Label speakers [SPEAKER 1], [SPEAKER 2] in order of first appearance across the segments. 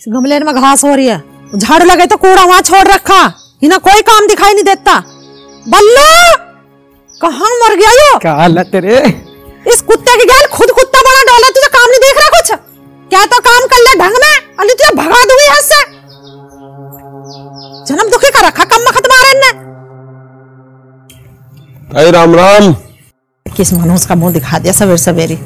[SPEAKER 1] इस गमले में घास हो रही है। झाड़ू लगे तो कूड़ा वहाँ छोड़ रखा। इन्हें कोई काम दिखाई नहीं देता। बल्लू कहाँ मर गया यो?
[SPEAKER 2] क्या हालत तेरे?
[SPEAKER 1] इस कुत्ते की गैल खुद कुत्ता बना डाला तुझे काम नहीं देख रहा कुछ? क्या तो काम कर ले ढंग में? अली तुझे भगा दूँगी यहाँ से। जन्म दुखी का रखा कम खत्म आ रहे
[SPEAKER 3] ताई राम राम।
[SPEAKER 1] किस मनोज का मुँह दिखा दिया सवेर सवेरे?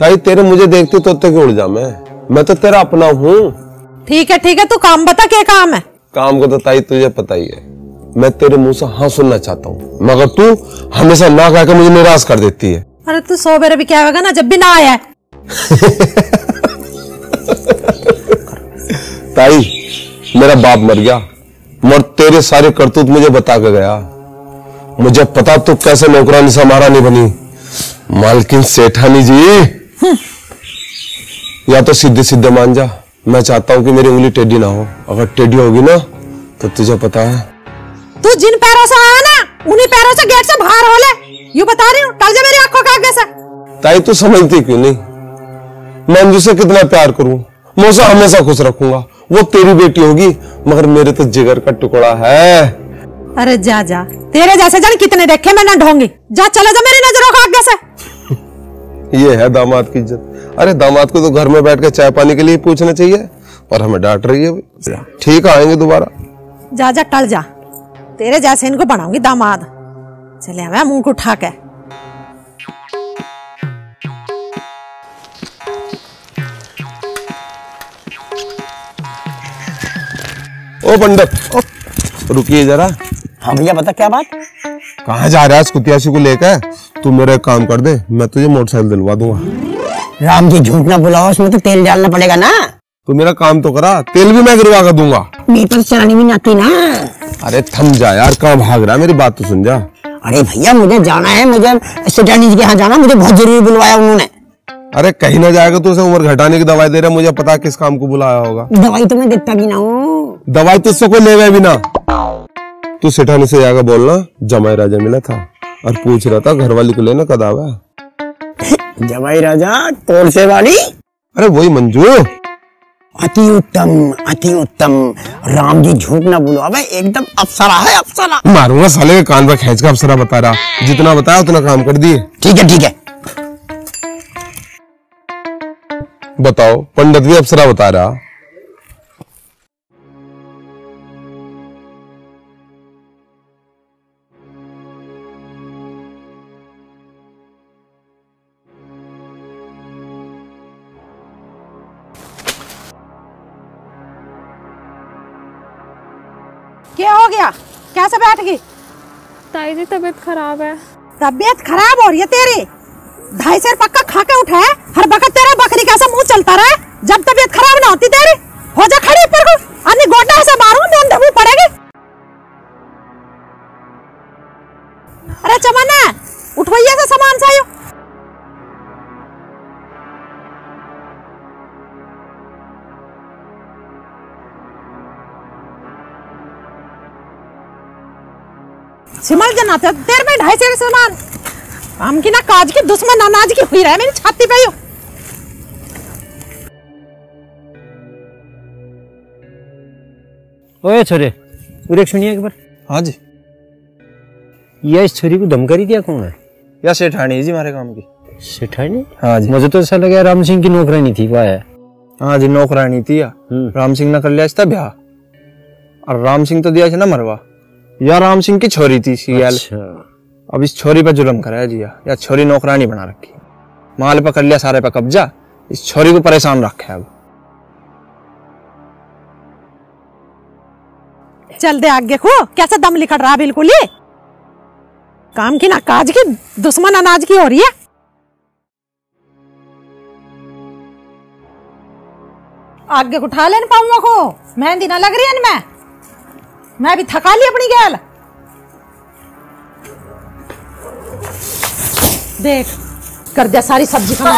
[SPEAKER 3] ताई तेरे मुझे देखते तो क्यों उड़ जा मैं। मैं तो तेरा अपना हूँ।
[SPEAKER 1] ठीक है ठीक है तू काम बता क्या काम है?
[SPEAKER 3] काम को तो ताई तुझे पता ही है। मैं तेरे मुँह से हाँ सुनना चाहता हूँ मगर तू हमेशा ना कहकर मुझे निराश कर देती है।
[SPEAKER 1] अरे तू सौ बेरे भी क्या होगा ना जब भी ना आया
[SPEAKER 3] ताई मेरा बाप मर गया मगर तेरे सारे करतूत मुझे बता के गया। मुझे पता तू कैसे नौकरानी से महारानी बनी। मालकिन सेठानी जी। या तो सीधे सीधे मान जा। मैं चाहता हूँ कि मेरी उंगली टेढ़ी ना हो। अगर टेढ़ी होगी ना तो तुझे पता है।
[SPEAKER 1] तू जिन पैरों से आया ना उन्हीं पैरों से गेट से बाहर हो ले। यू बता रही हूँ टल जा मेरी आँखों के आगे से।
[SPEAKER 3] ताई तू समझती क्यों नहीं? मैं अंजू से कितना प्यार करूँ? मैं उसे हमेशा खुश रखूँगा। वो तेरी बेटी होगी मगर मेरे तो जिगर का टुकड़ा है।
[SPEAKER 1] अरे जा जा। तेरे जैसे जान कितने देखे मैं ना ढोंगी। जा चला जा मेरी नज़रों का आगे से।
[SPEAKER 3] ये है दामाद की इज़्ज़त। अरे दामाद को तो घर में बैठ के चाय पानी के लिए पूछना चाहिए और हमें डांट रही है ठीक है, आएँगे दोबारा।
[SPEAKER 1] जा जा टल जा। तेरे जैसे इनको बनाऊँगी दामाद। चले हमें मुँह को उठा के।
[SPEAKER 3] ओ पंडित रुकिए जरा।
[SPEAKER 2] हाँ भैया बता क्या बात?
[SPEAKER 3] कहाँ जा रहा है? इस कुतियासी को लेकर? तू मेरा एक काम कर दे मैं तुझे मोटरसाइकिल दिलवा दूँगा।
[SPEAKER 2] राम जी झूठ ना बुलाओ उसमें तो तेल डालना पड़ेगा ना?
[SPEAKER 3] तू मेरा काम तो करा तेल भी मैं गिरवा कर दूँगा।
[SPEAKER 2] पास चलानी भी नहीं आती ना।
[SPEAKER 3] अरे थम जा यार कहाँ भाग रहा है? मेरी बात तो सुन जा।
[SPEAKER 2] अरे भैया मुझे जाना है मुझे सेठानी जी के यहाँ जाना मुझे बहुत ज़रूरी बुलवाया उन्होंने।
[SPEAKER 3] अरे कहीं ना जाएगा तो उसे उम्र घटाने की दवाई दे रहा है मुझे पता किस काम को बुलाया होगा।
[SPEAKER 2] दवाई तो मैं देता भी ना हूँ।
[SPEAKER 3] दवाई तुझसे कोई लेवे भी ना। तू सेठानी से जाकर बोलना जमाई राजा मिला था। और पूछ रहा था घर वाली को लेना कद आवा
[SPEAKER 2] जवाई राजा तोड़ से वाली?
[SPEAKER 3] अरे वही मंजू।
[SPEAKER 2] अति उत्तम अति उत्तम। राम जी झूठ ना बोलो। अबे एकदम अप्सरा है अप्सरा।
[SPEAKER 3] मारूँगा साले के कान पर खेच का अफसरा बता रहा। जितना बताया उतना काम कर दिए।
[SPEAKER 2] ठीक है ठीक है।
[SPEAKER 3] बताओ पंडित भी अफसरा बता रहा।
[SPEAKER 1] कैसे बैठ गई।
[SPEAKER 4] ताई जी तबीयत खराब है।
[SPEAKER 1] तबीयत खराब हो रही है तेरी। ढाई सर पक्का खा के उठा है। हर वक्त तेरा बकरी कैसा मुँह चलता रहा जब तबीयत खराब ना होती तेरी हो जा खड़ी ऊपर को। अन्य गोटा ऐसे मारू मैं अंदर पड़ेगी। अरे चमन उठवाइए से सामान सायो सिमल जना ते तेरे में ढाई सर सामान। हम की ना काज की दुश्मन अनाज की हुई रहा है मेरी छाती पे यो
[SPEAKER 5] ओए छोरे उरे सुनिए एक बार।
[SPEAKER 6] हाँ जी।
[SPEAKER 5] ये इस छोरी को धमकारी दिया कौन है?
[SPEAKER 6] या सेठानी जी हमारे काम की।
[SPEAKER 5] सेठानी?
[SPEAKER 6] हाँ जी।
[SPEAKER 5] मुझे तो ऐसा लगा राम सिंह की नौकरानी थी वाह। है
[SPEAKER 6] हाँ जी नौकरानी थी। या
[SPEAKER 5] हम्म।
[SPEAKER 6] राम सिंह ने कर लिया इसका ब्याह। और राम सिंह तो दिया था ना मरवा। या राम सिंह की छोरी थी सीएल।
[SPEAKER 5] अच्छा।
[SPEAKER 6] अब इस छोरी पर जुलम कराया जी या या छोरी नौकरानी बना रखी। माल पर कर लिया सारे पे कब्जा इस छोरी को परेशान रखे अब।
[SPEAKER 1] चल दे आगे को कैसे दम लिखट रहा बिल्कुल ही? काम की ना काज की दुश्मन अनाज की हो रही है। आगे को उठा लेन पाऊँगा को मेहंदी ना लग रही है इनमें। मैं भी थका ली अपनी गैल। देख कर दिया सारी सब्ज़ी खा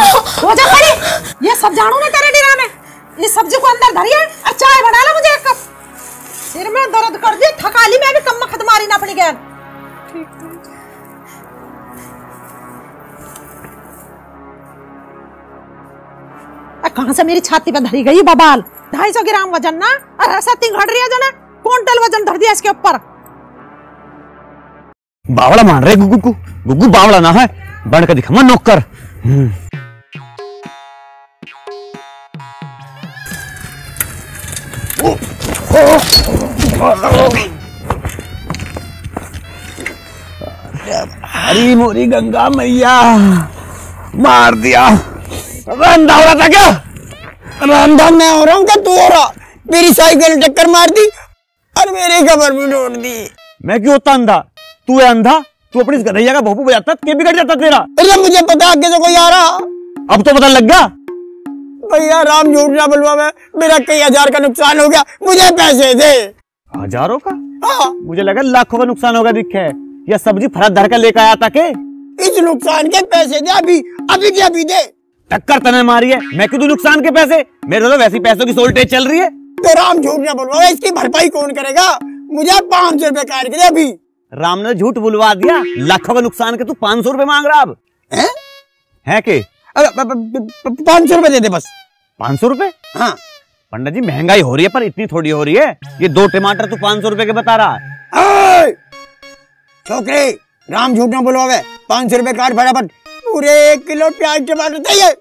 [SPEAKER 1] हो जा खड़ी। ये सब जानू ना तेरे डिरा में। इस सब्ज़ी को अंदर धरिए और चाय बना ला मुझे एक। कप सिर में दर्द कर दी थका ली मैं भी कम खत मारी ना अपनी गैल। कहाँ से मेरी छाती पर धरी गई बबाल? ढाई सौ ग्राम वज़न ना? और ऐसा तीन घट रही है जो ना? क्विंटल वज़न धर दिया इसके ऊपर?
[SPEAKER 7] बावड़ा मान रहे गुग्गू को। गुग्गू बावड़ा ना है। बन कर दिखा नौकर हरी मोरी गंगा मैया, मार दिया। रंधा हो रहा था क्या?
[SPEAKER 2] रंधा मैं हो रहा हूँ क्या तू हो रहा मेरी साइकिल टक्कर मार दी। और मेरी कमर भी तोड़ दी।
[SPEAKER 7] मैं क्यों होता अंधा? तू है अंधा तू अपनी इस गधैया का भोपू बजाता के बिगड़ जाता तेरा।
[SPEAKER 2] अरे मुझे पता आगे से कोई आ रहा।
[SPEAKER 7] अब तो पता लग गया।
[SPEAKER 2] भैया राम झूठ ना बुलवा मैं। मेरा कई हज़ार का नुकसान हो गया। मुझे पैसे दे।
[SPEAKER 7] हज़ारों का?
[SPEAKER 2] हाँ,
[SPEAKER 7] मुझे लगा लाखों का नुकसान होगा दिखे या सब्ज़ी फरत धर कर लेकर आया था के?
[SPEAKER 2] इस नुकसान के पैसे दे अभी। अभी के अभी दे।
[SPEAKER 7] टक्कर तने मारी है। मैं क्यों दूँ नुकसान के पैसे? मेरे तो वैसी पैसों की सोल्टेज चल रही है।
[SPEAKER 2] तो राम झूठ ना बुलवा इसकी भरपाई कौन करेगा? मुझे पाँच सौ रुपए कार के दे अभी।
[SPEAKER 7] राम ने झूठ बुलवा दिया लाखों का नुकसान के तू पाँच सौ रुपए मांग रहा अब।
[SPEAKER 2] हैं?
[SPEAKER 7] है के?
[SPEAKER 2] पाँच सौ रुपए दे दे बस।
[SPEAKER 7] पाँच सौ रुपए
[SPEAKER 2] हाँ।
[SPEAKER 7] पंडित जी महँगाई हो रही है पर इतनी थोड़ी हो रही है। ये दो टमाटर तू पाँच सौ रुपए के बता रहा है।
[SPEAKER 2] छोकरे राम झूठ ना बुलवावे पाँच सौ रुपए काट फटाफट पूरे एक किलो प्याज टमाटर चाहिए।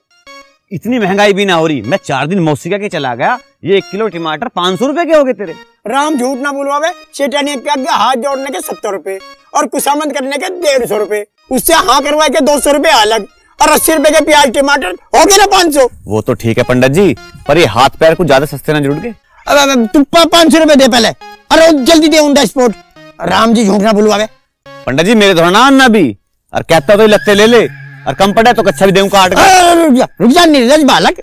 [SPEAKER 7] इतनी महँगाई भी ना हो रही। मैं चार दिन मौसिका के चला गया। ये एक किलो टमाटर पाँच सौ रूपए के हो गए तेरे।
[SPEAKER 2] राम झूठ ना बुलवावे के हाथ जोड़ने के सत्तर रूपए और कुशामत करने के डेढ़ सौ रूपए। उससे हाँ करवाए के दो सौ रूपए अलग और अस्सी रूपए के प्याज टमाटर हो गए ना पाँच सौ।
[SPEAKER 7] वो तो ठीक है पंडित जी पर ये हाथ पैर कुछ ज़्यादा सस्ते ना जुड़ गए।
[SPEAKER 2] अब तू पाँच सौ रूपए दे पहले अरे जल्दी दे on the spot Ram ji झूठ ना बुलवावे।
[SPEAKER 7] पंडित जी मेरे थोड़ा ना अन्ना भी। और कहता तो लगते ले ले। और कम पड़े तो कच्चा भी देऊं काट
[SPEAKER 2] रुक जा रुक जा निर्लज बालक।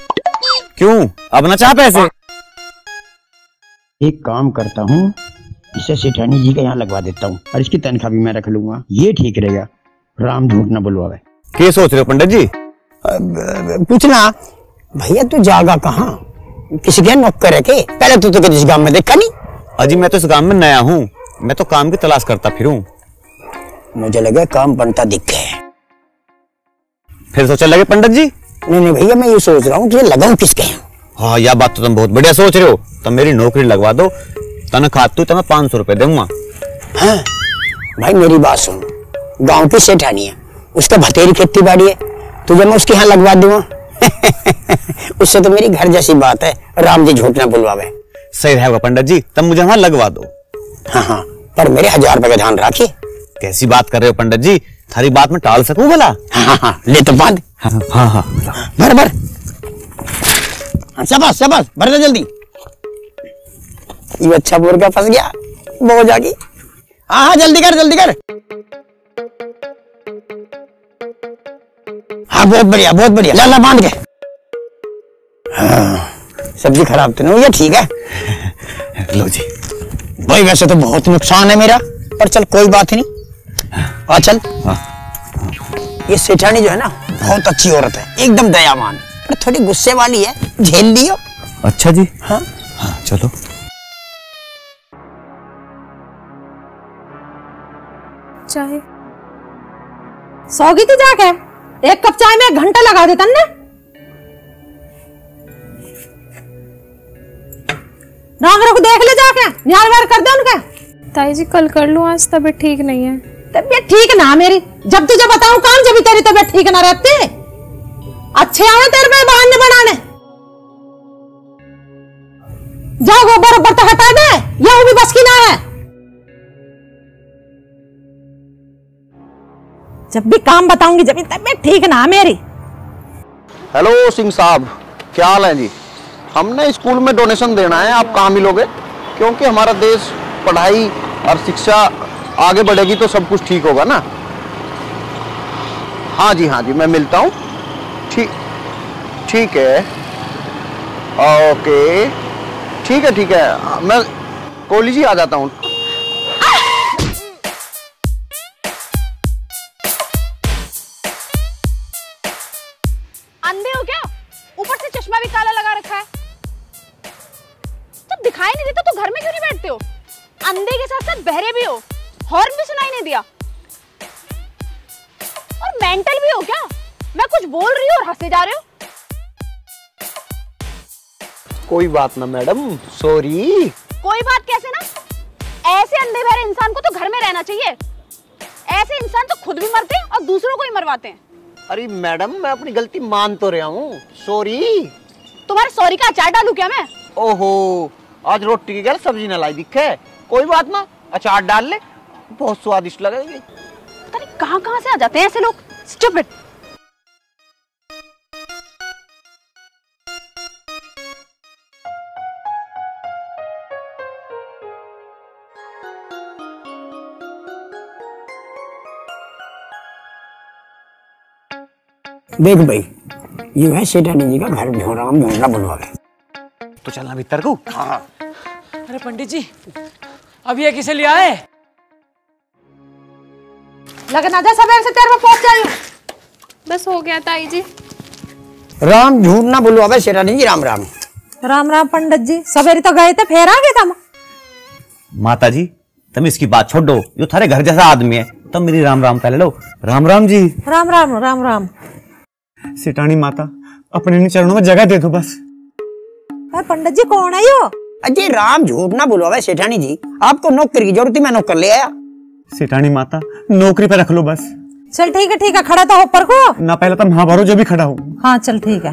[SPEAKER 7] क्यों? अब ना चाह पैसे।
[SPEAKER 2] एक काम करता हूँ इसे सेठानी जी के यहाँ लगवा देता हूँ और इसकी तनख्वाह भी मैं रख लूँगा। ये ठीक रहेगा। राम झूठ ना बुलवावे।
[SPEAKER 7] क्या सोच रहे हो पंडित जी?
[SPEAKER 2] पूछना भैया तू जागा कहाँ? किसी के नौकर है के? पहले तू तो इस गाँव में देखा नहीं।
[SPEAKER 7] अजी मैं तो इस गाँव में नया हूँ। मैं तो काम की तलाश करता फिरूं।
[SPEAKER 2] मुझे लगा काम बनता दिख।
[SPEAKER 7] फिर सोचा लगे पंडित जी।
[SPEAKER 2] नहीं नहीं भैया मैं ये सोच रहा हूँ लगाऊँ किसके
[SPEAKER 7] हाँ यह बात तो तुम बहुत बढ़िया सोच रहे हो। तब मेरी नौकरी लगवा दो तनख्वाह तू तुम्हें पाँच सौ रुपए दूँगा।
[SPEAKER 2] हाँ भाई मेरी बात सुन। गाँव की सेठानी है उसका भतेरी खेती बाड़ी है? तुझे मैं उसके यहाँ लगवा दूँगा? उससे तो मेरी घर जैसी बात है राम जी झूठ ना बुलवावे।
[SPEAKER 7] सही रहेगा पंडित जी तब मुझे वहाँ लगवा दो।
[SPEAKER 2] हाँ हाँ पर मेरे हज़ार रुपए का ध्यान रखिए।
[SPEAKER 7] कैसी बात कर रहे हो पंडित जी थारी बात में टाल सकूँ भला?
[SPEAKER 2] हाँ हाँ ले तो बाँध
[SPEAKER 7] हाँ हाँ हाँ
[SPEAKER 2] भर भर। शाबाश शाबाश भर दे जल्दी। ये अच्छा बोर मुर्गा फंस गया बहुत जागी। हाँ हाँ जल्दी कर जल्दी कर। हाँ बहुत बढ़िया बहुत बढ़िया। ला ला बाँध के। हाँ, सब्ज़ी खराब तो नहीं हुई है ठीक है।
[SPEAKER 7] लो जी।
[SPEAKER 2] भाई वैसे तो बहुत नुकसान है मेरा पर चल कोई बात नहीं। आ चल। ये सेठानी जो है ना बहुत अच्छी औरत है एकदम दयावान। पर थोड़ी गुस्से वाली है झेल लियो।
[SPEAKER 7] अच्छा जी।
[SPEAKER 2] हाँ।
[SPEAKER 7] हाँ चलो।
[SPEAKER 8] चाहे
[SPEAKER 1] सौगी थी जाके? एक कप चाय में एक घंटा लगा देता ने नागरों को देख ले जाके न्यार वार कर दे उनके।
[SPEAKER 8] ताई जी कल कर लूँ आज तबीयत ठीक नहीं है।
[SPEAKER 1] तबीयत ठीक ना मेरी। जब तुझे बताऊँ काम जब तेरी तबीयत ठीक ना रहती? अच्छे आवे तेरे पे बहाने बनाने। जाओ वो बरोबर तो हटा दे, ये वो भी बस की ना है। जब भी काम बताऊँगी, जब तबीयत ठीक ना मेरी।
[SPEAKER 9] हेलो सिंह साहब, क्या हाल है जी? हमने स्कूल में डोनेशन देना है, आप कहाँ मिलोगे? क्योंकि हमारा देश पढ़ाई और शिक्षा आगे बढ़ेगी तो सब कुछ ठीक होगा ना? हाँ जी हाँ जी, मैं मिलता हूँ। ठीक ठीक है। ओके। ठीक है ठीक है। मैं कोहली जी आ जाता हूँ।
[SPEAKER 10] अंधे हो क्या? ऊपर से चश्मा भी काला लगा रखा है। जब दिखाई नहीं देता तो घर में क्यों नहीं बैठते हो? अंधे के साथ साथ बहरे भी हो। हॉर्न भी सुनाई नहीं दिया। और मेंटल भी हो क्या? मैं कुछ बोल रही हूँ और हंसे जा रहे हो?
[SPEAKER 9] कोई बात ना मैडम। सॉरी
[SPEAKER 11] कोई बात कैसे ना? ऐसे अंधे बहरे इंसान को तो घर में रहना चाहिए। ऐसे इंसान तो खुद भी मरते हैं और दूसरों को ही मरवाते हैं।
[SPEAKER 9] अरे मैडम मैं अपनी गलती मान तो रहा हूँ। सॉरी
[SPEAKER 11] तुम्हारे सॉरी का अचार डालू क्या मैं?
[SPEAKER 9] ओहो आज रोटी की क्या सब्ज़ी न लाई दिखे। कोई बात ना अचार डाल ले बहुत स्वादिष्ट लगेगी
[SPEAKER 11] पता नहीं कहाँ कहाँ से आ जाते हैं ऐसे लोग? स्टूपिड
[SPEAKER 2] देख भाई ये है सेठानी जी का घर झोराम झोरा बुलवा है।
[SPEAKER 9] तो चलना भीतर को। हाँ।
[SPEAKER 12] अरे पंडित जी अब ये किसे लिया है
[SPEAKER 1] लगन आजा सवेर से तेरे पहुँच जाई
[SPEAKER 4] बस हो गया ताई जी।
[SPEAKER 2] राम झूठ ना बुलवा सेठानी जी राम राम।
[SPEAKER 1] राम राम पंडित जी सवेरे तो गए थे फेर आ गए तुम?
[SPEAKER 7] माता जी तुम इसकी बात छोड़ दो यो थारे घर जैसा आदमी है तुम मेरी राम राम पहले लो। राम राम जी।
[SPEAKER 1] राम राम राम राम।
[SPEAKER 6] सिटानी माता अपने चरणों में जगह दे दो बस।
[SPEAKER 1] अरे पंडित जी कौन है यो?
[SPEAKER 2] अजय राम झूठ ना बुलवा सेठानी जी आपको नौकरी की ज़रूरत थी मैं नौकर ले आया।
[SPEAKER 6] सिटानी माता नौकरी पे रख लो बस।
[SPEAKER 1] चल ठीक है ठीक है खड़ा तो हो पर को?
[SPEAKER 6] ना पहले तो महाभारो जो भी खड़ा हो।
[SPEAKER 1] हाँ चल ठीक है।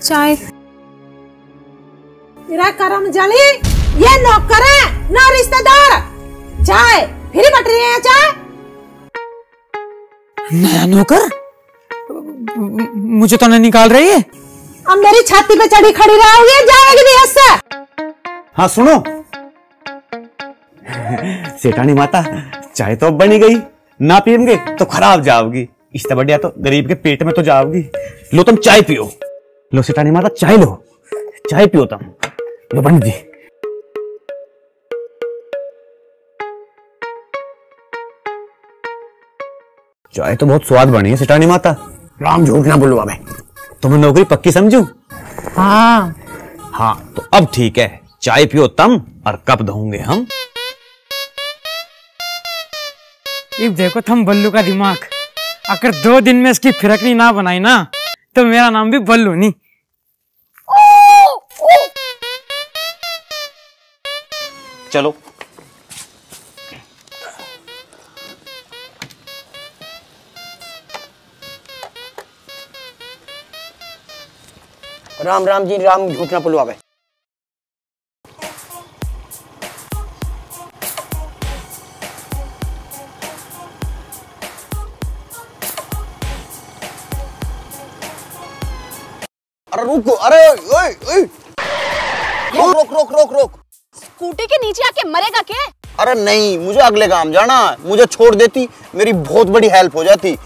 [SPEAKER 4] चाय।
[SPEAKER 1] तेरा करम जली। ये नौकर है ना रिश्तेदार। चाय फिर बट रही है चाय?
[SPEAKER 12] नया नौकर? मुझे तो नहीं निकाल रही है।
[SPEAKER 1] अब मेरी छाती पे चढ़ी खड़ी रहोगी, जाएगी नहीं हंस
[SPEAKER 7] हाँ सुनो। सेठानी माता, चाय तो अब बनी गई, ना पियेंगे तो खराब जाओगी। इससे बढ़िया तो गरीब के पेट में तो जाओगी। लो तुम चाय पियो। लो सेठानी माता, चाय लो। चाय पियो तुम। लो पंडित जी। चाय तो बहुत स्वाद बनी है, सेठानी माता।
[SPEAKER 2] राम झूठ ना
[SPEAKER 7] तुम्हें नौकरी पक्की समझू?
[SPEAKER 1] हाँ।
[SPEAKER 7] हाँ तो अब ठीक है। चाय पियो तम और कब धोंगे हम।
[SPEAKER 12] अब देखो थम बल्लू का दिमाग। अगर दो दिन में इसकी फिरकनी ना बनाई ना तो मेरा नाम भी बल्लू नहीं।
[SPEAKER 7] चलो
[SPEAKER 2] राम राम जी राम झूठ ना बुलवा
[SPEAKER 9] अरे रुको अरे ओए ओए। रोक रोक रोक रोक रोक।
[SPEAKER 11] स्कूटी के नीचे आके मरेगा क्या?
[SPEAKER 9] अरे नहीं मुझे अगले काम जाना मुझे छोड़ देती मेरी बहुत बड़ी हेल्प हो जाती।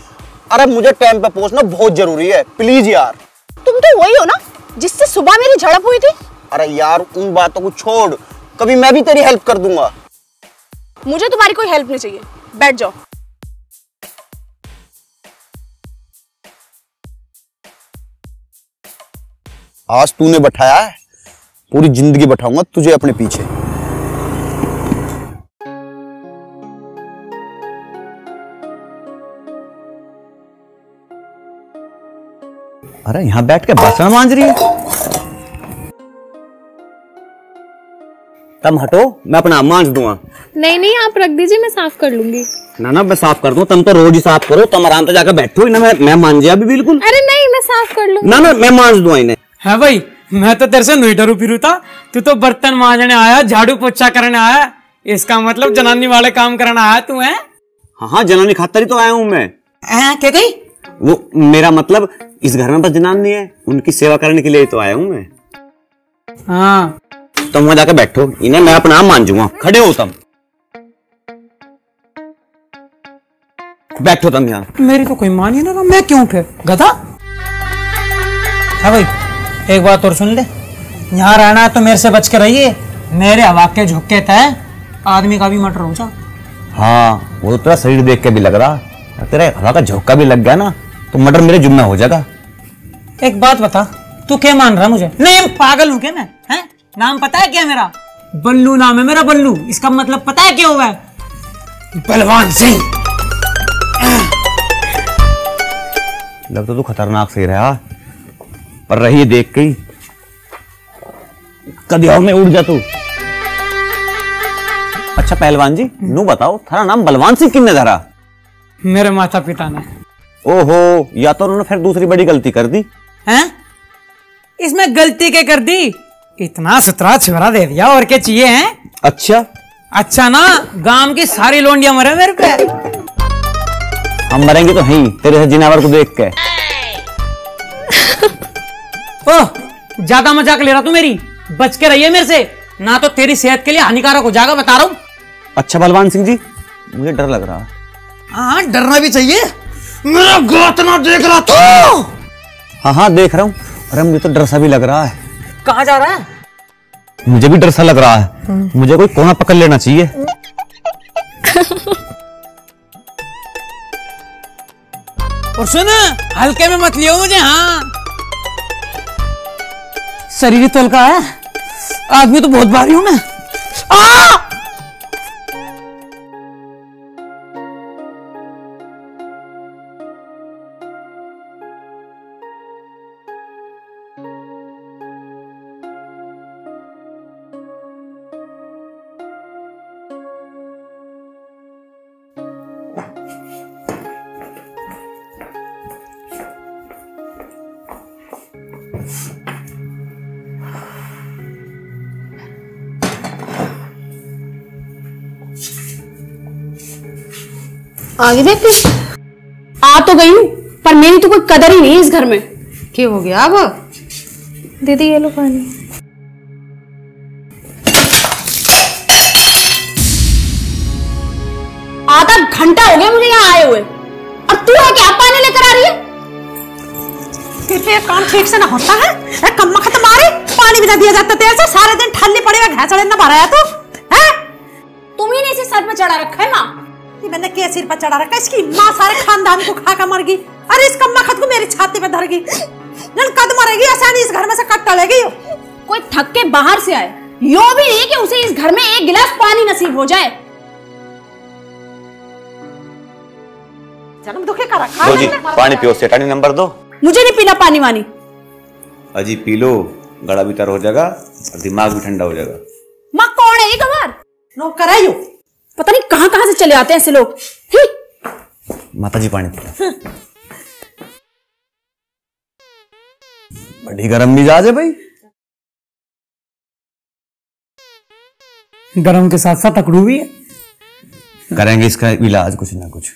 [SPEAKER 9] अरे मुझे टाइम पे पहुँचना बहुत ज़रूरी है प्लीज़ यार।
[SPEAKER 11] तुम तो वही हो ना? जिससे सुबह मेरी झड़प हुई थी?
[SPEAKER 9] अरे यार उन बातों को छोड़। कभी मैं भी तेरी हेल्प कर दूँगा।
[SPEAKER 11] मुझे तुम्हारी कोई हेल्प नहीं चाहिए। बैठ जाओ।
[SPEAKER 9] आज तूने बैठाया है। पूरी ज़िंदगी बैठाऊँगा तुझे अपने पीछे।
[SPEAKER 7] अरे यहाँ बैठ के बर्तन मांज रही है। तुम हटो मैं अपना मांज दूँगा।
[SPEAKER 4] नहीं नहीं आप रख दीजिए मैं साफ़ कर लूँगी।
[SPEAKER 7] ना ना मैं साफ़ कर दूँ तुम तो रोज ही साफ़ करो तुम आराम से जाकर बैठो ही ना मैं मैं मांझिया भी बिल्कुल।
[SPEAKER 4] अरे नहीं मैं साफ़ कर लूँगी
[SPEAKER 7] ना ना मैं मांज दूँगा इन्हें।
[SPEAKER 12] है भाई मैं तो तेरे से नहीं डरू फिरू था तू तो बर्तन मांजने आया झाड़ू पोछा करने आया। इसका मतलब जनानी वाले काम करने आया तू है?
[SPEAKER 7] हाँ हाँ जनानी खातर ही तो आया हूँ मैं।
[SPEAKER 12] क्या गई
[SPEAKER 7] वो मेरा मतलब इस घर में बस जनानी है उनकी सेवा करने के लिए तो आया हूँ मैं।
[SPEAKER 12] हाँ।
[SPEAKER 7] तुम वहाँ जाकर बैठो इन्हें मैं अपना मांझूँगा खड़े हो तुम। बैठो तुम यहाँ।
[SPEAKER 12] मेरी तो कोई मान ही ना मैं क्यों फिर? गधा? हाँ भाई एक बात और सुन ले। यहाँ रहना है तो मेरे से बच के रहिए। मेरे हवा के झुक्के तय आदमी का भी मटर हो जा।
[SPEAKER 7] हाँ वो तो तेरा शरीर देख के भी लग रहा। तेरा हवा का झोंका भी लग गया ना तो मटर मेरे जुम्मे हो जाएगा।
[SPEAKER 12] एक बात बता तू क्या मान रहा मुझे? नहीं पागल हूँ क्या मैं? हैं? नाम पता है क्या मेरा? बल्लू नाम है मेरा बल्लू। इसका मतलब पता है क्या हुआ है? बलवान सिंह।
[SPEAKER 7] लग तो तू खतरनाक से रहा पर रही देख के कभी और में उड़ जा तू। अच्छा पहलवान जी नू बताओ थारा नाम बलवान सिंह किन्ने धरा
[SPEAKER 12] मेरे माता पिता ने।
[SPEAKER 7] ओहो या तो उन्होंने फिर दूसरी बड़ी गलती कर दी?
[SPEAKER 12] हैं? इसमें गलती क्या कर दी? इतना सुतरा छिवरा दे दिया और क्या चाहिए हैं?
[SPEAKER 7] अच्छा।
[SPEAKER 12] अच्छा ना गाँव की सारी लोंडियाँ मरे मेरे पे।
[SPEAKER 7] हम मरेंगे तो हैं ही तेरे से जिनावर को देख के।
[SPEAKER 12] ओह ज़्यादा मज़ाक ले रहा तू मेरी। बच के रहिए मेरे से। ना तो तेरी सेहत के लिए हानिकारक हो जाएगा बता रहा हूँ।
[SPEAKER 7] अच्छा बलवान सिंह जी मुझे डर लग रहा। है
[SPEAKER 12] हाँ डरना भी चाहिए। मेरा गोत ना देख रहा तू
[SPEAKER 7] हाँ हाँ देख रहा हूँ। अरे मुझे तो डर सा भी लग रहा है।
[SPEAKER 12] कहाँ जा रहा है?
[SPEAKER 7] मुझे भी डर सा लग रहा है। मुझे कोई कोना पकड़ लेना चाहिए।
[SPEAKER 12] और सुन हल्के में मत लियो मुझे हाँ। शरीर तो हल्का है। आदमी तो बहुत भारी हूँ मैं। आ!
[SPEAKER 11] आगे देख आ तो गई हूँ पर मेरी तो कोई कदर ही नहीं है इस घर में।
[SPEAKER 1] क्या हो गया अब?
[SPEAKER 4] दीदी ये लो पानी।
[SPEAKER 11] आधा घंटा हो गया मुझे यहाँ आए हुए। और तू है क्या पानी लेकर आ रही है?
[SPEAKER 1] तेरे पे काम ठीक से ना होता है। कम्मा खत्म आ रही पानी भी ना दिया जाता तेरे से सारे दिन ठल्ली पड़े हुए घैसड़े ना भराया तू। है?
[SPEAKER 11] तुम ही ने इसे सर पे चढ़ा रखा है माँ।
[SPEAKER 1] ये मैंने के सिर पर चढ़ा रखा इसकी माँ सारे खानदान को खा कर मर गई। अरे इस कम्मा खत को मेरी छाती पे धर गई। जन कद मरेगी आसानी इस घर में से कट टलेगी।
[SPEAKER 11] कोई थक के बाहर से आए यो भी नहीं कि उसे इस घर में एक गिलास पानी नसीब हो जाए।
[SPEAKER 1] जन्म दुखी कर रखा है
[SPEAKER 7] जी पानी पियो सेठानी नंबर दो।
[SPEAKER 11] मुझे नहीं पीना पानी वानी।
[SPEAKER 7] अजी पी लो गला भी तर हो जाएगा और दिमाग भी ठंडा हो जाएगा।
[SPEAKER 11] माँ कौन है ये गवार?
[SPEAKER 1] नौकर है यू।
[SPEAKER 11] पता नहीं कहाँ कहाँ से चले आते हैं ऐसे लोग।
[SPEAKER 7] माता जी पानी बड़ी गर्म मिजाज है भाई।
[SPEAKER 12] गरम के साथ साथ अकड़ू भी है।
[SPEAKER 7] करेंगे इसका इलाज कुछ ना कुछ।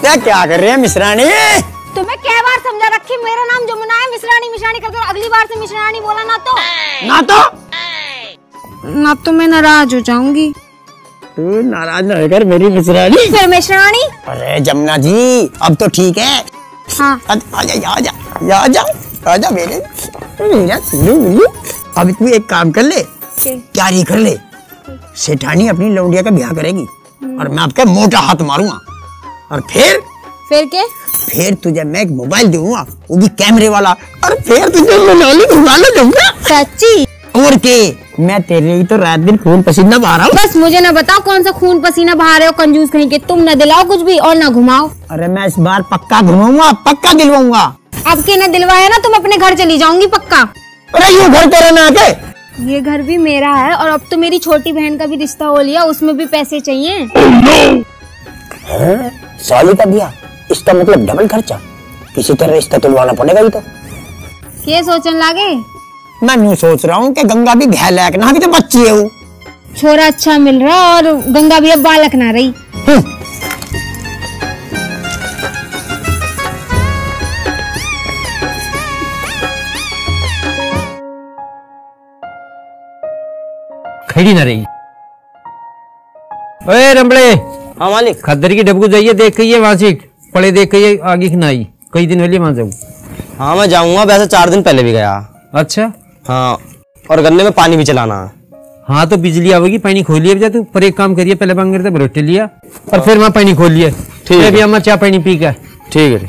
[SPEAKER 2] क्या क्या कर रहे हैं मिश्रानी?
[SPEAKER 11] तुम्हें क्या बार समझा रखी? मेरा नाम जमुना है मिश्रानी मिश्रानी करके अगली बार से मिश्रानी बोला ना तो।
[SPEAKER 2] ना तो?
[SPEAKER 4] ना तो मैं नाराज़ हो जाऊँगी।
[SPEAKER 2] तू नाराज़ न होकर मेरी मिश्रानी
[SPEAKER 11] फिर मिश्रानी
[SPEAKER 2] अरे जमुना जी अब तो ठीक है।
[SPEAKER 4] हाँ।
[SPEAKER 2] आजा आजा आजा आजा मेरे। मेरा सुनो मेरी अब तू एक काम कर ले तैयारी कर ले। सेठानी अपनी लौंडिया का ब्याह करेगी और मैं आपका मोटा हाथ मारूँगा। और फिर?
[SPEAKER 4] फिर के
[SPEAKER 2] फिर तुझे मैं एक मोबाइल दूँगा वो भी कैमरे वाला। और फिर तुझे मनाली घुमाने दूँगा।
[SPEAKER 4] सच्ची?
[SPEAKER 2] और के? मैं तेरे ही तो रात दिन खून पसीना बहा रहा हूँ।
[SPEAKER 4] बस मुझे ना बताओ कौन सा खून पसीना बहा रहे हो कंजूस कहीं के? तुम न दिलाओ कुछ भी और ना घुमाओ।
[SPEAKER 2] अरे मैं इस बार पक्का घुमाऊँगा पक्का दिलवाऊँगा।
[SPEAKER 4] अब के न दिलवाया ना तुम अपने घर चली जाऊँगी पक्का।
[SPEAKER 2] अरे ये घर तेरे में आके?
[SPEAKER 4] ये घर भी मेरा है और अब तो मेरी छोटी बहन का भी रिश्ता हो लिया उसमें भी पैसे चाहिए।
[SPEAKER 2] साली का दिया? इसका मतलब डबल खर्चा। किसी तरह रिश्ता तुलवाना पड़ेगा ही तो।
[SPEAKER 4] ये सोचने लागे?
[SPEAKER 2] मैं यूँ सोच रहा हूँ कि गंगा भी भय लायक ना अभी तो बच्ची है
[SPEAKER 4] छोरा अच्छा मिल रहा और गंगा भी अब बालक ना रही।
[SPEAKER 13] खड़ी ना रही। ओए रंबड़े
[SPEAKER 2] हाँ मालिक।
[SPEAKER 13] खद्दर की डबकू जाइए देख के वहाँ से पड़े देख के आगे खिनाई कई दिन पहले वहाँ जाऊँ।
[SPEAKER 14] हाँ मैं जाऊँगा वैसे चार दिन पहले भी गया।
[SPEAKER 13] अच्छा?
[SPEAKER 14] हाँ और गन्ने में पानी भी चलाना। है
[SPEAKER 13] हाँ तो बिजली आवेगी पानी खोल लिया तू। पर एक काम करिए पहले बांगर बरोटे लिया और फिर वहाँ पानी खोल लिया।
[SPEAKER 14] ठीक है।
[SPEAKER 13] अभी अम्मा चाय पानी पी के।
[SPEAKER 14] ठीक है।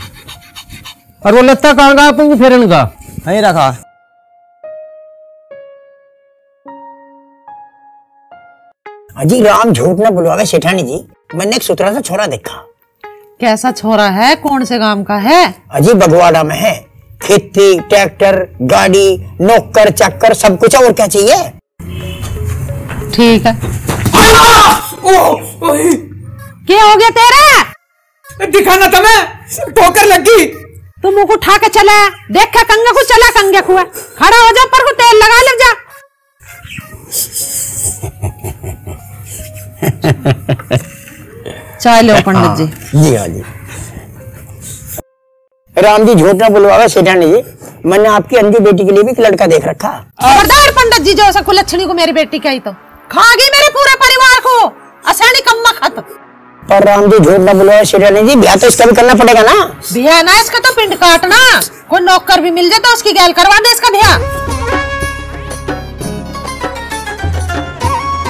[SPEAKER 13] और वो लत्ता कहाँ का आपको फेरन का?
[SPEAKER 14] है रखा।
[SPEAKER 2] अजी राम झूठ न बुलवावे सेठानी जी। मैंने एक सुतरा सा छोरा देखा।
[SPEAKER 1] कैसा छोरा है? कौन से गाँव का है?
[SPEAKER 2] अजी बगवाड़ा में है। खेती ट्रैक्टर गाड़ी नौकर चक्कर सब कुछ और क्या चाहिए?
[SPEAKER 1] ठीक है। क्या हो गया तेरा?
[SPEAKER 12] दिखाना था मैं। ठोकर लगी।
[SPEAKER 1] तू मुँह उठा के चला। देख कंगे को चला कंगे को। खड़ा हो जा पर को तेल लगा ले जा। चाय लो पंडित जी।
[SPEAKER 2] जी हाँ जी। राम जी झूठ न बुलवावे सेठानी जी। मैंने आपकी अंधी बेटी के लिए भी एक लड़का देख रखा।
[SPEAKER 1] खबरदार पंडित जी जो ऐसा कुलच्छनी को मेरी बेटी कही तो। खा गई मेरे पूरे परिवार को। असानी कम्मा खत।
[SPEAKER 2] पर राम जी झूठ न बुलवावे सेठानी जी ब्याह तो इसका भी करना पड़ेगा ना।
[SPEAKER 1] बिया ना इसका तो पिंड काटना। कोई नौकर भी मिल जाए तो उसकी गैल करवा दे इसका बिया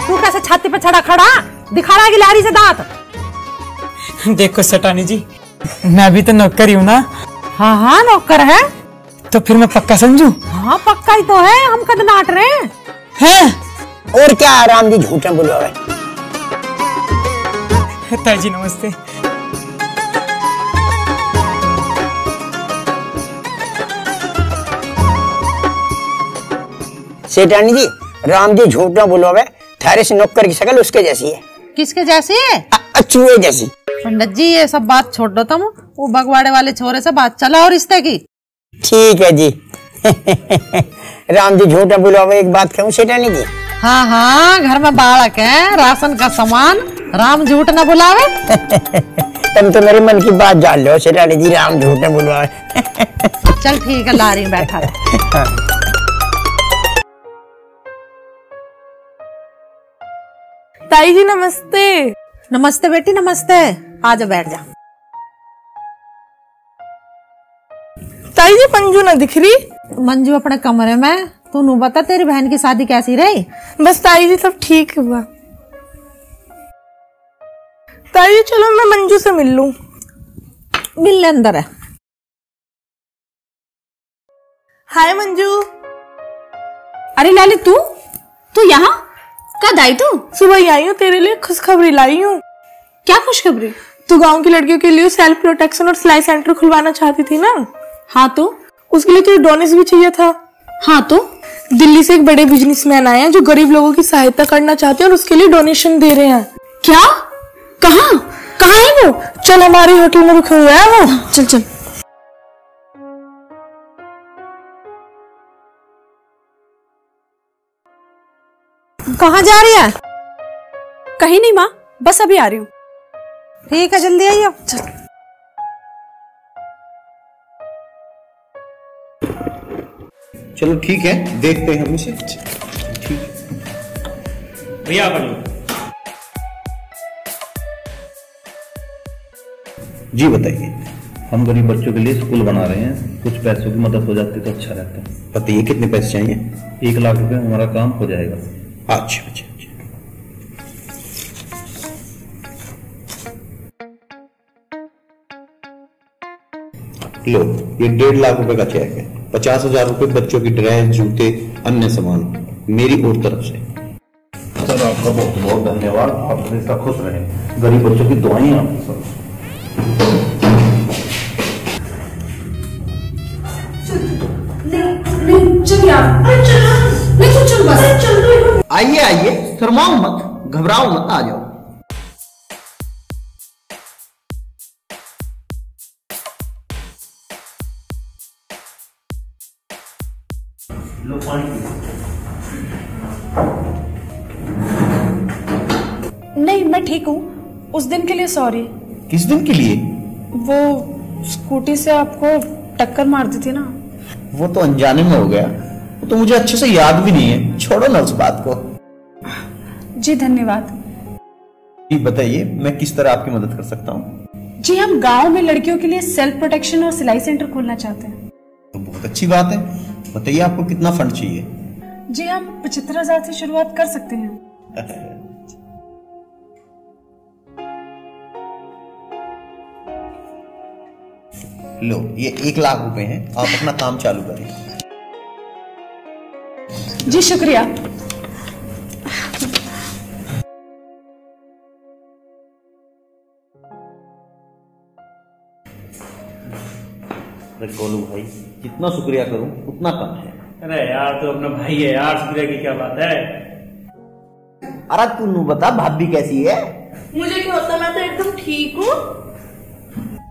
[SPEAKER 1] तू कैसे छाती पे चढ़ा खड़ा? दिखा रहा है गिलारी से दांत।
[SPEAKER 12] देखो सटानी जी मैं भी तो नौकर ही हूँ ना।
[SPEAKER 1] हाँ हाँ नौकर है।
[SPEAKER 12] तो फिर मैं पक्का समझू?
[SPEAKER 1] हाँ पक्का ही तो है हम कद नाट रहे हैं।
[SPEAKER 12] हैं?
[SPEAKER 2] और क्या राम जी झूठे न बुलवावे
[SPEAKER 12] ताई जी नमस्ते।
[SPEAKER 2] सेठानी जी राम जी झूठ न बुलवावे थारे से नौकर की शक्ल उसके जैसी है।
[SPEAKER 1] किसके जैसी है?
[SPEAKER 2] चूहे जैसी।
[SPEAKER 1] पंडित जी ये सब बात छोड़ दो तुम। वो बगवाड़े वाले छोरे से बात चला और रिश्ते की।
[SPEAKER 2] ठीक है जी। राम जी झूठ न एक बात कहूँ सेठानी जी
[SPEAKER 1] हाँ हाँ घर में बालक है राशन का सामान। राम झूठ न बुलावे।
[SPEAKER 2] तुम तो मेरे मन की बात जान लो सेठानी जी राम झूठ न बुलावे।
[SPEAKER 1] चल ठीक है लारी में बैठा।
[SPEAKER 15] ताई जी नमस्ते।
[SPEAKER 1] नमस्ते बेटी नमस्ते। आ जा बैठ जा।
[SPEAKER 15] ताई जी पंजू ना दिख रही?
[SPEAKER 1] मंजू अपने कमरे में। तू नू बता तेरी बहन की शादी कैसी रही?
[SPEAKER 15] बस ताई जी सब ठीक हुआ ताई जी चलो मैं मंजू से मिल लू।
[SPEAKER 1] मिल ले अंदर। है
[SPEAKER 15] हाय मंजू।
[SPEAKER 11] अरे लाली तू? तू यहाँ? कद आई तू?
[SPEAKER 15] सुबह ही आई हूँ तेरे लिए खुशखबरी लाई हूँ।
[SPEAKER 11] क्या खुशखबरी?
[SPEAKER 15] तू गाँव की लड़कियों के लिए सेल्फ प्रोटेक्शन और सिलाई सेंटर खुलवाना चाहती थी ना?
[SPEAKER 11] हाँ तो?
[SPEAKER 15] उसके लिए तुझे डोनेस भी चाहिए था।
[SPEAKER 11] हाँ तो?
[SPEAKER 15] दिल्ली से एक बड़े बिजनेसमैन आए हैं जो गरीब लोगों की सहायता करना चाहते हैं और उसके लिए डोनेशन दे रहे हैं।
[SPEAKER 11] क्या? कहाँ? कहाँ है वो?
[SPEAKER 15] चल हमारे होटल में रुके हुए हैं वो।
[SPEAKER 11] चल चल।
[SPEAKER 1] कहाँ जा रही है?
[SPEAKER 11] कहीं नहीं माँ बस अभी आ रही हूँ।
[SPEAKER 1] ठीक है जल्दी आइयो।
[SPEAKER 9] चलो। ठीक है देखते हैं हम इसे। ठीक।
[SPEAKER 7] भैया
[SPEAKER 9] जी बताइए।
[SPEAKER 16] हम गरीब बच्चों के लिए स्कूल बना रहे हैं। कुछ पैसों की मदद हो जाती तो अच्छा रहता। है
[SPEAKER 9] बताइए कितने पैसे चाहिए?
[SPEAKER 16] एक लाख रुपए हमारा काम हो जाएगा।
[SPEAKER 9] अच्छा अच्छा अच्छा लो ये डेढ़ लाख रुपए का चेक है। पचास हज़ार रुपए बच्चों की ड्रेस जूते अन्य सामान मेरी और तरफ़ से।
[SPEAKER 16] सर आपका बहुत बहुत धन्यवाद। आप हमेशा खुश रहे। गरीब बच्चों की दुआएँ हैं आपके साथ।
[SPEAKER 9] आइए आइए शर्माओ मत घबराओ मत आ जाओ।
[SPEAKER 16] लो पानी
[SPEAKER 15] नहीं मैं ठीक हूँ। उस दिन के लिए सॉरी
[SPEAKER 9] किस दिन के लिए?
[SPEAKER 15] वो स्कूटी से आपको टक्कर मार दी थी ना।
[SPEAKER 9] वो तो अनजाने में हो गया। तो मुझे अच्छे से याद भी नहीं है। छोड़ो ना उस बात को।
[SPEAKER 15] जी धन्यवाद।
[SPEAKER 9] जी बताइए मैं किस तरह आपकी मदद कर सकता हूँ?
[SPEAKER 15] जी हम गाँव में लड़कियों के लिए सेल्फ प्रोटेक्शन और सिलाई सेंटर खोलना चाहते हैं।
[SPEAKER 9] तो बहुत अच्छी बात है। बताइए आपको कितना फंड चाहिए?
[SPEAKER 15] जी हम पचहत्तर हज़ार से शुरुआत कर सकते हैं।
[SPEAKER 9] लो ये एक लाख रुपए हैं। आप अपना काम चालू करें।
[SPEAKER 15] जी शुक्रिया।
[SPEAKER 16] गोलू भाई? जितना शुक्रिया करूँ? उतना कम है।
[SPEAKER 17] अरे यार तो अपना भाई है यार शुक्रिया की क्या बात है?
[SPEAKER 16] अरे तू नू बता भाभी कैसी है?
[SPEAKER 15] मुझे क्या होता? मैं तो एकदम ठीक हूँ।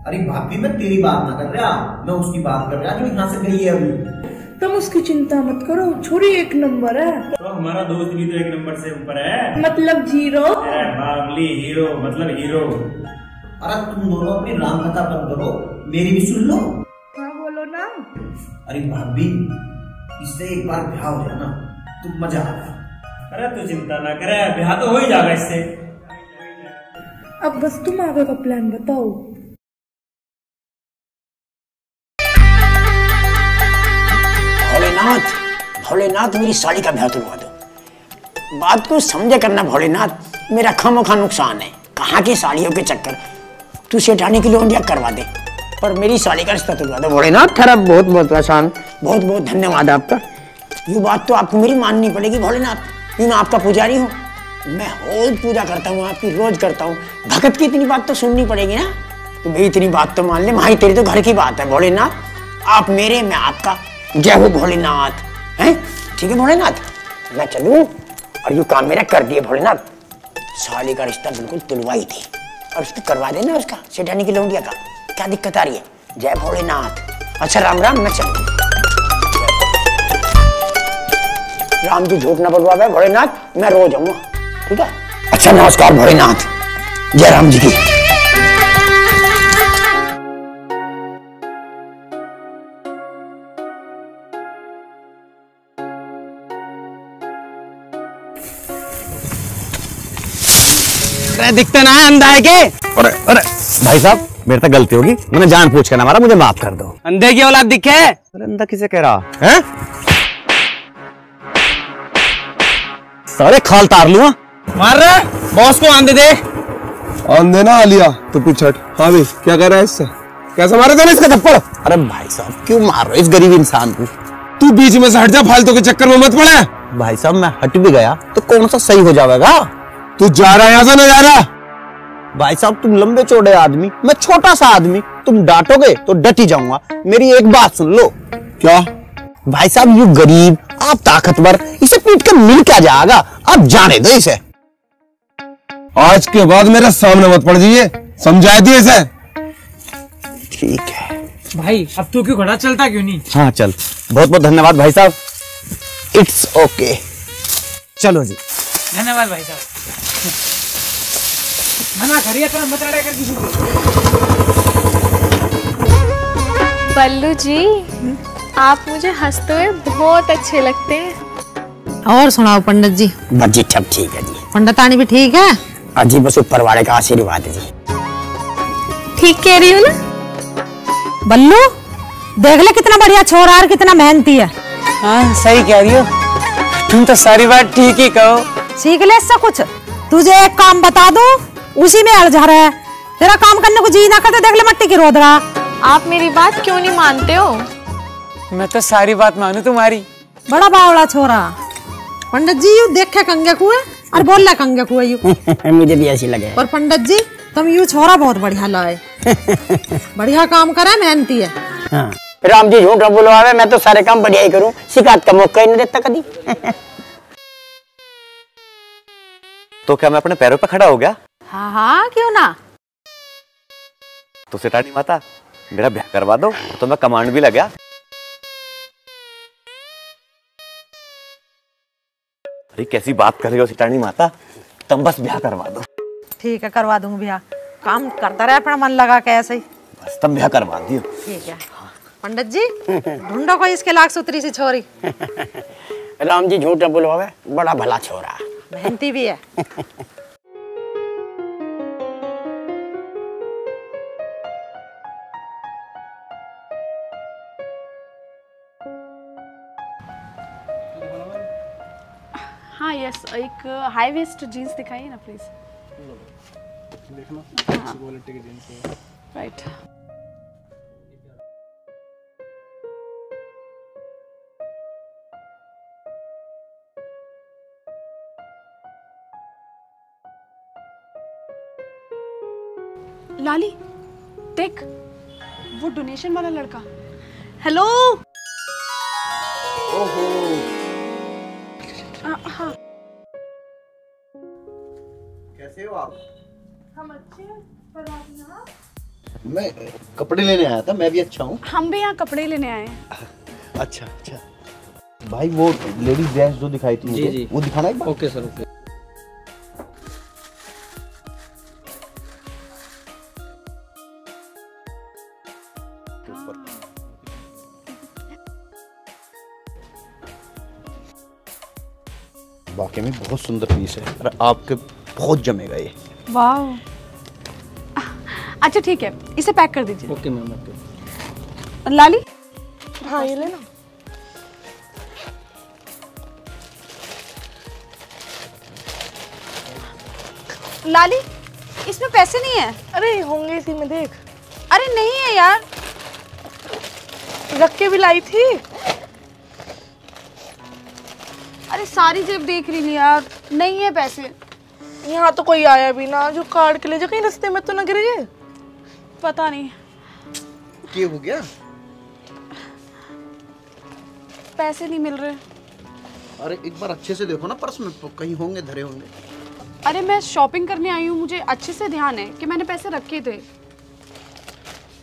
[SPEAKER 16] अरे भाभी मैं तेरी बात ना कर रहा। मैं उसकी बात कर रहा जो यहाँ से गई है अभी।
[SPEAKER 15] तुम उसकी चिंता मत करो छोरी एक नंबर है।
[SPEAKER 17] तो हमारा दोस्त भी तो एक नंबर से ऊपर है।
[SPEAKER 15] मतलब ज़ीरो।
[SPEAKER 17] बावली हीरो मतलब हीरो।
[SPEAKER 16] अरे तुम दोनों अपनी राम कथा बंद करो मेरी भी सुन लो।
[SPEAKER 15] हाँ बोलो ना।
[SPEAKER 16] अरे भाभी इससे एक बार ब्याह हो जाए ना तो मज़ा आ
[SPEAKER 17] अरे तू चिंता ना करे ब्याह तो हो ही जाएगा इससे।
[SPEAKER 15] अब बस तुम आगे का प्लान बताओ।
[SPEAKER 2] भोलेनाथ भोलेनाथ मेरी साड़ी का ब्याह तुलवा दो। बात को समझे करना भोलेनाथ मेरा खामोखा नुकसान है। कहाँ की साड़ियों के चक्कर? तू सेठानी की लोन करवा दे पर मेरी साड़ी का रिश्ता तुलवा दो। भोलेनाथ खराब बहुत बहुत आसान बहुत बहुत धन्यवाद आपका। ये बात तो आपको मेरी माननी पड़ेगी भोलेनाथ। ये मैं आपका पुजारी हूँ। मैं रोज पूजा करता हूँ आपकी रोज करता हूँ। भगत की इतनी बात तो सुननी पड़ेगी ना? तो भाई इतनी बात तो मान ले भाई तेरी तो घर की बात है। भोलेनाथ आप मेरे मैं आपका जय हो भोलेनाथ। हैं? ठीक है भोलेनाथ? मैं चलूँ? और यू काम मेरा कर दिए भोलेनाथ। साली का रिश्ता बिल्कुल तुलवाई थी। और उसको करवा देना उसका, सेठानी की लौंडिया का। क्या दिक्कत आ रही है? जय भोलेनाथ। अच्छा राम राम, मैं चलूँ। राम जी, झूठ ना बोलवा भोलेनाथ, मैं रोज आऊँगा। ठीक है? अच्छा नमस्कार भोलेनाथ। जय राम जी। की
[SPEAKER 7] अरे दिखते ना है अंधा है के। अरे अरे भाई साहब मेरे तक गलती होगी। मैंने जान पूछ कर ना मारा मुझे माफ़ कर दो। अंधे की औलाद दिखे? अरे अंधा किसे कह रहा? है? सारे खाल तार लू
[SPEAKER 6] मार रहा बॉस को आंदे दे।
[SPEAKER 3] आंधे ना आलिया तू तो पिछट हाँ भाई क्या कह रहा है इससे? कैसे मारे थे इसका थप्पड़?
[SPEAKER 7] अरे भाई साहब क्यों मार रहे इस गरीब इंसान को?
[SPEAKER 3] तू बीच में से हट जा फालतू के चक्कर में मत पड़े।
[SPEAKER 7] भाई साहब मैं हट भी गया तो कौन सा सही हो जाएगा?
[SPEAKER 3] तू जा रहा है यहाँ से ना जा रहा?
[SPEAKER 7] भाई साहब तुम लंबे चौड़े आदमी मैं छोटा सा आदमी तुम डांटोगे तो डट ही जाऊँगा। मेरी एक बात सुन लो।
[SPEAKER 3] क्या?
[SPEAKER 7] भाई साहब यू गरीब आप ताकतवर इसे पीट कर मिल क्या जाएगा? आप जाने दो इसे।
[SPEAKER 3] आज के बाद मेरे सामने मत पड़ जाइए समझाए दिए इसे।
[SPEAKER 7] ठीक है।
[SPEAKER 12] भाई अब तू क्यों खड़ा चलता क्यों नहीं?
[SPEAKER 7] हाँ चल। बहुत बहुत धन्यवाद भाई साहब। इट्स ओके चलो जी।
[SPEAKER 12] धन्यवाद भाई साहब। मना करिए तो मत अड़ा कर किसी को
[SPEAKER 8] बल्लू जी आप मुझे हँसते हुए बहुत अच्छे लगते हैं।
[SPEAKER 1] और सुनाओ पंडित जी।
[SPEAKER 2] बस जी सब ठीक है जी।
[SPEAKER 1] पंडितानी भी ठीक है?
[SPEAKER 2] अजी बस ऊपर वाले का आशीर्वाद है जी।
[SPEAKER 8] ठीक कह रही हूँ ना?
[SPEAKER 1] बल्लू देख ले कितना बढ़िया छोरा और कितना मेहनती है।
[SPEAKER 12] हाँ सही कह रही हो। तुम तो सारी बात ठीक ही कहो।
[SPEAKER 1] सीख ले इससे कुछ। तुझे एक काम बता दूँ उसी में अड़झा रहा। है तेरा काम करने को जी ना करते देख ले मट्टी की रोद रहा
[SPEAKER 8] आप मेरी बात क्यों नहीं मानते हो?
[SPEAKER 12] मैं तो सारी बात मानू तुम्हारी।
[SPEAKER 1] बड़ा बावड़ा छोरा। पंडित जी यू देखे कंगे कुए और बोल रहा कंगे कुए यू।
[SPEAKER 2] मुझे भी ऐसी लगे।
[SPEAKER 1] और पंडित जी तुम यू छोरा बहुत बढ़िया लाए। बढ़िया काम करे मेहनती है।
[SPEAKER 2] हाँ। राम जी झूठ बोलवावे मैं तो सारे काम बढ़िया ही करूँ। शिकायत का मौका ही नहीं देता कभी।
[SPEAKER 7] तो क्या मैं अपने पैरों पर खड़ा हो गया?
[SPEAKER 1] हाँ हाँ क्यों ना?
[SPEAKER 7] तो सेठानी माता मेरा ब्याह करवा दो तो मैं कमांड भी लगा। अरे कैसी बात कर रही हो सिटानी माता? तुम बस ब्याह करवा दो।
[SPEAKER 1] ठीक है करवा दूँगी भैया काम करता रहे अपना मन लगा के ऐसे ही।
[SPEAKER 7] बस तुम ब्याह करवा दियो।
[SPEAKER 1] ठीक है। पंडित जी ढूंढो कोई इसके लाख सुतरी सी छोरी।
[SPEAKER 2] राम जी झूठ बोलवावे बड़ा भला छोरा।
[SPEAKER 1] मेहनती भी है
[SPEAKER 11] हाँ यस एक हाई वेस्ट जीन्स दिखाइए ना प्लीज़
[SPEAKER 6] देखना। क्वालिटी की जींस
[SPEAKER 11] राइट लाली देख वो डोनेशन वाला लड़का।
[SPEAKER 10] हेलो ओहो। हाँ।
[SPEAKER 9] कैसे हो आप?
[SPEAKER 16] हम अच्छे हैं पर आप? यहाँ
[SPEAKER 9] मैं कपड़े लेने आया था मैं भी अच्छा हूँ।
[SPEAKER 10] हम भी यहाँ कपड़े लेने आए हैं।
[SPEAKER 9] अच्छा अच्छा। भाई वो लेडीज़ ड्रेस जो दिखाई थी
[SPEAKER 18] जी, जी।
[SPEAKER 9] वो दिखाना है
[SPEAKER 18] ओके सर ओके
[SPEAKER 9] में बहुत सुंदर पीस है अरे आपके बहुत जमेगा ये।
[SPEAKER 10] वाह अच्छा ठीक है इसे पैक कर दीजिए।
[SPEAKER 18] Okay ma'am okay
[SPEAKER 10] Lali?
[SPEAKER 16] हाँ ये लेना।
[SPEAKER 10] लाली इसमें पैसे नहीं है?
[SPEAKER 16] अरे होंगे इसी में देख।
[SPEAKER 10] अरे नहीं है यार।
[SPEAKER 16] रख के भी लाई थी।
[SPEAKER 10] अरे सारी जेब देख रही थी यार। नहीं है पैसे।
[SPEAKER 16] यहाँ तो कोई आया भी ना जो कार्ड के ले जो कहीं रस्ते में तो ना गिर। गए
[SPEAKER 10] पता नहीं।
[SPEAKER 9] क्या हो गया?
[SPEAKER 10] पैसे नहीं मिल रहे।
[SPEAKER 9] अरे एक बार अच्छे से देखो ना पर्स में कहीं होंगे धरे होंगे।
[SPEAKER 10] अरे मैं शॉपिंग करने आई हूँ मुझे अच्छे से ध्यान है कि मैंने पैसे रखे थे।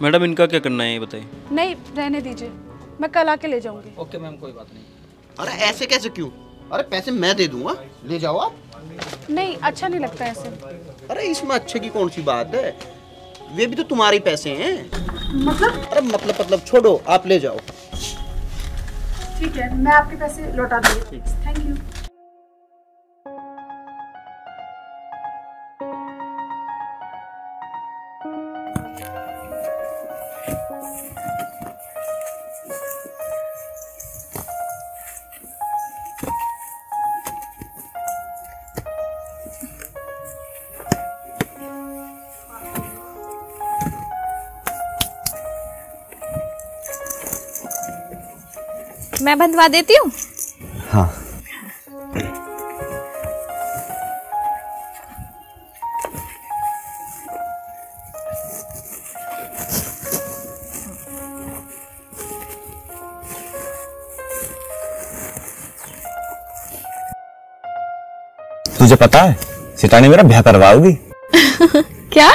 [SPEAKER 19] मैडम इनका क्या करना है ये बताइए।
[SPEAKER 10] नहीं रहने दीजिए। मैं कल आके ले जाऊँगी।
[SPEAKER 18] ओके मैम कोई बात नहीं।
[SPEAKER 9] अरे ऐसे कैसे क्यों? अरे पैसे मैं दे दूँगा। ले जाओ आप।
[SPEAKER 10] नहीं अच्छा नहीं लगता ऐसे।
[SPEAKER 9] अरे इसमें अच्छे की कौन सी बात है? वे भी तो तुम्हारे पैसे हैं।
[SPEAKER 10] मतलब?
[SPEAKER 9] अरे मतलब मतलब छोड़ो आप ले जाओ।
[SPEAKER 10] ठीक है मैं आपके पैसे लौटा दूँगी। थैंक यू
[SPEAKER 8] मैं बंधवा देती हूँ?
[SPEAKER 7] हाँ। तुझे पता है सिटानी मेरा ब्याह करवाओगी?
[SPEAKER 8] क्या?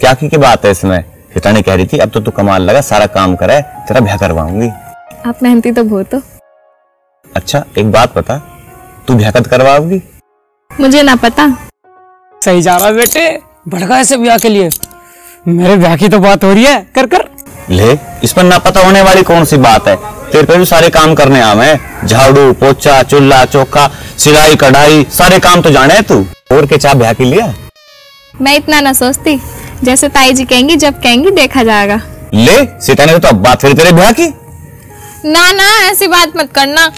[SPEAKER 7] क्या की, की बात है इसमें? सिटानी कह रही थी अब तो तू कमाल लगा सारा काम करे तेरा ब्याह करवाऊँगी।
[SPEAKER 8] आप मेहनती तो बहुत हो।
[SPEAKER 7] अच्छा एक बात बता तू ब्याह करवाओगी?
[SPEAKER 8] मुझे ना पता।
[SPEAKER 12] सही जा रहा है बेटे भड़का ऐसे ब्याह के लिए। मेरे ब्याह की तो बात हो रही है कर कर।
[SPEAKER 7] ले इसमें ना पता होने वाली कौन सी बात है। तेरे पे भी सारे काम करने आवे हैं। झाड़ू पोछा चूल्हा चौका सिलाई कढ़ाई सारे काम तो जाने तू। और के चाह ब्याह के लिए?
[SPEAKER 8] मैं इतना ना सोचती जैसे ताई जी कहेंगी जब कहेंगी देखा जाएगा।
[SPEAKER 7] ले सीता ने तो अब बात करी तेरे ब्याह की।
[SPEAKER 8] ना ना ऐसी बात मत करना।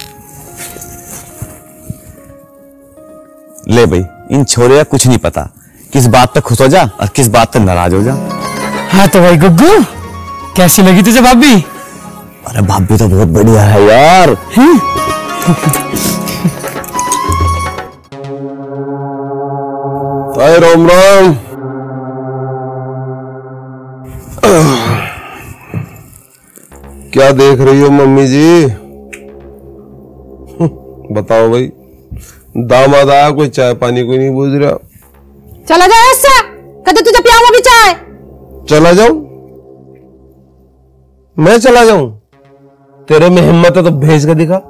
[SPEAKER 7] ले भाई इन छोरे का कुछ नहीं पता। किस बात पे खुश हो जा और किस बात पे नाराज़ हो जा।
[SPEAKER 12] हाँ तो भाई गुग्गू कैसी लगी तुझे भाभी?
[SPEAKER 7] अरे भाभी तो बहुत बढ़िया है यार।
[SPEAKER 3] हाय राम राम। क्या देख रही हो मम्मी जी? बताओ भाई। दामाद आया कोई चाय पानी कोई नहीं पूछ रहा।
[SPEAKER 1] चला जाए इससे कदे तुझे पियाऊँगा भी चाय।
[SPEAKER 3] चला जाऊँ? मैं चला जाऊँ? तेरे में हिम्मत है तो भेज के दिखा।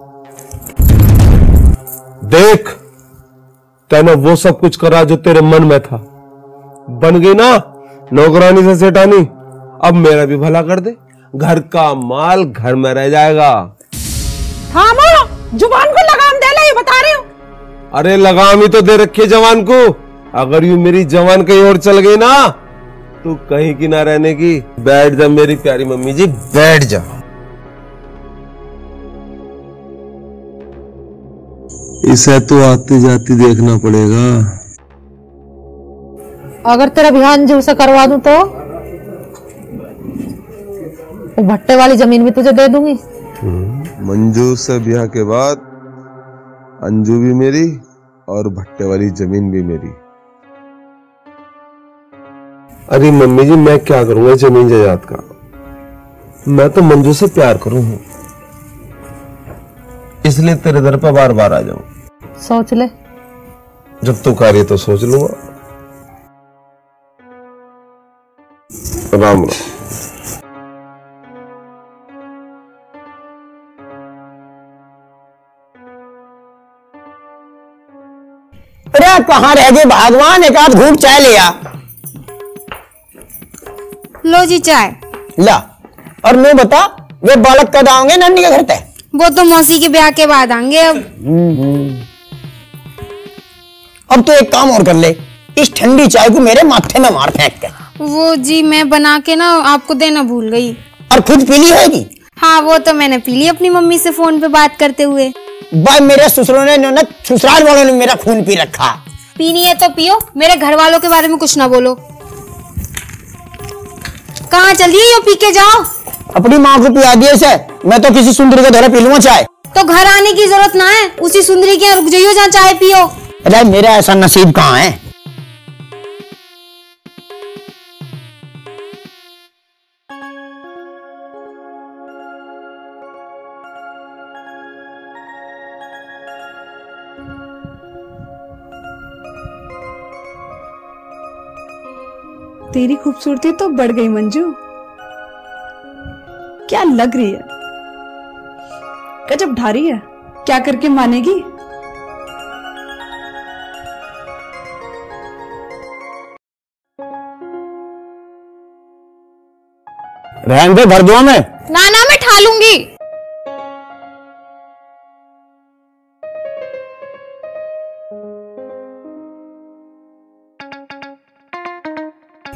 [SPEAKER 3] देख तैने वो सब कुछ करा जो तेरे मन में था। बन गई ना नौकरानी से सेठानी। अब मेरा भी भला कर दे। घर का माल घर में रह जाएगा।
[SPEAKER 1] थामो ज़ुबान को लगाम दे ले ये बता रही हूँ।
[SPEAKER 3] अरे लगाम ही तो दे रखी है जवान को। अगर यू मेरी जवान कहीं और चल गई ना तो कहीं की ना रहने की। बैठ जा मेरी प्यारी मम्मी जी बैठ जा। इसे तो आती जाती देखना पड़ेगा।
[SPEAKER 1] अगर तेरा भियान जो से करवा दूँ तो? वो भट्टे वाली ज़मीन भी तुझे दे दूँगी।
[SPEAKER 3] मंजू से ब्याह के बाद अंजू भी मेरी। और भट्टे वाली ज़मीन भी मेरी। अरे मम्मी जी मैं क्या करूँगा ज़मीन जायदाद का? मैं तो मंजू से प्यार करूँ हूँ। इसलिए तेरे दर पर बार बार आ जाऊँ।
[SPEAKER 1] सोच ले।
[SPEAKER 3] जब तू कार्य तो सोच लूँगा। राम राम।
[SPEAKER 2] अरे कहाँ रह गए? भगवान एक आध घूट चाय लिया
[SPEAKER 4] लो जी चाय।
[SPEAKER 2] ला। और मैं बता वे बालक कद आओगे नन्नी के घर पे?
[SPEAKER 4] वो तो मौसी के ब्याह के बाद आएँगे अब।
[SPEAKER 2] अब तो एक काम और कर ले इस ठंडी चाय को मेरे माथे में मार फेंक के।
[SPEAKER 4] वो जी मैं बना के ना आपको देना भूल गई।
[SPEAKER 2] और खुद पी ली होगी
[SPEAKER 4] हाँ वो तो मैंने पी ली अपनी मम्मी से फ़ोन पे बात करते हुए।
[SPEAKER 2] भाई मेरे ससुरों ने ससुराल वालों ने मेरा खून पी रखा।
[SPEAKER 4] पीनी है तो पियो। मेरे घर वालों के बारे में कुछ ना बोलो। कहाँ चलिए यो पी के जाओ?
[SPEAKER 2] अपनी माँ को पिया दिए से मैं तो किसी सुंदरी के घर पी लूँगा चाय।
[SPEAKER 4] तो घर आने की ज़रूरत ना है? उसी सुंदरी के यहाँ रुक जाइयो जहाँ चाय पियो।
[SPEAKER 2] अरे मेरा ऐसा नसीब कहाँ है?
[SPEAKER 10] तेरी खूबसूरती तो बढ़ गई मंजू। क्या लग रही है? गजब ढारी है। क्या करके मानेगी?
[SPEAKER 2] रहन दे भर दो में
[SPEAKER 4] ना ना मैं ठा लूँगी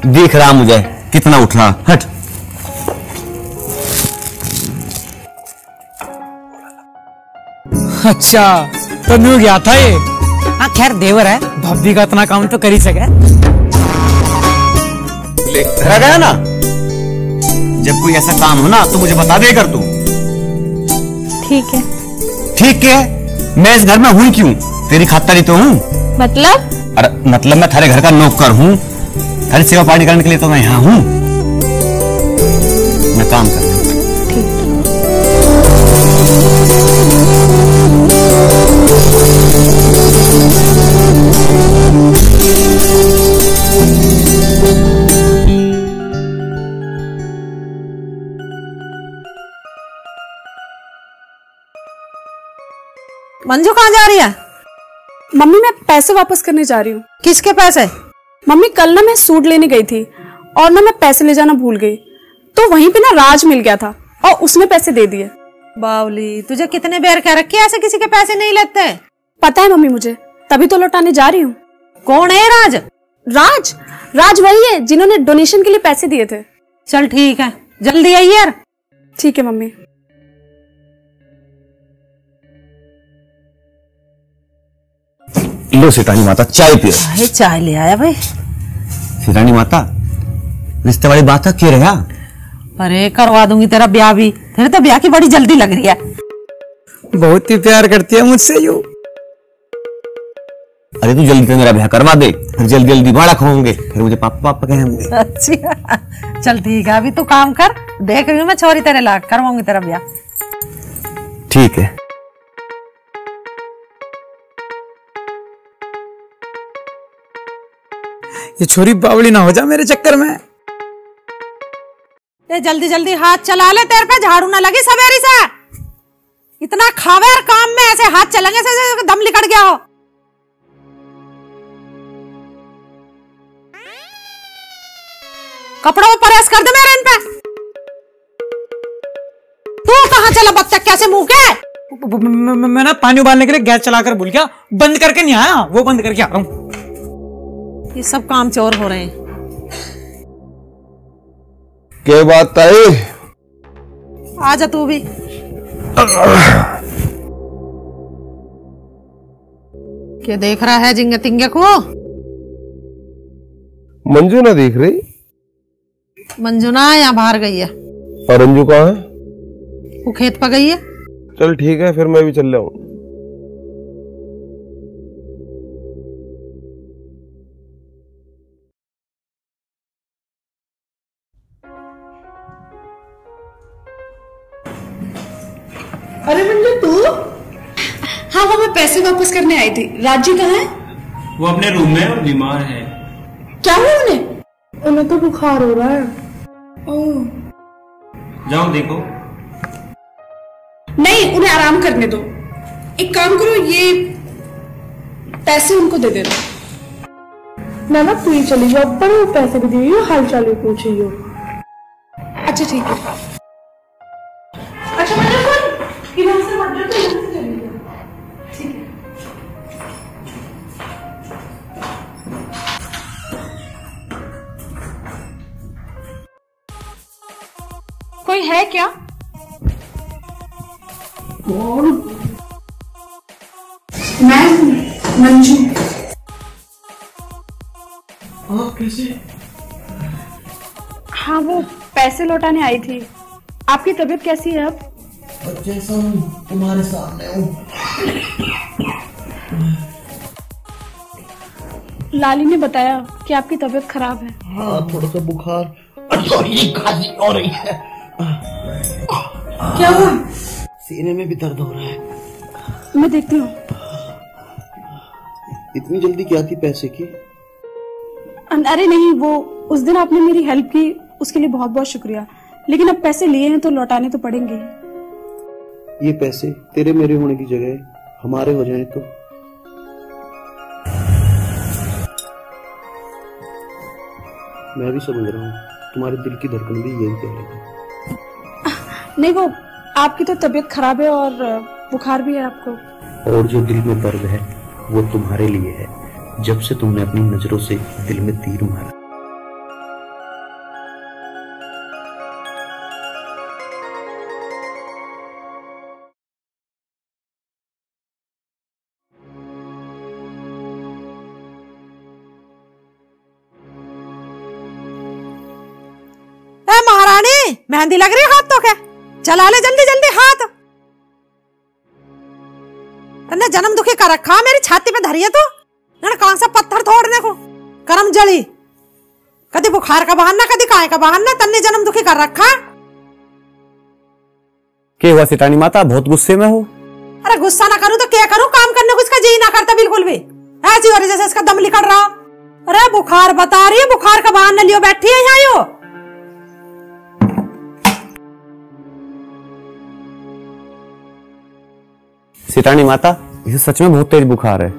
[SPEAKER 7] दिख रहा मुझे कितना उठ रहा हट।
[SPEAKER 12] अच्छा तो न्यू गया था ये। हाँ खैर देवर है। भाभी का इतना काम तो कर ही सके।
[SPEAKER 7] रह गया ना? जब कोई ऐसा काम हो ना तो मुझे बता दे कर तू।
[SPEAKER 8] ठीक है।
[SPEAKER 7] ठीक है? मैं इस घर में हुई क्यों? तेरी खातर ही तो हूँ।
[SPEAKER 8] मतलब?
[SPEAKER 7] अरे मतलब मैं थारे घर का नौकर हूँ। थारी सेवा पानी करने के लिए तो मैं यहाँ हूँ। मैं काम कर रहा
[SPEAKER 1] मंजू कहाँ जा रही है?
[SPEAKER 10] मम्मी मैं पैसे वापस करने जा रही हूँ।
[SPEAKER 1] किसके पैसे?
[SPEAKER 10] मम्मी कल ना मैं सूट लेने गई थी और ना मैं पैसे ले जाना भूल गई। तो वहीं पे ना राज मिल गया था और उसने पैसे दे दिए।
[SPEAKER 1] बावली तुझे कितने बेर कह रखे ऐसे किसी के पैसे नहीं लेते?
[SPEAKER 10] पता है मम्मी मुझे तभी तो लौटाने जा रही हूँ।
[SPEAKER 1] कौन है राज?
[SPEAKER 10] राज? राज वही है जिन्होंने डोनेशन के लिए पैसे दिए थे।
[SPEAKER 1] चल ठीक है जल्दी आई यार।
[SPEAKER 10] ठीक है मम्मी।
[SPEAKER 7] लो सिटानी माता चाय पियो
[SPEAKER 1] अरे चाय ले आया भाई
[SPEAKER 7] सिटानी माता रिश्ते वाली बात है क्यों रहा
[SPEAKER 1] अरे करवा दूँगी तेरा ब्याह भी तेरे तो ब्याह की बड़ी जल्दी लग रही है
[SPEAKER 12] बहुत ही प्यार करती है मुझसे यू
[SPEAKER 7] अरे तू जल्दी से मेरा ब्याह करवा दे फिर जल्दी जल्दी बड़ा खाओगे फिर मुझे पापा पापा कहेंगे
[SPEAKER 1] अच्छा चल ठीक है अभी तू काम कर देख रही हूँ मैं छोरी तेरे ला करवाऊँगी तेरा ब्याह
[SPEAKER 7] ठीक है
[SPEAKER 12] ये छोरी बावली ना हो जा मेरे चक्कर में।
[SPEAKER 1] ये जल्दी जल्दी हाथ चला ले तेरे पे झाड़ू ना लगी सवेरी से। इतना खावे और काम में ऐसे हाथ चलेंगे से दम निकल गया हो। कपड़ों में प्रेस कर दे मेरे इन पे। तू कहाँ चला बच्चा कैसे मुँह के?
[SPEAKER 12] मैं ना पानी उबालने के लिए गैस चलाकर भूल गया। बंद करके नहीं आया? वो बंद करके आ रहा हूँ।
[SPEAKER 1] ये सब काम चोर हो रहे हैं।
[SPEAKER 3] क्या बात आई
[SPEAKER 1] आजा तू भी। क्या देख रहा है जिंगे तिंगे को?
[SPEAKER 3] मंजू ना देख रही?
[SPEAKER 1] मंजू ना यहाँ बाहर गई है।
[SPEAKER 3] और अंजू कहाँ है?
[SPEAKER 1] वो खेत पर गई है।
[SPEAKER 3] चल ठीक है फिर मैं भी चल रहा हूँ।
[SPEAKER 15] पैसे वापस करने आई थी। राज़ी कहाँ है?
[SPEAKER 17] वो अपने रूम में और बीमार है।
[SPEAKER 15] क्या हुआ उन्हें? उन्हें तो बुखार हो रहा है। ओह।
[SPEAKER 17] जाओ देखो।
[SPEAKER 10] नहीं उन्हें आराम करने दो। एक काम करो ये पैसे उनको दे देना।
[SPEAKER 15] ना ना तू ही चली जाओ पर वो पैसे भी दिए हाल चाल भी पूछियो
[SPEAKER 10] अच्छा ठीक है।
[SPEAKER 15] अच्छा मंजू सुन है
[SPEAKER 10] क्या?
[SPEAKER 15] मैं मंजू।
[SPEAKER 5] आप कैसे?
[SPEAKER 10] हाँ वो पैसे लौटाने आई थी। आपकी तबीयत कैसी है अब?
[SPEAKER 5] अब जैसा हूँ तुम्हारे सामने हूँ।
[SPEAKER 10] लाली ने बताया कि आपकी तबीयत खराब है।
[SPEAKER 5] हाँ थोड़ा सा बुखार सॉरी खांसी हो रही है।
[SPEAKER 10] क्या हुआ?
[SPEAKER 5] सीने में भी दर्द हो रहा है।
[SPEAKER 10] मैं देखती हूँ।
[SPEAKER 5] इतनी जल्दी क्या थी पैसे की?
[SPEAKER 10] अरे नहीं वो उस दिन आपने मेरी हेल्प की उसके लिए बहुत बहुत शुक्रिया। लेकिन अब पैसे लिए हैं तो लौटाने तो पड़ेंगे।
[SPEAKER 5] ये पैसे तेरे मेरे होने की जगह हमारे हो जाएँ तो। मैं भी समझ रहा हूँ तुम्हारे दिल की धड़कन भी यही कह रही है
[SPEAKER 10] नहीं वो आपकी तो तबीयत खराब है और बुखार भी है आपको।
[SPEAKER 5] और जो दिल में दर्द है वो तुम्हारे लिए है जब से तुमने अपनी नज़रों से दिल में तीर मारा।
[SPEAKER 1] महारानी मेहंदी लग रही है हाथ तो क्या चला ले जल्दी जल्दी हाथ। तन्ने जन्म दुखी कर रखा मेरी छाती पे धरिए तो। ना कौन सा पत्थर तोड़ने को? करम जड़ी कदी बुखार का बहाना कदी काय का बहाना तन्ने जन्म दुखी कर रखा
[SPEAKER 7] क्या हुआ सितानी माता? बहुत गुस्से में हो।
[SPEAKER 1] अरे गुस्सा ना करूँ तो क्या करूँ? काम करने को इसका जी ना करता बिल्कुल भी। ऐसी हो रही जैसे इसका दम निकल रहा। अरे बुखार बता रही है बुखार का बहाना लियो बैठी है यहाँ
[SPEAKER 7] सितानी माता इसे सच में बहुत तेज बुखार है।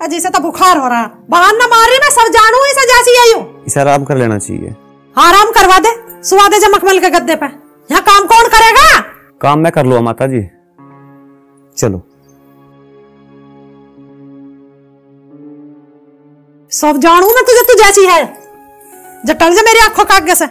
[SPEAKER 1] अजी से तो बुखार हो रहा बहाना मार रही मैं सब जानू इसे जैसी आई हूँ।
[SPEAKER 7] इसे आराम कर लेना चाहिए।
[SPEAKER 1] आराम करवा दे सुवा दे जमकमल के गद्दे पे। यहाँ काम कौन करेगा?
[SPEAKER 7] काम मैं कर लूँगा माता जी। चलो।
[SPEAKER 1] सब जानू मैं तुझे तू जैसी है। जटल जा मेरी आँखों का आगे से।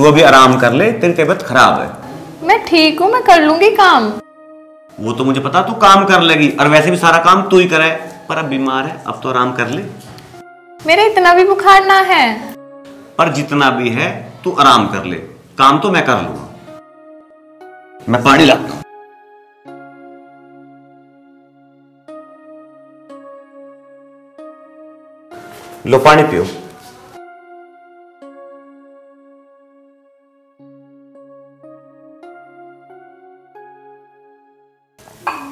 [SPEAKER 7] तू अभी आराम कर ले तेरी तबीयत खराब है।
[SPEAKER 8] मैं ठीक हूँ मैं कर लूँगी काम।
[SPEAKER 7] वो तो मुझे पता तू काम कर लेगी और वैसे भी सारा काम तू ही करे पर अब बीमार है अब तो आराम कर ले।
[SPEAKER 8] मेरा इतना भी बुखार ना है।
[SPEAKER 7] पर जितना भी है तू आराम कर ले काम तो मैं कर लूँगा। मैं पानी लाता हूँ। लो पानी पियो।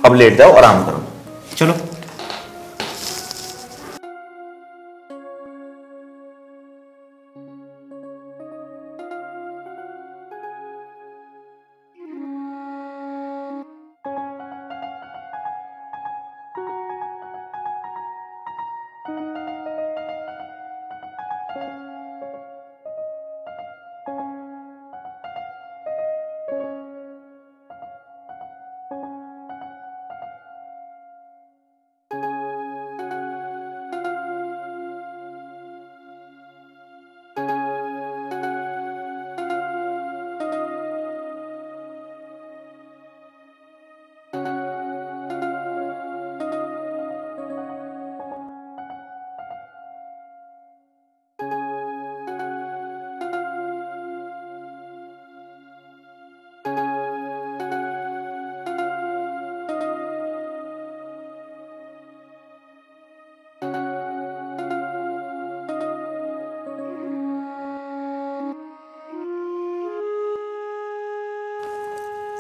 [SPEAKER 7] अब लेट जाओ आराम करो। चलो।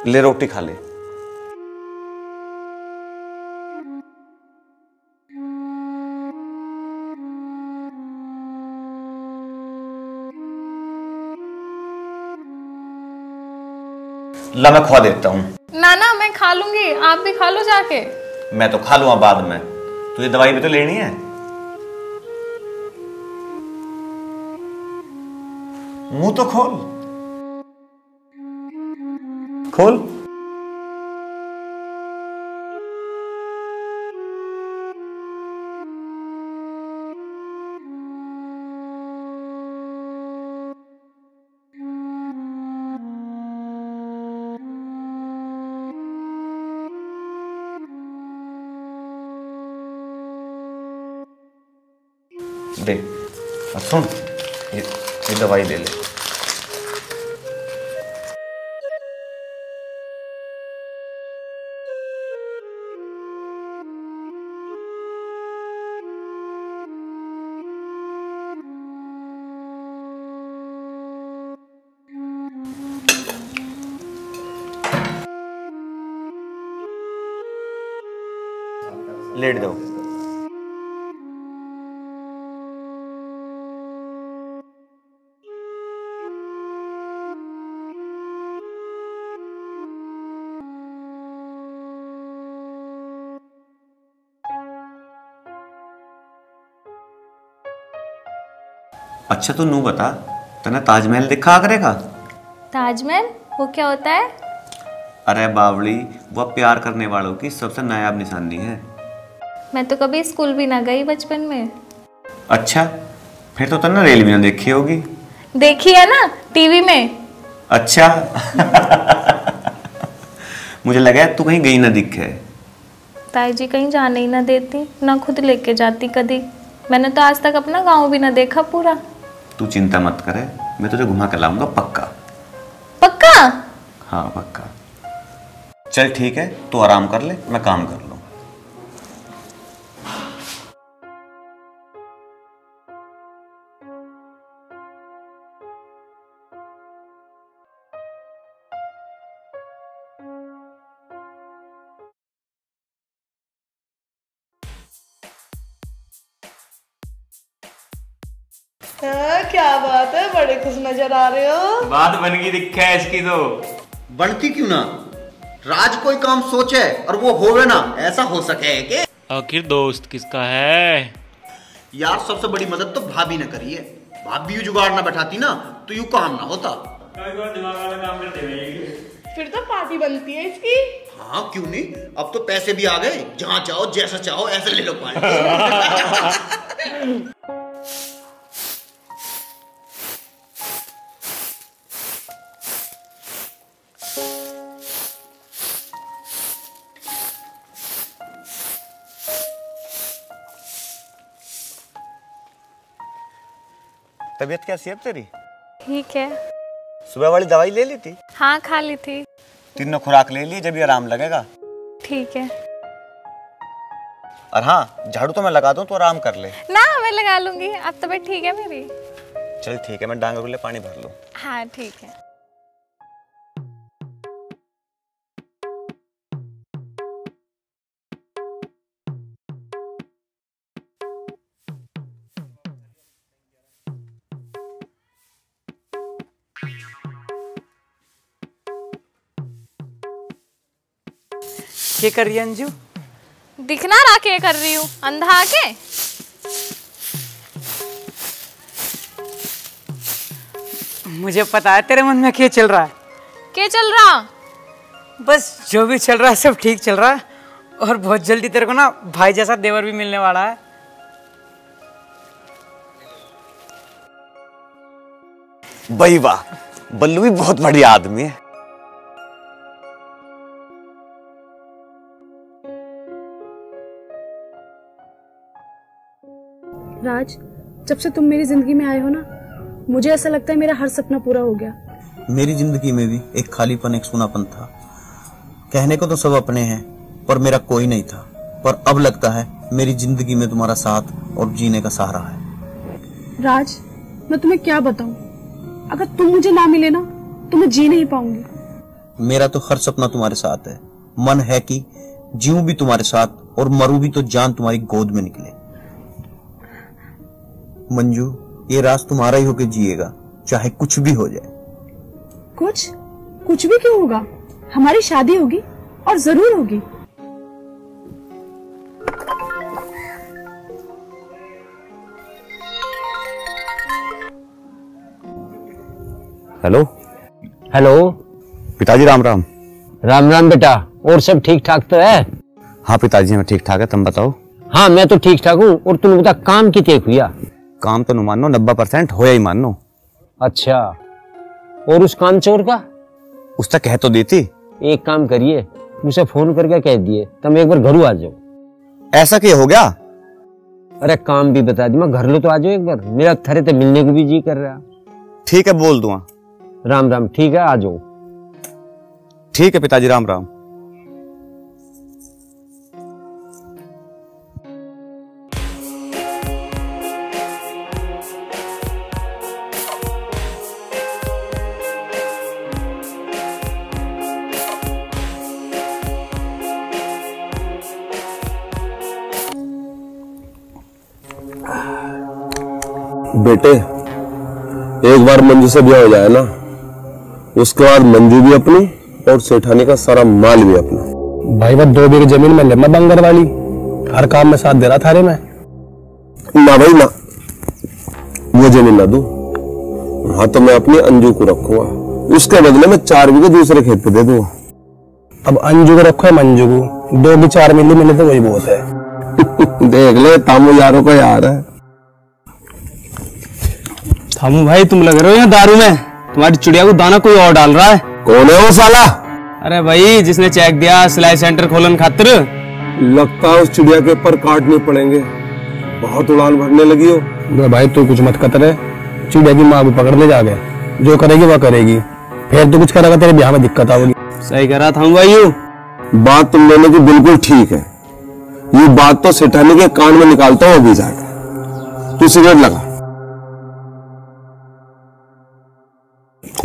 [SPEAKER 7] ले रोटी खा ले। ला मैं खवा देता हूँ।
[SPEAKER 8] ना ना मैं खा लूँगी। आप भी खा लो जाके।
[SPEAKER 7] मैं तो खा लूँगा बाद में। तुझे दवाई भी तो लेनी है? मुँह तो खोल। लेट दो। अच्छा तू नू बता तने ताजमहल देखा करेगा?
[SPEAKER 8] ताजमहल? वो क्या होता है?
[SPEAKER 7] अरे बावली वह प्यार करने वालों की सबसे नायाब निशानी है।
[SPEAKER 8] मैं तो कभी स्कूल भी ना गई बचपन में।
[SPEAKER 7] अच्छा फिर तो तने रेल भी ना देखी होगी।
[SPEAKER 8] देखी है ना टीवी में?
[SPEAKER 7] अच्छा। मुझे लगा तू कहीं गई ना दिखे।
[SPEAKER 8] ताई जी कहीं जाने ही ना देती ना खुद लेके जाती कभी। मैंने तो आज तक अपना गाँव भी ना देखा पूरा।
[SPEAKER 7] तू चिंता मत करे मैं तुझे तो घुमा कर लाऊँगा पक्का।
[SPEAKER 8] पक्का?
[SPEAKER 7] हाँ पक्का। चल ठीक है तू आराम कर ले मैं काम कर लूँ।
[SPEAKER 15] नज़र आ रहे हो?
[SPEAKER 19] बात बन गई दिखा है इसकी तो।
[SPEAKER 9] बनती क्यों ना? राज कोई काम सोचे और वो होवे ना ऐसा हो सके है के
[SPEAKER 19] आखिर दोस्त किसका है?
[SPEAKER 9] यार सबसे बड़ी मदद तो भाभी ने करी है। भाभी यू जुगाड़ ना बैठाती ना तो यू काम ना होता।
[SPEAKER 15] फिर तो पार्टी बनती है इसकी।
[SPEAKER 9] हाँ क्यों नहीं? अब तो पैसे भी आ गए। जहाँ चाहो जैसा चाहो ऐसे ले लो पार्टी।
[SPEAKER 7] तबीयत कैसी है तेरी?
[SPEAKER 8] ठीक है।
[SPEAKER 7] सुबह वाली दवाई ले ली थी?
[SPEAKER 8] हाँ खा ली थी।
[SPEAKER 7] तीनों खुराक ले ली जब ये आराम लगेगा।
[SPEAKER 8] ठीक है।
[SPEAKER 7] और हाँ झाड़ू तो मैं लगा दूँ तो आराम कर ले।
[SPEAKER 8] ना मैं लगा लूँगी। अब तबीयत ठीक है मेरी?
[SPEAKER 7] चल ठीक है मैं डांगों के लिए पानी भर लूँ।
[SPEAKER 8] हाँ ठीक है।
[SPEAKER 12] क्या कर रही है अंजू?
[SPEAKER 8] दिखना रहा के कर रही हूँ। अंधा आके?
[SPEAKER 12] मुझे पता है तेरे मन में क्या चल रहा है।
[SPEAKER 8] क्या चल रहा?
[SPEAKER 12] बस जो भी चल रहा है सब ठीक चल रहा है। और बहुत जल्दी तेरे को ना भाई जैसा देवर भी मिलने वाला है।
[SPEAKER 7] भाई वाह बल्लू भी बहुत बढ़िया आदमी है।
[SPEAKER 10] राज जब से तुम मेरी ज़िंदगी में आए हो ना मुझे ऐसा लगता है मेरा हर सपना पूरा हो गया।
[SPEAKER 5] मेरी ज़िंदगी में भी एक खालीपन एक सुनापन था। कहने को तो सब अपने हैं पर मेरा कोई नहीं था। पर अब लगता है मेरी ज़िंदगी में तुम्हारा साथ और जीने का सहारा है।
[SPEAKER 10] राज मैं तुम्हें क्या बताऊँ? अगर तुम मुझे ना मिले ना तो मैं जी नहीं पाऊँगी।
[SPEAKER 20] मेरा तो हर सपना तुम्हारे साथ है। मन है कि जीऊं भी तुम्हारे साथ और मरूं भी तो जान तुम्हारी गोद में निकले। मंजू ये राज तुम्हारा ही होके जिएगा चाहे कुछ भी हो जाए।
[SPEAKER 10] कुछ? कुछ भी क्यों होगा? हमारी शादी होगी और ज़रूर होगी।
[SPEAKER 7] हेलो?
[SPEAKER 13] हेलो?
[SPEAKER 7] पिताजी राम राम।
[SPEAKER 13] राम राम बेटा और सब ठीक ठाक तो है?
[SPEAKER 7] हाँ पिताजी मैं ठीक ठाक है तुम बताओ?
[SPEAKER 13] हाँ मैं तो ठीक ठाक हूँ और तुम बता काम की तेक हुआ
[SPEAKER 7] काम तो मानो नब्बे परसेंट हो ही मानो।
[SPEAKER 13] अच्छा। और उस काम चोर का?
[SPEAKER 7] उस तक कह तो देती
[SPEAKER 13] एक काम करिए उसे फ़ोन करके कह दिए तुम एक बार घरू आ जाओ।
[SPEAKER 7] ऐसा क्या हो गया?
[SPEAKER 13] अरे काम भी बता दी मैं घर लो तो आ जाओ एक बार। मेरा थरे तो मिलने को भी जी कर रहा।
[SPEAKER 7] ठीक है बोल दूँगा
[SPEAKER 13] राम राम ठीक है आ जाओ।
[SPEAKER 7] ठीक है पिताजी राम राम।
[SPEAKER 3] बेटे एक बार मंजू से ब्याह हो जाए ना उसके बाद मंजू भी अपनी और सेठानी का सारा माल भी अपना।
[SPEAKER 14] भाई वो दो बीघे ज़मीन में लेना बंगर वाली हर काम में साथ दे रहा थारे में।
[SPEAKER 3] ना भाई ना। वो ज़मीन ना दू। वहाँ तो मैं अपनी अंजू को रखूँगा। उसके बदले में चार बीघे दूसरे खेत पे दे दूँगा।
[SPEAKER 14] अब अंजू को रखो है मंजू को दो भी चार मिली मिले तो वही बहुत है।
[SPEAKER 3] देख ले तामू यारों का यार है।
[SPEAKER 14] थामू भाई तुम लग रहे हो यहाँ दारू में? तुम्हारी चिड़िया को दाना कोई और डाल रहा है?
[SPEAKER 3] कौन है वो साला?
[SPEAKER 14] अरे भाई जिसने चेक दिया सिलाई सेंटर खोलन खातिर।
[SPEAKER 3] लगता है उस चिड़िया के ऊपर काटने पड़ेंगे। बहुत उड़ान भरने लगी हो।
[SPEAKER 14] भाई तू कुछ मत कतरे चिड़िया की माँ भी पकड़ ले जाके जो करेगी वह करेगी। फिर तो कुछ करेगा तेरे ब्याह में दिक्कत आएगी सही कह रहा था भाई यू।
[SPEAKER 3] बात तुम दोनों की बिल्कुल ठीक है। ये बात तो सेठानी के कान में निकालता हूँ अभी जाकर। तू सिगरेट लगा।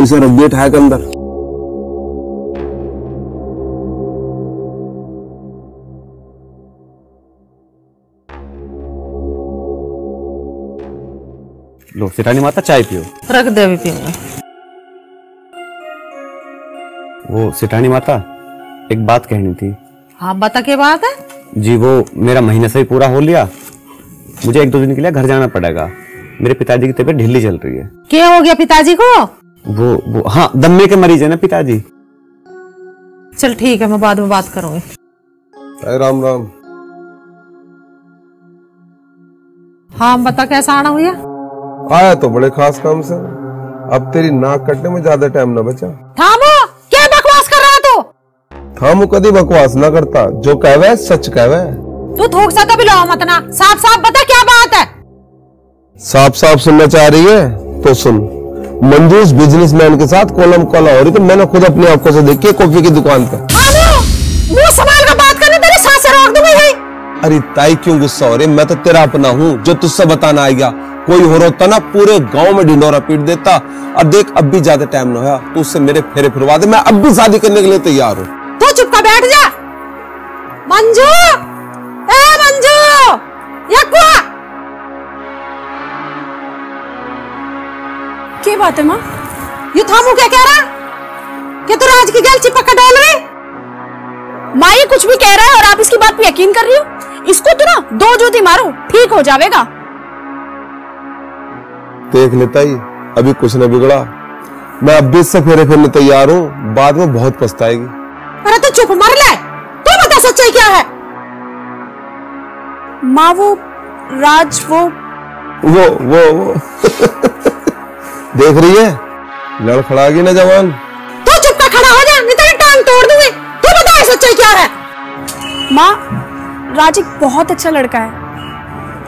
[SPEAKER 3] इसे रख दिया ठा के अंदर।
[SPEAKER 7] लो सेठानी माता चाय पियो।
[SPEAKER 1] रख दे अभी पीऊँगा
[SPEAKER 7] वो सेठानी माता एक बात कहनी थी।
[SPEAKER 1] हाँ बता के बात है?
[SPEAKER 7] जी वो मेरा महीने से ही पूरा हो लिया। मुझे एक दो दिन के लिए घर जाना पड़ेगा। मेरे पिताजी की तबीयत ढीली चल रही है।
[SPEAKER 1] क्या हो गया पिताजी को?
[SPEAKER 7] वो वो हाँ दम्मे के मरीज़ है ना पिताजी?
[SPEAKER 1] चल ठीक है मैं बाद में बात करूँगी।
[SPEAKER 3] अरे राम राम।
[SPEAKER 1] हाँ बता कैसा आना हुआ
[SPEAKER 3] आया तो बड़े खास काम से। अब तेरी नाक कटने में ज़्यादा टाइम ना बचा।
[SPEAKER 1] थामो क्या बकवास कर रहा है तू?
[SPEAKER 3] थामू कभी बकवास ना करता जो कहवे सच कहवे
[SPEAKER 1] तू थोक सा कभी लो मत ना। साफ़ साफ़ बता क्या बात है?
[SPEAKER 3] साफ़ साफ़ सुनना चाह रही है तो सुन। मंजू इस बिजनेसमैन के साथ कोलम कोला हो रही तो मैंने खुद अपनी आँखों से देखी कॉफ़ी की दुकान पे
[SPEAKER 1] मुँह संभाल कर बात करने तेरी साँसें रोक दूँगी यही
[SPEAKER 3] अरे ताई क्यों गुस्सा हो रही? मैं तो तेरा अपना हूँ जो तुझसे बताना आ गया कोई हो रहा होता ना पूरे गाँव में ढिंडोरा पीट देता। और देख अब भी ज़्यादा टाइम न होया। तो उससे मेरे फेरे फिरवा दे मैं अब भी शादी करने के लिए तैयार हूँ।
[SPEAKER 1] तू चुप कर बैठ जा। मंजू! ए मंजू! यक्वा
[SPEAKER 10] क्या बात है माँ।
[SPEAKER 1] ये थामू क्या कह रहा कि तू राज की गल चिपक कर डोल रही
[SPEAKER 10] माँ ये कुछ भी कह रहा है और आप इसकी बात पे यकीन कर रही हो? इसको तो ना दो जोती मारो ठीक हो जाएगा
[SPEAKER 3] देख लेता ही अभी कुछ न बिगड़ा। मैं अब इससे फेरे फिरने तैयार हूँ बाद में बहुत पछताएगी।
[SPEAKER 1] अरे तो चुप मर ले। तू बता सच्चाई क्या है?
[SPEAKER 10] माँ वो राज वो
[SPEAKER 3] वो वो वो। देख रही है? लड़खड़ागी ना जवान।
[SPEAKER 1] तू चुप कर खड़ा हो जा नहीं तेरी टांग तोड़ दूँगी। तू बता ये सच्चाई क्या है?
[SPEAKER 10] माँ राज एक बहुत अच्छा लड़का है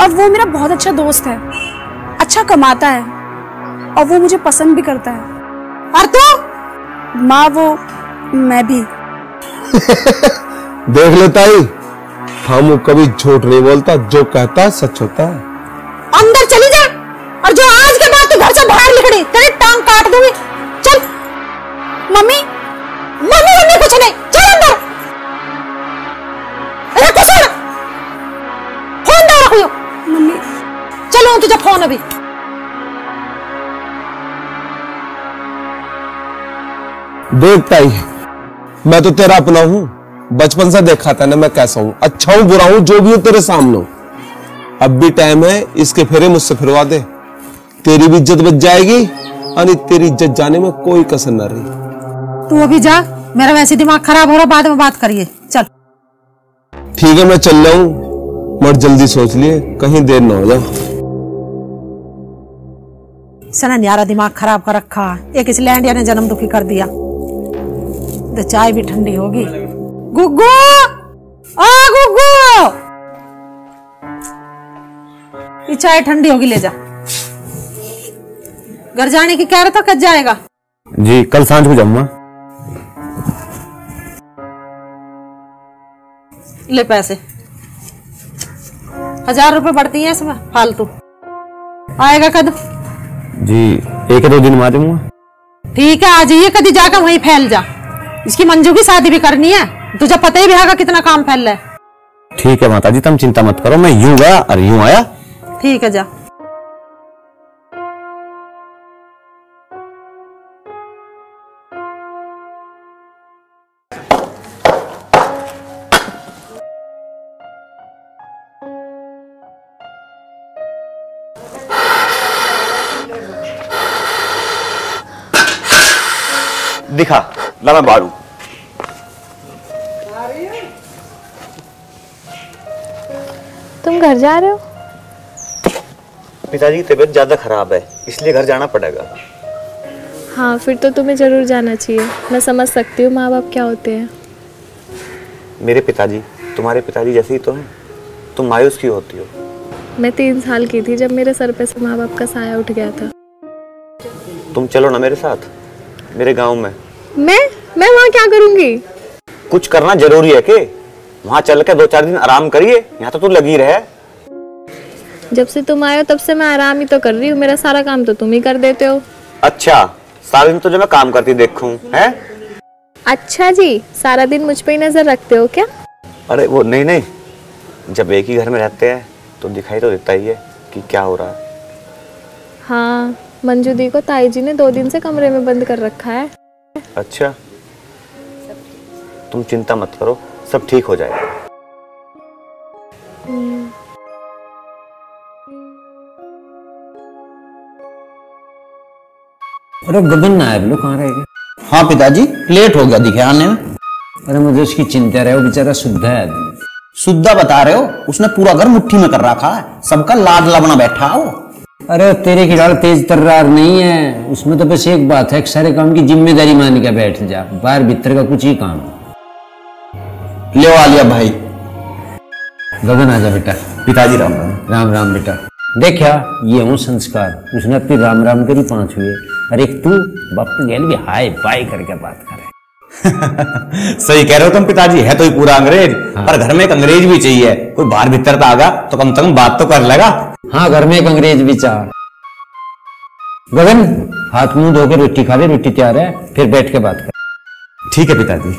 [SPEAKER 10] और वो मेरा बहुत अच्छा दोस्त है। अच्छा कमाता है और वो मुझे पसंद भी करता है।
[SPEAKER 1] और तू?
[SPEAKER 10] माँ वो मैं भी।
[SPEAKER 3] देख लेता ही हम कभी झूठ नहीं बोलता जो कहता है सच होता है।
[SPEAKER 1] अंदर चली जा और जो आज के तू घर से बाहर निकली। तेरे टांग काट दूँगी। चल।
[SPEAKER 10] मम्मी।
[SPEAKER 1] मम्मी मम्मी कुछ नहीं। चल अंदर। अरे कुछ ना फ़ोन दे रखियो मम्मी। चलो तुझे फ़ोन अभी।
[SPEAKER 3] देखता ही मैं तो तेरा अपना हूँ। बचपन से देखा था ना मैं कैसा हूँ। अच्छा हूँ बुरा हूँ जो भी हूँ तेरे सामने हूँ। अब भी टाइम है इसके फेरे मुझसे फिरवा दे। तेरी भी इज़्ज़त बच जाएगी और तेरी इज़्ज़त जाने में कोई कसर ना रही।
[SPEAKER 1] तू अभी जा मेरा वैसे दिमाग खराब हो रहा बाद में बात करिए। चल।
[SPEAKER 3] ठीक है मैं चल रहा हूँ। मगर जल्दी सोच लिए कहीं देर ना हो जाए।
[SPEAKER 1] सना न्यारा दिमाग खराब कर रखा। एक इस लैंडिया ने जन्म दुखी कर दिया। तो चाय भी ठंडी होगी। गुग्गू! ओ गुग्गू! ये चाय ठंडी होगी ले जा। घर जाने की कह रहा था कब जाएगा?
[SPEAKER 7] जी कल साँझ को जाऊँगा।
[SPEAKER 1] ले पैसे। हज़ार रुपए बढ़ती हैं इसमें फालतू। आएगा कद?
[SPEAKER 7] जी एक दो दिन में आ जाऊँगा।
[SPEAKER 1] ठीक है आ जाइए कभी जाकर वहीं फैल जा। इसकी मंजू की शादी भी करनी है। तुझे पता ही भी है कितना काम फैल रहा है।
[SPEAKER 7] ठीक है माता जी तुम चिंता मत करो मैं यूँ गया और यूँ आया।
[SPEAKER 1] ठीक है जा।
[SPEAKER 7] ला मैं बारू।
[SPEAKER 8] तुम घर जा रहे हो?
[SPEAKER 7] पिताजी की तबीयत ज़्यादा खराब है इसलिए घर जाना पड़ेगा।
[SPEAKER 8] हाँ फिर तो तुम्हें ज़रूर जाना चाहिए। मैं समझ सकती हूँ माँ बाप क्या होते हैं।
[SPEAKER 7] मेरे पिताजी तुम्हारे पिताजी जैसे ही तो हैं तुम मायूस क्यों होती हो?
[SPEAKER 8] मैं तीन साल की थी जब मेरे सर पे से माँ बाप का साया उठ गया था।
[SPEAKER 7] तुम चलो ना मेरे साथ। मेरे गाँव में
[SPEAKER 8] मैं मैं वहाँ क्या करूँगी?
[SPEAKER 7] कुछ करना ज़रूरी है के वहाँ चल के दो चार दिन आराम करिए यहाँ तो तू लगी रहे।
[SPEAKER 8] जब से तुम आए हो तब से मैं आराम ही तो कर रही हूँ मेरा सारा काम तो तुम ही कर देते हो।
[SPEAKER 7] अच्छा सारा दिन तो जो मैं काम करती देखूँ हैं?
[SPEAKER 8] अच्छा जी सारा दिन मुझ पे ही नज़र रखते हो क्या?
[SPEAKER 7] अरे वो नहीं नहीं जब एक ही घर में रहते हैं तो दिखाई तो देता ही है कि क्या हो रहा है।
[SPEAKER 8] हाँ मंजू दी को ताई जी ने दो दिन से कमरे में बंद कर रखा है।
[SPEAKER 7] अच्छा। तुम चिंता मत करो सब ठीक हो जाएगा।
[SPEAKER 13] अरे गगन ना आया बोलो कहाँ रह गए?
[SPEAKER 5] हाँ पिताजी लेट हो गया दिखे आने में।
[SPEAKER 13] अरे मुझे उसकी चिंता रहे वो बेचारा शुद्ध है। आदमी
[SPEAKER 5] शुद्धा बता रहे हो उसने पूरा घर मुट्ठी में कर रखा है सबका लाडला बना बैठा है वो।
[SPEAKER 13] अरे तेरे की डाल तेज तर्रार नहीं है। उसमें तो बस एक बात है कि सारे काम की ज़िम्मेदारी मान के बैठ जा। बाहर भीतर का कुछ ही काम।
[SPEAKER 5] ले आ लिया भाई।
[SPEAKER 13] गगन आजा बेटा।
[SPEAKER 7] पिताजी राम राम।
[SPEAKER 13] राम राम बेटा। देखा ये हूँ संस्कार उसने अपनी राम राम करी पाँच हुए। अरे तू बाप गैल भी हाय बाय करके बात करे।
[SPEAKER 7] सही कह रहे हो तुम पिताजी है तो ही पूरा अंग्रेज़ हाँ। पर घर में एक अंग्रेज़ भी चाहिए। कोई बाहर भीतर तो आगा तो कम से कम बात तो कर लेगा।
[SPEAKER 13] हाँ घर में एक अंग्रेज़ भी चाह। गगन हाथ मुँह धो के रोटी खा ले रोटी तैयार है फिर बैठ के बात कर।
[SPEAKER 7] ठीक है पिताजी।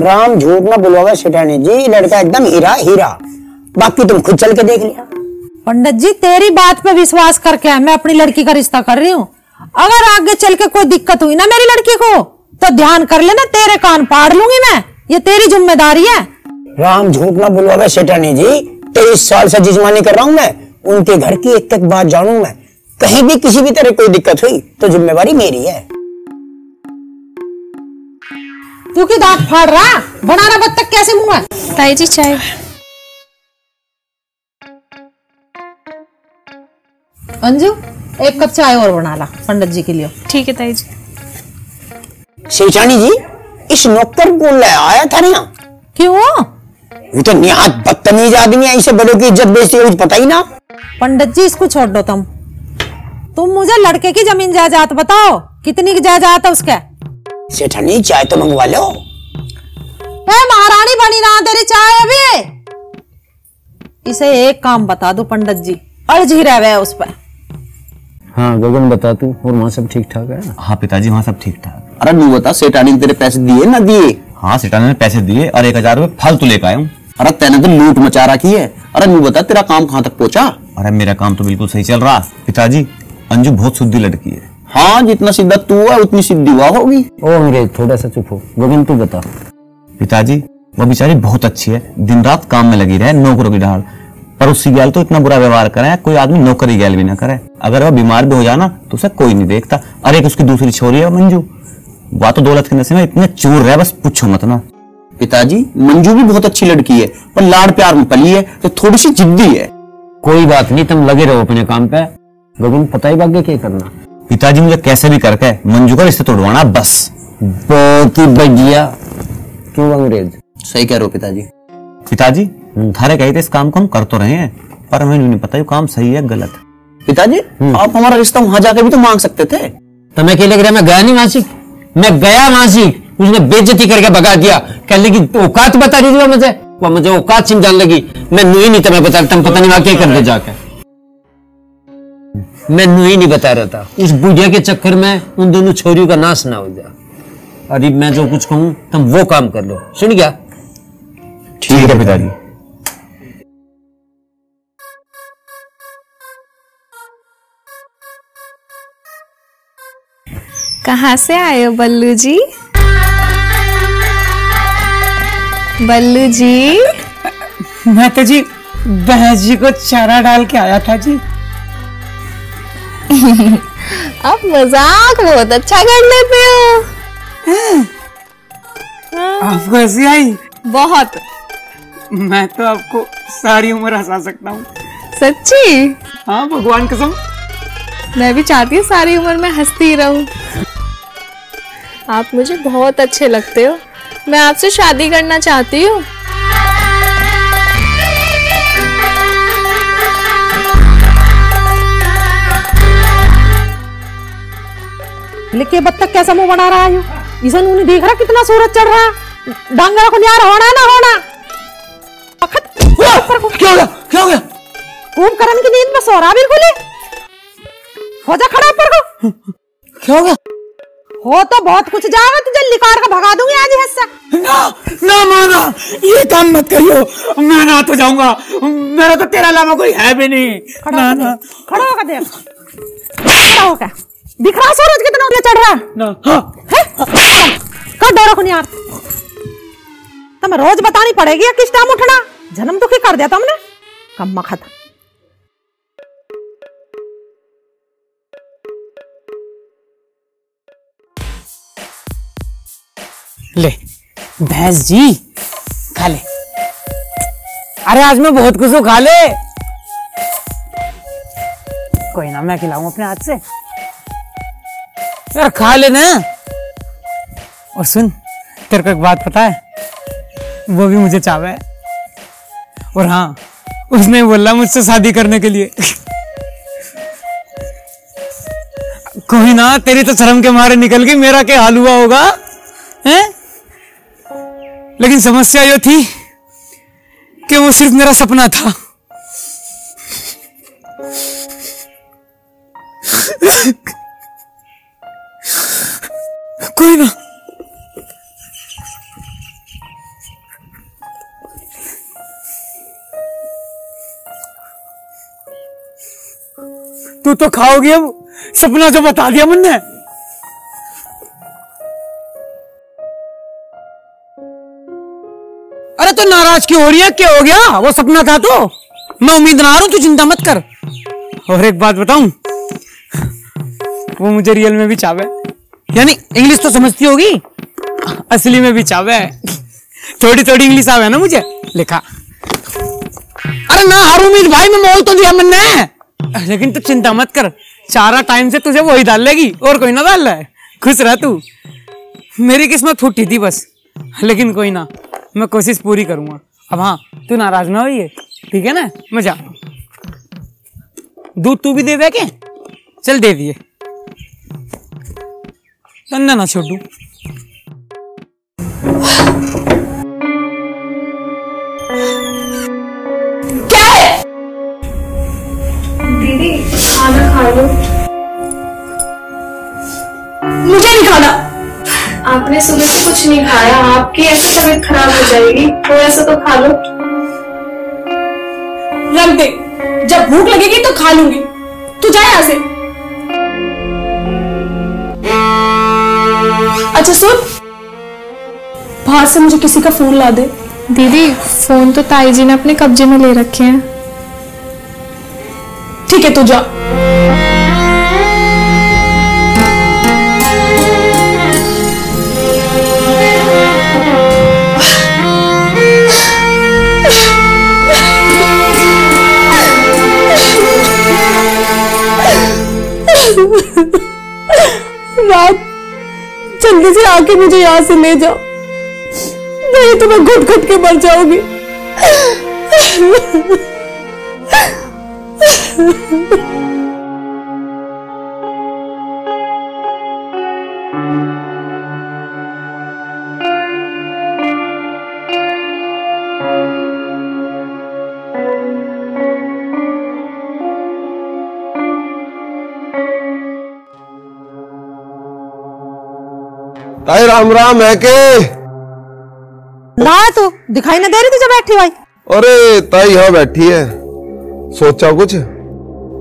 [SPEAKER 2] राम झूठ ना बुलवागा सेठानी जी लड़का एकदम हीरा हीरा। बाकी तुम खुद चल के देख लिया।
[SPEAKER 1] पंडित जी तेरी बात पे विश्वास करके मैं अपनी लड़की का रिश्ता कर रही हूँ। अगर आगे चल के कोई दिक्कत हुई ना मेरी लड़की को तो ध्यान कर लेना तेरे कान पाड़ लूँगी मैं। ये तेरी ज़िम्मेदारी है।
[SPEAKER 2] राम झूठ ना बुलवागा सेठानी जी। तेईस साल से जिजमानी कर रहा हूँ मैं। उनके घर की एक एक बात जानू मैं। कहीं भी किसी भी तरह कोई दिक्कत हुई तो जिम्मेवारी मेरी है।
[SPEAKER 1] तू की दांत फाड़ रहा? बनाना बत्तख कैसे मुँह है?
[SPEAKER 8] ताई जी चाय।
[SPEAKER 1] अंजू एक कप चाय और बना ला पंडित जी के लिए।
[SPEAKER 8] ठीक है ताई जी।
[SPEAKER 2] सेठानी जी इस नौकर को ले आया था ना?
[SPEAKER 1] क्यों?
[SPEAKER 2] ये तो निहात बदतमीज आदमी है इसे बड़ों की इज़्ज़त बेचती है पता ही ना।
[SPEAKER 1] पंडित जी इसको छोड़ दो तुम। तुम मुझे लड़के की ज़मीन जायदाद बताओ। कितनी की जायदाद है उसके?
[SPEAKER 2] सेठानी चाय तो मंगवा लो।
[SPEAKER 1] मैं महारानी बनी रहा तेरी चाय अभी। इसे एक काम बता दो पंडित जी अर्ज़ ही रह गया उस पर।
[SPEAKER 13] हाँ गगन बता तू और वहाँ सब ठीक ठाक है?
[SPEAKER 7] हाँ पिताजी वहाँ सब ठीक ठाक
[SPEAKER 5] अरे तू बता सेठानी ने तेरे पैसे दिए ना दिए?
[SPEAKER 7] हाँ सेठानी ने पैसे दिए और एक हज़ार रुपए फालतू लेकर आया हूँ।
[SPEAKER 5] अरे तैने तो लूट मचा रखी है। अरे तू बता तेरा काम कहाँ तक पहुँचा?
[SPEAKER 7] अरे मेरा काम तो बिल्कुल सही चल रहा। पिताजी अंजू बहुत शुद्धि लड़की है।
[SPEAKER 5] हाँ जितना सीधा तू है उतनी सीधी हुआ होगी।
[SPEAKER 13] ओ अंग्रेज़ थोड़ा सा चुप हो। गगन तू बता।
[SPEAKER 7] पिताजी वो बेचारी बहुत अच्छी है। दिन रात काम में लगी रहे नौकरों की ढाल। पर उसकी गैल तो इतना बुरा व्यवहार करे कोई आदमी नौकरी गैल भी ना करे। अगर वह बीमार भी हो जाना तो उसे कोई नहीं देखता। अरे एक उसकी दूसरी छोरी है मंजू। वह तो दौलत के नशे में इतने चूर रहे बस पूछो मत ना।
[SPEAKER 5] पिताजी मंजू भी बहुत अच्छी लड़की है पर लाड़ प्यार में पली है तो थोड़ी सी जिद्दी है।
[SPEAKER 13] कोई बात नहीं तुम लगे रहो अपने काम पे। गगन पता ही बागे क्या करना।
[SPEAKER 7] पिताजी मुझे कैसे भी करके मंजू का रिश्ता तोड़वाना बस।
[SPEAKER 13] बहुत ही बढ़िया। क्यों अंग्रेज़?
[SPEAKER 5] सही कह रहे हो पिताजी।
[SPEAKER 7] पिताजी थारे कहे थे इस काम को हम कर तो रहे हैं पर हमें नहीं पता ये काम सही है गलत
[SPEAKER 5] पिताजी आप हमारा रिश्ता वहाँ जाके भी तो मांग सकते थे।
[SPEAKER 13] तुम्हें क्या लग रहा है मैं गया नहीं मासिक। मैं गया मासिक। उसने बेइज्जती करके भगा दिया। कह लगी औकात बता रही थी वो मुझे। वो मुझे औकात समझाने लगी। मैं नु ही नहीं तुम्हें बता तुम पता नहीं वहाँ क्या कर दे जाके। मैं नु ही नहीं बता रहा था उस बुढ़िया के चक्कर में उन दोनों छोरियों का नाश ना हो जाए अरे मैं जो कुछ कहूँ तुम वो काम कर लो। सुन गया?
[SPEAKER 7] ठीक है पिताजी।
[SPEAKER 8] कहाँ से आए हो बल्लू जी? बल्लू जी?
[SPEAKER 12] मैं तो जी भैंस जी को चारा डाल के आया था जी।
[SPEAKER 8] आप मज़ाक बहुत अच्छा कर लेते हो।
[SPEAKER 12] आपको ऐसी आई?
[SPEAKER 8] बहुत।
[SPEAKER 12] मैं तो आपको सारी उम्र हंसा सकता हूँ।
[SPEAKER 8] सच्ची?
[SPEAKER 12] हाँ भगवान कसम।
[SPEAKER 8] मैं भी चाहती हूँ सारी उम्र में हंसती रहूँ। आप मुझे बहुत अच्छे लगते हो। मैं आपसे शादी करना चाहती हूँ।
[SPEAKER 1] लेके बत्तख कैसा मुँह बना रहा है? इसे उन्हें देख रहा कितना सूरज चढ़ रहा है। डांगरा को यार होना ना होना।
[SPEAKER 5] क्या हो गया? क्या हो गया?
[SPEAKER 1] कुंभकर्ण की नींद में सो रहा बिल्कुल ही। हो जा खड़ा ऊपर को।
[SPEAKER 5] क्या हो गया?
[SPEAKER 1] हो तो बहुत कुछ जाएगा तुझे लिकार का भगा दूँगी आज हिस्सा
[SPEAKER 12] ना ना माना ये काम मत करियो। मैं ना तो जाऊँगा। मेरा तो तेरा अलावा कोई है भी नहीं।
[SPEAKER 1] खड़ा
[SPEAKER 12] ना ना।
[SPEAKER 1] खड़ा होकर देख। खड़ा होकर। दिख रहा सूरज कितना ऊँचा चढ़ रहा
[SPEAKER 12] ना हाँ।
[SPEAKER 1] कर डरो खुन यार तुम्हें रोज बतानी पड़ेगी किस टाइम उठना? जन्म दुखी कर दिया तुमने। कम मखत
[SPEAKER 12] ले। भैंस जी खा ले। अरे आज मैं बहुत कुछ हूँ, खा ले। कोई ना मैं खिलाऊं अपने हाथ से। यार खा ले ना। और सुन तेरे को एक बात पता है? वो भी मुझे चावे है। और हाँ उसने बोला मुझसे शादी करने के लिए। कोई ना तेरी तो शर्म के मारे निकल गई मेरा क्या हाल हुआ होगा? हैं? लेकिन समस्या ये थी कि वो सिर्फ़ मेरा सपना था। कोई ना। तू तो खाओगी अब। सपना जो बता दिया मैंने तो नाराज़ क्यों हो रही है? क्या हो गया? वो सपना था तो। मैं उम्मीद ना हूँ तू चिंता मत कर। और एक बात बताऊँ, वो मुझे रियल में भी चावे। यानी इंग्लिश तो समझती होगी, असली में भी चावे। थोड़ी थोड़ी इंग्लिश आवे ना मुझे? लिखा। अरे ना, हर उम्मीद भाई, मैं मोल तो दिया मैंने। लेकिन तू चिंता मत कर चारा टाइम से तुझे वही डाल लेगी, और कोई ना डाल रहा है। खुश रह तू। मेरी किस्मत फूटी थी बस, लेकिन कोई ना। मैं कोशिश पूरी करूँगा। अब हाँ तू नाराज़ ना होइए, ठीक है ना? मैं जा। दूध तू भी दे दे के? चल दे दिए। धंधा ना छोड़ू।
[SPEAKER 8] दीदी खाना खा लो।
[SPEAKER 15] मुझे नहीं खाना।
[SPEAKER 8] आपने सुबह से कुछ नहीं खाया आपकी ऐसे तबीयत खराब हो जाएगी थोड़ा सा तो खा लो।
[SPEAKER 15] रख दे। जब भूख लगेगी तो खा लूँगी। तू जा यहाँ से। अच्छा सुन। बाहर से मुझे किसी का फ़ोन ला दे।
[SPEAKER 8] दीदी फ़ोन तो ताई जी ने अपने कब्जे में ले रखे हैं।
[SPEAKER 15] ठीक है तू जा। जल्दी से आके मुझे यहाँ से ले जाओ। नहीं तो मैं घुट घुट के मर जाऊँगी।
[SPEAKER 3] ताई राम राम है के?
[SPEAKER 1] ना तू दिखाई ना दे रही तुझे बैठी भाई
[SPEAKER 3] अरे ताई यहाँ बैठी है। सोचा कुछ?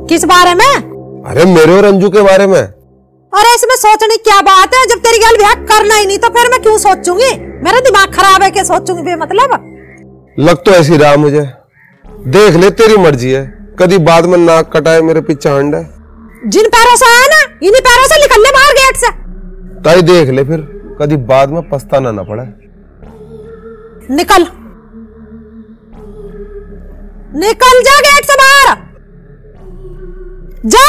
[SPEAKER 1] किस बारे में?
[SPEAKER 3] अरे मेरे और अंजू के बारे में।
[SPEAKER 1] अरे इसमें सोचने क्या बात है? जब तेरी गल ब्याह करना ही नहीं तो फिर मैं क्यों सोचूँगी? मेरा दिमाग खराब है क्या सोचूँगी बेमतलब?
[SPEAKER 3] लग तो ऐसी रहा मुझे। देख ले तेरी मर्ज़ी है। कभी बाद में नाक कटाए मेरे पीछे हंड है।
[SPEAKER 1] जिन पैरों से आया ना इन्हीं पैरों से निकल ले बाहर गेट से।
[SPEAKER 3] ताई देख ले फिर। कभी बाद में पछताना ना पड़े।
[SPEAKER 1] निकल। निकल जा गेट से बाहर। जा।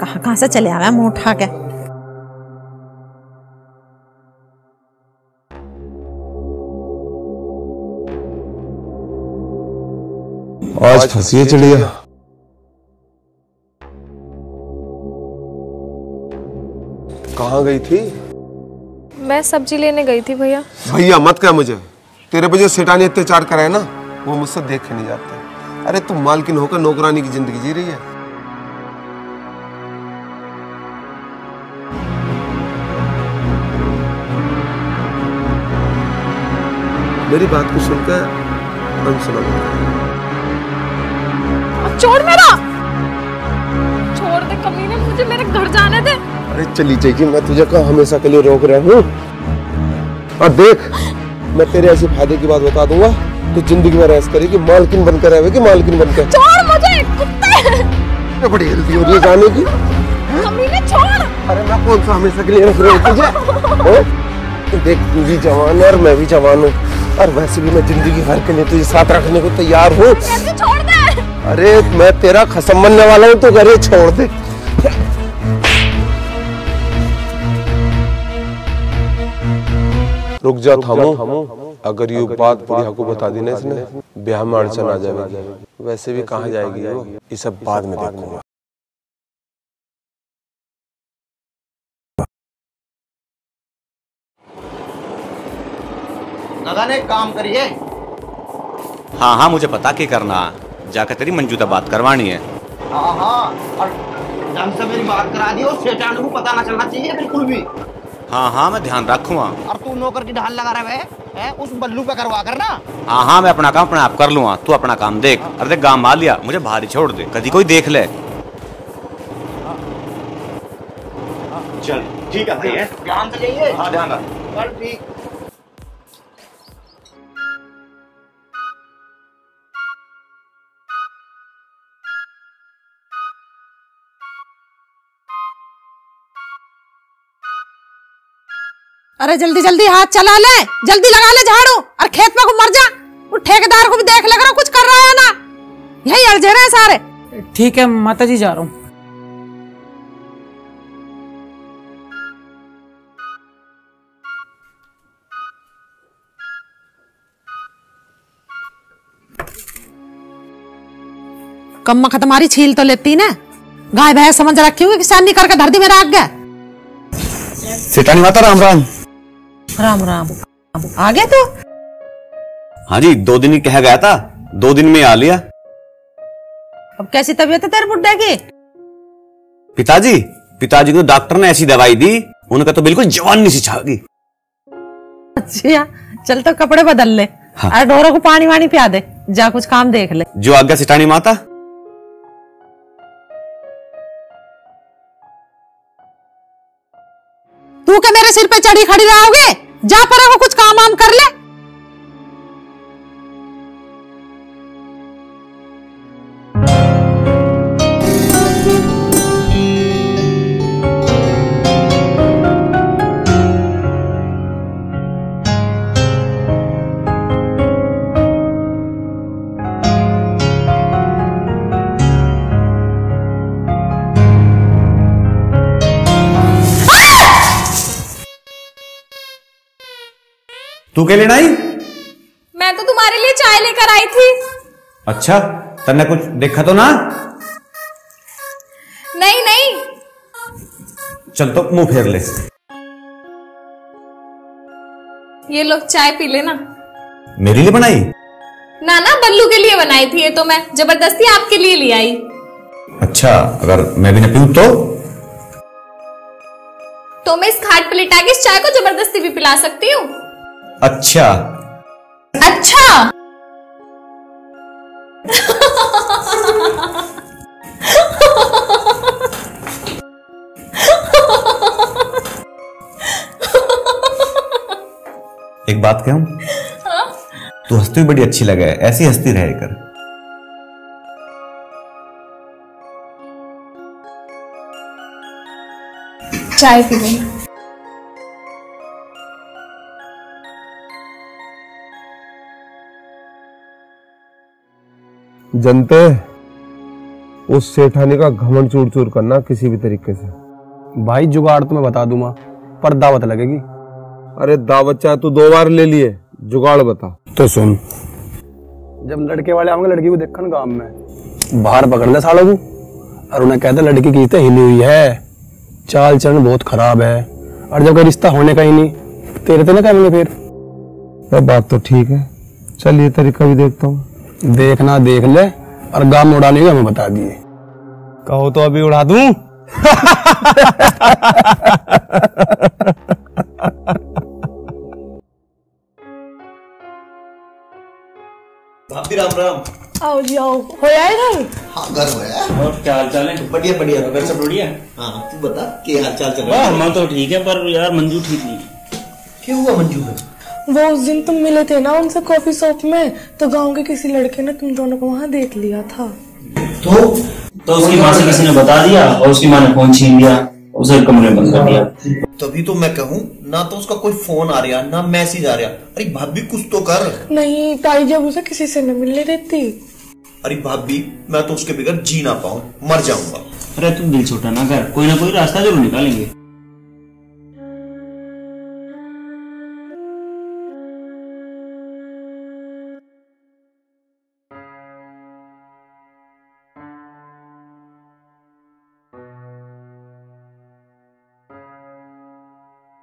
[SPEAKER 1] कहाँ कहाँ से चले आवे मुँह उठा के?
[SPEAKER 3] आज फंसी है चिड़िया। कहाँ गई थी?
[SPEAKER 8] मैं सब्ज़ी लेने गई थी भैया।
[SPEAKER 3] भैया मत कह मुझे। तेरे पे जो सेठानी अत्याचार कराए ना वो मुझसे देखे नहीं जाते। अरे तुम मालकिन होकर नौकरानी की ज़िंदगी जी रही है। मेरी बात को सुनकर अनसुना
[SPEAKER 8] छोड़ मेरा। छोड़ दे कमीने मुझे मेरे घर जाने दे।
[SPEAKER 3] अरे चली जाएगी मैं तुझे कहा हमेशा के लिए रोक रहा हूँ। और देख मैं तेरे ऐसे फ़ायदे की बात बता दूँगा तो ज़िंदगी में रहस करेगी मालकिन बनकर रहेगी मालकिन बनकर।
[SPEAKER 8] छोड़ मुझे कुत्ते!
[SPEAKER 3] बड़ी जल्दी हो रही है जाने की।
[SPEAKER 8] छोड़!
[SPEAKER 3] अरे मैं कौन सा हमेशा के लिए रख रहा हूँ तुझे? देख तू भी जवान है और मैं भी जवान हूँ। और वैसे भी मैं ज़िंदगी भर के लिए तुझे साथ रखने को तैयार हूँ। अरे मैं तेरा खसम बनने वाला हूँ तो घरे छोड़ दे। रुक जा थामो। अगर ये बात प्रिया को बता दी ना इसने ब्याह में अड़चन आ जाएगी। वैसे भी कहाँ जाएगी वो? ये सब बाद में देखूँगा।
[SPEAKER 5] दादा ने काम करिए
[SPEAKER 7] हाँ। हाँ मुझे पता क्या करना। जाकर तेरी मंजूदा बात करवानी है।
[SPEAKER 5] हाँ हाँ और ढंग से मेरी बात करा दी और सेठान को पता ना चलना चाहिए बिल्कुल भी।
[SPEAKER 7] हाँ हाँ मैं ध्यान रखूँगा।
[SPEAKER 5] और तू नौकर की ढाल लगा रहे है उस बल्लू पे करवा करना?
[SPEAKER 7] हाँ हाँ मैं अपना काम अपने आप कर लूँगा। तू अपना काम देख। अरे देख गाँव मार लिया। मुझे भारी छोड़ दे। कभी कोई देख ले। चल ठीक है भाई
[SPEAKER 5] ध्यान से जाइए
[SPEAKER 7] हाँ ध्यान रख।
[SPEAKER 5] चल ठीक।
[SPEAKER 1] अरे जल्दी जल्दी हाथ चला ले जल्दी लगा ले झाड़ू और खेत में को मर जा। वो ठेकेदार को भी देख ले करो कुछ कर रहा है ना। यही अड़जे रहे सारे।
[SPEAKER 12] ठीक है माता जी जा रहा हूँ।
[SPEAKER 1] कम्मा खतमारी छील तो लेती ना। गाय भैंस समझ रखी हुई किसान नहीं करके धरती में राख गया
[SPEAKER 7] सेठानी माता राम राम।
[SPEAKER 1] राम राम आ गया तो?
[SPEAKER 7] हाँ जी दो दिन ही कह गया था। दो दिन में आ लिया।
[SPEAKER 1] अब कैसी तबीयत है तेरे बुड्ढे की?
[SPEAKER 7] पिताजी पिताजी को डॉक्टर ने ऐसी दवाई दी उनका तो बिल्कुल जवानी सी छा गई
[SPEAKER 1] अच्छा चल तो कपड़े बदल ले।
[SPEAKER 7] हाँ।
[SPEAKER 1] अरे डोरों को पानी वानी पिया दे। जा कुछ काम देख ले।
[SPEAKER 7] जो आज्ञा सिटानी माता।
[SPEAKER 1] तू क्या मेरे सिर पे चढ़ी खड़ी रहोगे? जा पर कुछ काम वाम कर ले।
[SPEAKER 7] तू क्या लेना आई
[SPEAKER 8] मैं तो तुम्हारे लिए चाय लेकर आई थी।
[SPEAKER 7] अच्छा तन्ने कुछ देखा तो ना?
[SPEAKER 8] नहीं नहीं।
[SPEAKER 7] चल तो मुँह फेर ले।
[SPEAKER 8] ये लो चाय पी लेना।
[SPEAKER 7] मेरे लिए बनाई?
[SPEAKER 8] ना ना बल्लू के लिए बनाई थी ये तो मैं ज़बरदस्ती आपके लिए ले आई।
[SPEAKER 7] अच्छा अगर मैं भी ना पीऊं तो?
[SPEAKER 8] तो मैं इस खाट पे लिटा के इस चाय को ज़बरदस्ती भी पिला सकती हूँ?
[SPEAKER 7] अच्छा।
[SPEAKER 8] अच्छा।
[SPEAKER 7] एक बात कहूँ? तू हंसती हुई बड़ी अच्छी लगा है ऐसी हंसती रहे कर।
[SPEAKER 8] चाय पी लेना
[SPEAKER 3] जनते उस सेठानी का घमंड चूर चूर करना किसी भी तरीके से।
[SPEAKER 21] भाई जुगाड़ तो मैं बता दूँगा पर दावत लगेगी।
[SPEAKER 3] अरे दावत चाहे तू दो बार ले लिए जुगाड़ बता।
[SPEAKER 21] तो सुन। जब लड़के वाले आएँगे लड़की को देखा गाँव में। बाहर पकड़ ले सालों को। और उन्हें कहते लड़की की तो हिली हुई है चाल चलन बहुत खराब है। और जब कोई रिश्ता होने का ही नहीं तेरे तो ना कहेंगे फिर।
[SPEAKER 3] बात तो ठीक है। चल ये तरीका भी देखता हूँ।
[SPEAKER 21] देखना देख ले और गाँव में उड़ाने का हमें बता दिए।
[SPEAKER 14] कहो तो अभी उड़ा दूँ।
[SPEAKER 9] भाभी राम राम।
[SPEAKER 15] आओ जी आओ। हो आएगा
[SPEAKER 9] हाँ घर होया
[SPEAKER 19] और क्या हाल चाल है?
[SPEAKER 9] बढ़िया बढ़िया।
[SPEAKER 19] घर सब बढ़िया?
[SPEAKER 9] हाँ तू बता क्या हाल चाल चल रहा है?
[SPEAKER 19] हमारा तो ठीक है पर यार मंजू ठीक नहीं
[SPEAKER 9] क्यों हुआ मंजू है
[SPEAKER 15] वो उस दिन तुम मिले थे ना उनसे कॉफ़ी शॉप में तो गाँव के किसी लड़के ने तुम दोनों को वहाँ देख लिया था।
[SPEAKER 9] तो
[SPEAKER 19] तो उसकी माँ से किसी ने बता दिया और उसकी माँ ने फ़ोन छीन लिया उसे कमरे में बंद कर दिया।
[SPEAKER 9] तभी तो मैं कहूँ ना तो उसका कोई फ़ोन आ रहा ना मैसेज आ रहा। अरे भाभी कुछ तो कर।
[SPEAKER 15] नहीं ताई जब उसे किसी से न मिलने देती।
[SPEAKER 9] अरे भाभी मैं तो उसके बगैर जी ना पाऊँ मर जाऊँगा।
[SPEAKER 19] अरे तुम दिल छोटा ना कर कोई ना कोई रास्ता ज़रूर निकालेंगे।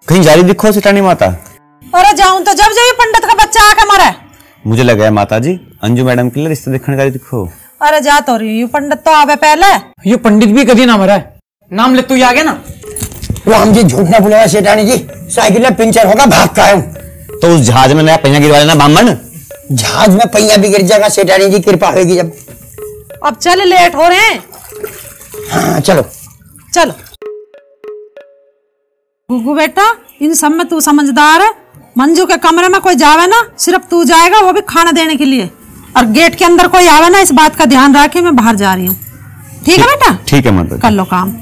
[SPEAKER 7] कहीं जारी दिखो सिटानी माता?
[SPEAKER 1] अरे जाऊँ तो जब जाइए पंडित का बच्चा आके मरे।
[SPEAKER 7] मुझे लगा है माता जी अंजू मैडम के लिए रिश्ते देखने का दिखो
[SPEAKER 1] अरे जा तो रही हूँ पंडित तो आवे पहले।
[SPEAKER 12] ये पंडित भी कभी ना मरा। नाम ले तू ही आ गया ना।
[SPEAKER 2] राम जी झूठ ना बुलाया सेठानी जी। साइकिल में पंचर होगा भाग का आऊँ।
[SPEAKER 7] तो उस जहाज़ में नया पहिया गिरवा लेना बामन।
[SPEAKER 2] जहाज़ में पहिया भी गिर जाएगा सेठानी जी कृपा होगी जब।
[SPEAKER 1] अब चल लेट हो रहे हैं।
[SPEAKER 2] हाँ चलो।
[SPEAKER 1] चलो। गुग्गू बेटा इन सब में तू समझदार है? मंजू के कमरे में कोई जावे ना सिर्फ़ तू जाएगा वो भी खाना देने के लिए। और गेट के अंदर कोई आवे ना इस बात का ध्यान रखे मैं बाहर जा रही हूँ। ठीक है बेटा?
[SPEAKER 7] ठीक है माता
[SPEAKER 1] कर लो काम।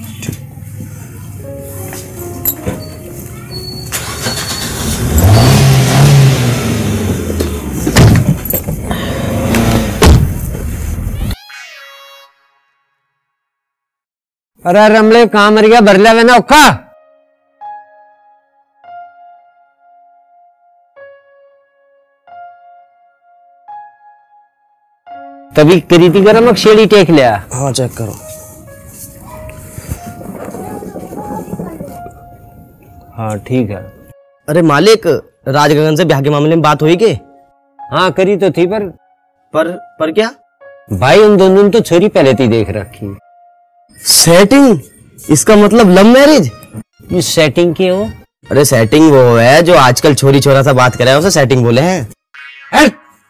[SPEAKER 13] अरे रमले कहाँ मर गया भरला वे ना ओका तभी करी थी गरम शेड़ी टेक लिया
[SPEAKER 14] हाँ चेक करो।
[SPEAKER 13] हाँ ठीक है।
[SPEAKER 14] अरे मालिक राजगगन से ब्याह के मामले में बात हुई के?
[SPEAKER 13] हाँ करी तो थी पर
[SPEAKER 14] पर पर क्या?
[SPEAKER 22] भाई उन दोनों ने तो छोरी पहले थी देख रखी।
[SPEAKER 9] सेटिंग इसका मतलब लव मैरिज
[SPEAKER 22] ये सेटिंग के हो?
[SPEAKER 9] अरे सेटिंग वो है जो आजकल छोरी छोरा सा बात करे उसे सेटिंग बोले हैं।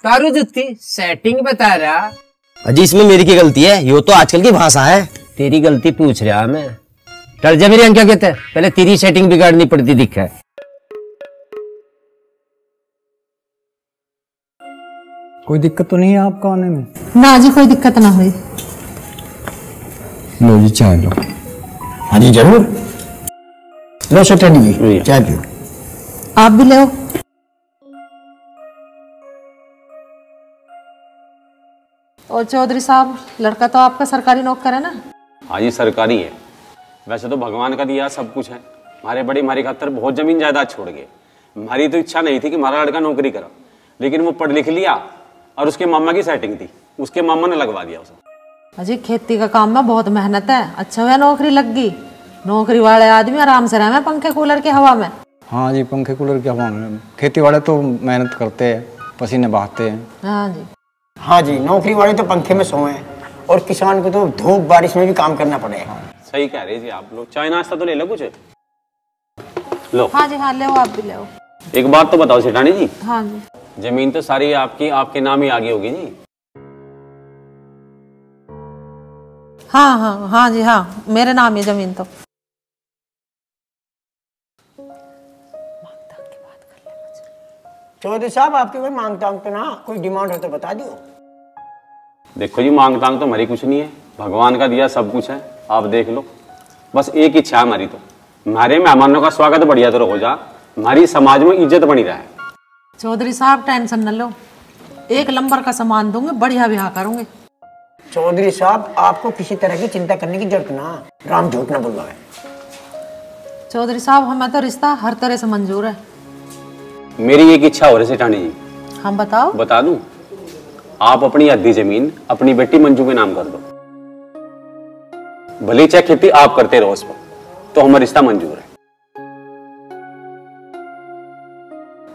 [SPEAKER 22] तारू जुत्ती सेटिंग बता रहा।
[SPEAKER 9] अजी इसमें मेरी की गलती है। यो तो आजकल की भाषा है।
[SPEAKER 22] तेरी गलती पूछ रहा मैं। डर जा मेरे क्या कहते हैं? पहले तेरी सेटिंग बिगाड़नी पड़ती दिखा है।
[SPEAKER 23] कोई दिक्कत तो नहीं है आपका आने में?
[SPEAKER 1] ना जी कोई दिक्कत ना हुई।
[SPEAKER 23] लो जी चाय लो।
[SPEAKER 2] हाँ जी ज़रूर। लो सेठानी जी चाय पियो।
[SPEAKER 1] आप भी ले और चौधरी साहब लड़का तो आपका सरकारी नौकर है ना?
[SPEAKER 13] हाँ जी सरकारी है। वैसे तो भगवान का दिया सब कुछ है। हमारे बड़ी हमारी खातर बहुत ज़मीन जायदाद छोड़ गए। हमारी तो इच्छा नहीं थी कि हमारा लड़का नौकरी करा। लेकिन वो पढ़ लिख लिया और उसके मामा की सेटिंग थी। उसके मामा ने लगवा दिया उसे।
[SPEAKER 1] अजी खेती का काम में बहुत मेहनत है। अच्छा हुआ नौकरी लग गई। नौकरी वाले आदमी आराम से रहे पंखे कूलर की हवा में।
[SPEAKER 23] हाँ जी पंखे कूलर की हवा में। खेती वाले तो मेहनत करते हैं पसीने बहाते हैं।
[SPEAKER 1] हाँ जी।
[SPEAKER 2] हाँ जी नौकरी वाले तो पंखे में सोए हैं और किसान को तो धूप बारिश में भी काम करना पड़ेगा
[SPEAKER 13] सही कह रहे जी आप लोग। चाय नाश्ता तो ले लो कुछ? लो।
[SPEAKER 1] हाँ जी हाँ ले आप भी ले
[SPEAKER 13] एक बात तो बताओ सेठानी जी।
[SPEAKER 1] हाँ जी।
[SPEAKER 13] ज़मीन तो सारी आपकी आपके नाम ही आगे होगी जी।
[SPEAKER 1] हाँ हाँ हाँ जी हाँ मेरे नाम है ज़मीन तो।
[SPEAKER 2] चौधरी साहब आपकी कोई मांग तांग तो ना कोई डिमांड हो तो बता दियो।
[SPEAKER 13] देखो जी मांग तांग तो हमारी कुछ नहीं है। भगवान का दिया सब कुछ है आप देख लो। बस एक इच्छा है हमारी तो। हमारे मेहमानों का स्वागत बढ़िया तो हो जा। हमारी समाज में इज़्ज़त बनी रहे।
[SPEAKER 1] चौधरी साहब टेंशन न लो। एक नंबर का सामान दूँगे बढ़िया ब्याह करूँगे।
[SPEAKER 2] चौधरी साहब आपको किसी तरह की चिंता करने की ज़रूरत ना। राम झूठ ना बोलवा
[SPEAKER 1] चौधरी साहब हमें तो रिश्ता हर तरह से मंजूर है।
[SPEAKER 13] मेरी एक इच्छा हो रही सेठानी जी।
[SPEAKER 1] हम बताओ।
[SPEAKER 13] बता दूँ? आप अपनी आधी ज़मीन अपनी बेटी मंजू के नाम कर दो। भले चाहे खेती आप करते रहो उस पर तो हमारा रिश्ता मंजूर है।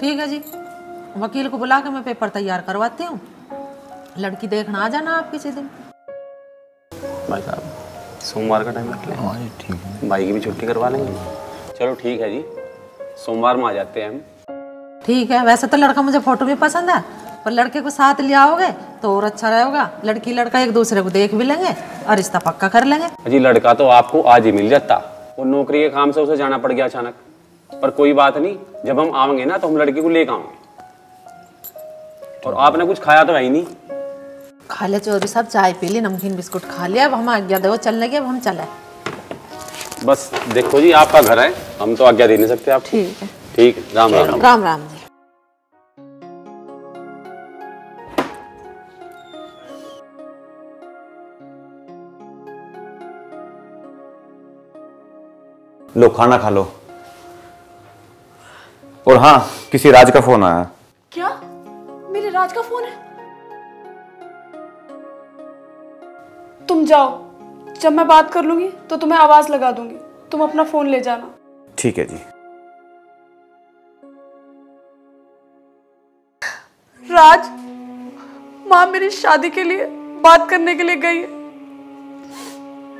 [SPEAKER 1] ठीक है जी। वकील को बुला के मैं पेपर तैयार करवाती हूँ। लड़की देखना आ जाना आप किसी दिन
[SPEAKER 13] भाई साहब सोमवार का टाइम रख लें। ठीक है। भाई की भी छुट्टी करवा लेंगे। चलो ठीक है जी सोमवार में आ जाते हैं हम।
[SPEAKER 1] ठीक है वैसे तो लड़का मुझे फ़ोटो भी पसंद है पर लड़के को साथ ले आओगे तो और अच्छा रहेगा। लड़की लड़का एक दूसरे को देख भी लेंगे और रिश्ता पक्का कर लेंगे।
[SPEAKER 13] जी लड़का तो आपको आज ही मिल जाता। वो नौकरी के काम से उसे जाना पड़ गया अचानक। पर कोई बात नहीं जब हम आएँगे ना तो हम लड़की को लेकर आएँगे और आपने कुछ खाया तो है ही नहीं।
[SPEAKER 1] खा ले चौधरी साहब चाय पी ली नमकीन बिस्कुट खा लिया अब हम आज्ञा दो चलने के अब हम चले।
[SPEAKER 13] बस देखो जी आपका घर है हम तो आज्ञा दे नहीं सकते आप।
[SPEAKER 1] ठीक है।
[SPEAKER 13] ठीक राम राम।
[SPEAKER 1] राम राम जी।
[SPEAKER 7] लो खाना खा लो। और हाँ किसी राज का फ़ोन आया।
[SPEAKER 16] क्या? मेरे राज का फ़ोन है? तुम जाओ। जब मैं बात कर लूँगी तो तुम्हें आवाज़ लगा दूँगी। तुम अपना फ़ोन ले जाना।
[SPEAKER 7] ठीक है जी।
[SPEAKER 16] राज माँ मेरी शादी के लिए बात करने के लिए गई है।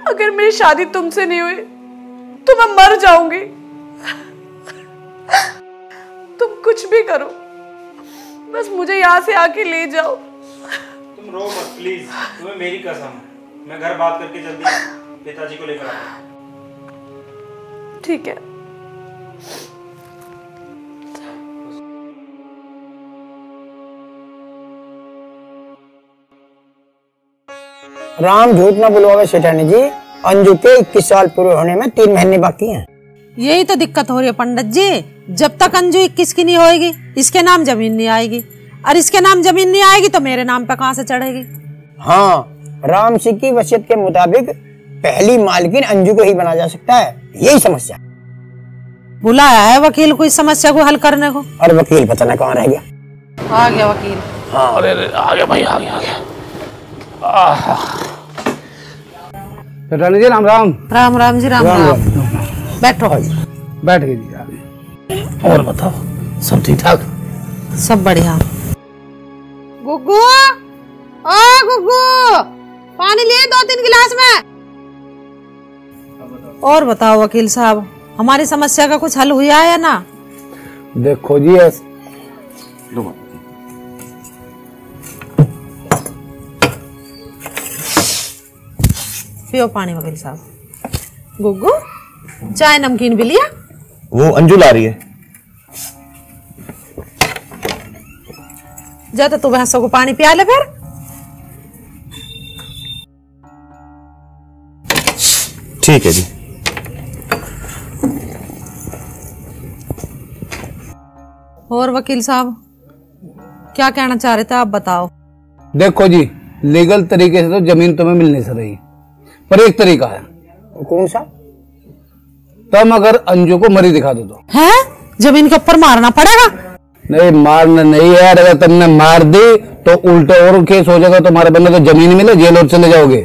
[SPEAKER 16] अगर मेरी शादी तुमसे नहीं हुई तो मैं मर जाऊँगी। तुम कुछ भी करो। बस मुझे यहाँ से आके ले जाओ।
[SPEAKER 17] तुम रो मत प्लीज़ तुम्हें मेरी कसम मैं घर बात करके जल्दी पिताजी को लेकर हूँ
[SPEAKER 16] ठीक है।
[SPEAKER 2] राम झूठ ना बुलवावे सेठानी जी। अंजू के 21 साल पूरे होने में तीन महीने बाकी हैं।
[SPEAKER 1] यही तो दिक्कत हो रही है पंडित जी। जब तक अंजू इक्कीस की नहीं होएगी इसके नाम ज़मीन नहीं आएगी। और इसके नाम ज़मीन नहीं आएगी तो मेरे नाम पे कहाँ से चढ़ेगी?
[SPEAKER 2] हाँ राम सिंह की वसीयत के मुताबिक पहली मालकिन अंजू को ही बना जा सकता है। यही समस्या।
[SPEAKER 1] बुलाया है वकील को इस समस्या को हल करने को?
[SPEAKER 2] और वकील पता ना कहाँ रह गया।
[SPEAKER 1] आ गया वकील।
[SPEAKER 2] हाँ।
[SPEAKER 24] अरे अरे आ गया भाई आ गया आ गया।
[SPEAKER 6] रानी जी राम राम।
[SPEAKER 1] राम राम जी राम
[SPEAKER 6] राम
[SPEAKER 1] राम। बैठो।
[SPEAKER 6] बैठ गई जी
[SPEAKER 24] और बताओ सब ठीक ठाक?
[SPEAKER 1] सब बढ़िया। गुग्गू ओ गुग्गू पानी लिए दो तीन गिलास में। और बताओ वकील साहब हमारी समस्या का कुछ हल हुआ है या ना?
[SPEAKER 6] देखो जी ऐस
[SPEAKER 1] पियो पानी वकील साहब गुग्गू चाय नमकीन भी लिया?
[SPEAKER 9] वो अंजू ला रही है।
[SPEAKER 1] जा तो तू भैंसों को पानी पिया ले फिर।
[SPEAKER 9] ठीक है जी।
[SPEAKER 1] और वकील साहब क्या कहना चाह रहे थे आप बताओ।
[SPEAKER 6] देखो जी लीगल तरीके से तो ज़मीन तुम्हें मिल नहीं रही। पर एक तरीका है।
[SPEAKER 2] कौन सा?
[SPEAKER 6] तुम अगर अंजू को मरी दिखा दो तो।
[SPEAKER 1] है? ज़मीन के ऊपर मारना पड़ेगा।
[SPEAKER 6] नहीं मारना नहीं है। अगर तुमने मार दी तो उल्टे और केस हो जाएगा। तुम्हारे बंदे को ज़मीन मिले जेल और चले जाओगे।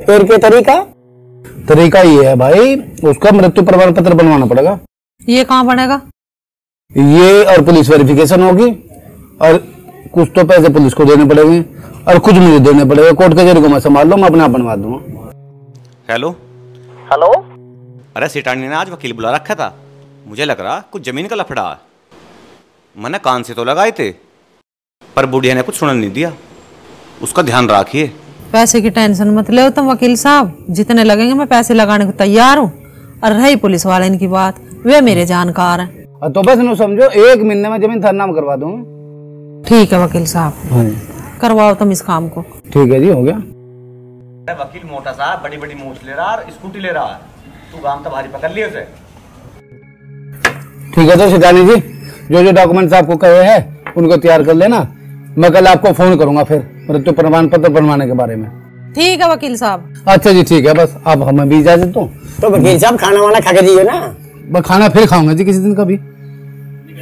[SPEAKER 2] फिर क्या तरीका?
[SPEAKER 6] तरीका ये है भाई उसका मृत्यु प्रमाण पत्र बनवाना पड़ेगा।
[SPEAKER 1] ये कहाँ बनेगा?
[SPEAKER 6] ये और पुलिस वेरिफिकेशन होगी और कुछ तो पैसे पुलिस को देने पड़ेंगे। और कुछ मुझे देने पड़ेगा कोर्ट कचहरी को मैं संभाल लो मैं अपने आप बनवा दूँगा।
[SPEAKER 7] हेलो?
[SPEAKER 2] हेलो?
[SPEAKER 7] अरे सिटानी ने आज वकील बुला रखा था। मुझे लग रहा कुछ ज़मीन का लफड़ा। मैंने कान से तो लगाए थे पर बुढ़िया ने कुछ सुनने नहीं दिया। उसका ध्यान रखिए।
[SPEAKER 1] पैसे की टेंशन मत लो तुम वकील साहब। जितने लगेंगे मैं पैसे लगाने को तैयार हूँ। और रही पुलिस वाले इनकी बात वे मेरे जानकार हैं।
[SPEAKER 6] तो बस नो समझो एक महीने में ज़मीन थाना करवा दूँगा
[SPEAKER 1] ठीक है वकील साहब। करवाओ तुम इस काम को।
[SPEAKER 6] ठीक है जी हो गया।
[SPEAKER 7] वकील मोटा सा बड़ी बड़ी मूछ ले रहा है स्कूटी ले रहा है। तू गाँव तो भारी पकड़ लिए उसे।
[SPEAKER 6] ठीक है तो सिटानी जी जो जो डॉक्यूमेंट्स आपको कहे हैं उनको तैयार कर लेना। मैं कल आपको फ़ोन करूँगा फिर मृत्यु प्रमाण पत्र बनवाने के बारे में।
[SPEAKER 1] ठीक है वकील साहब।
[SPEAKER 6] अच्छा जी ठीक है बस आप हमें भी इजाज़त दो।
[SPEAKER 2] तो वकील साहब खाना वाना खा के दिए ना।
[SPEAKER 6] मैं खाना फिर खाऊँगा जी किसी दिन कभी।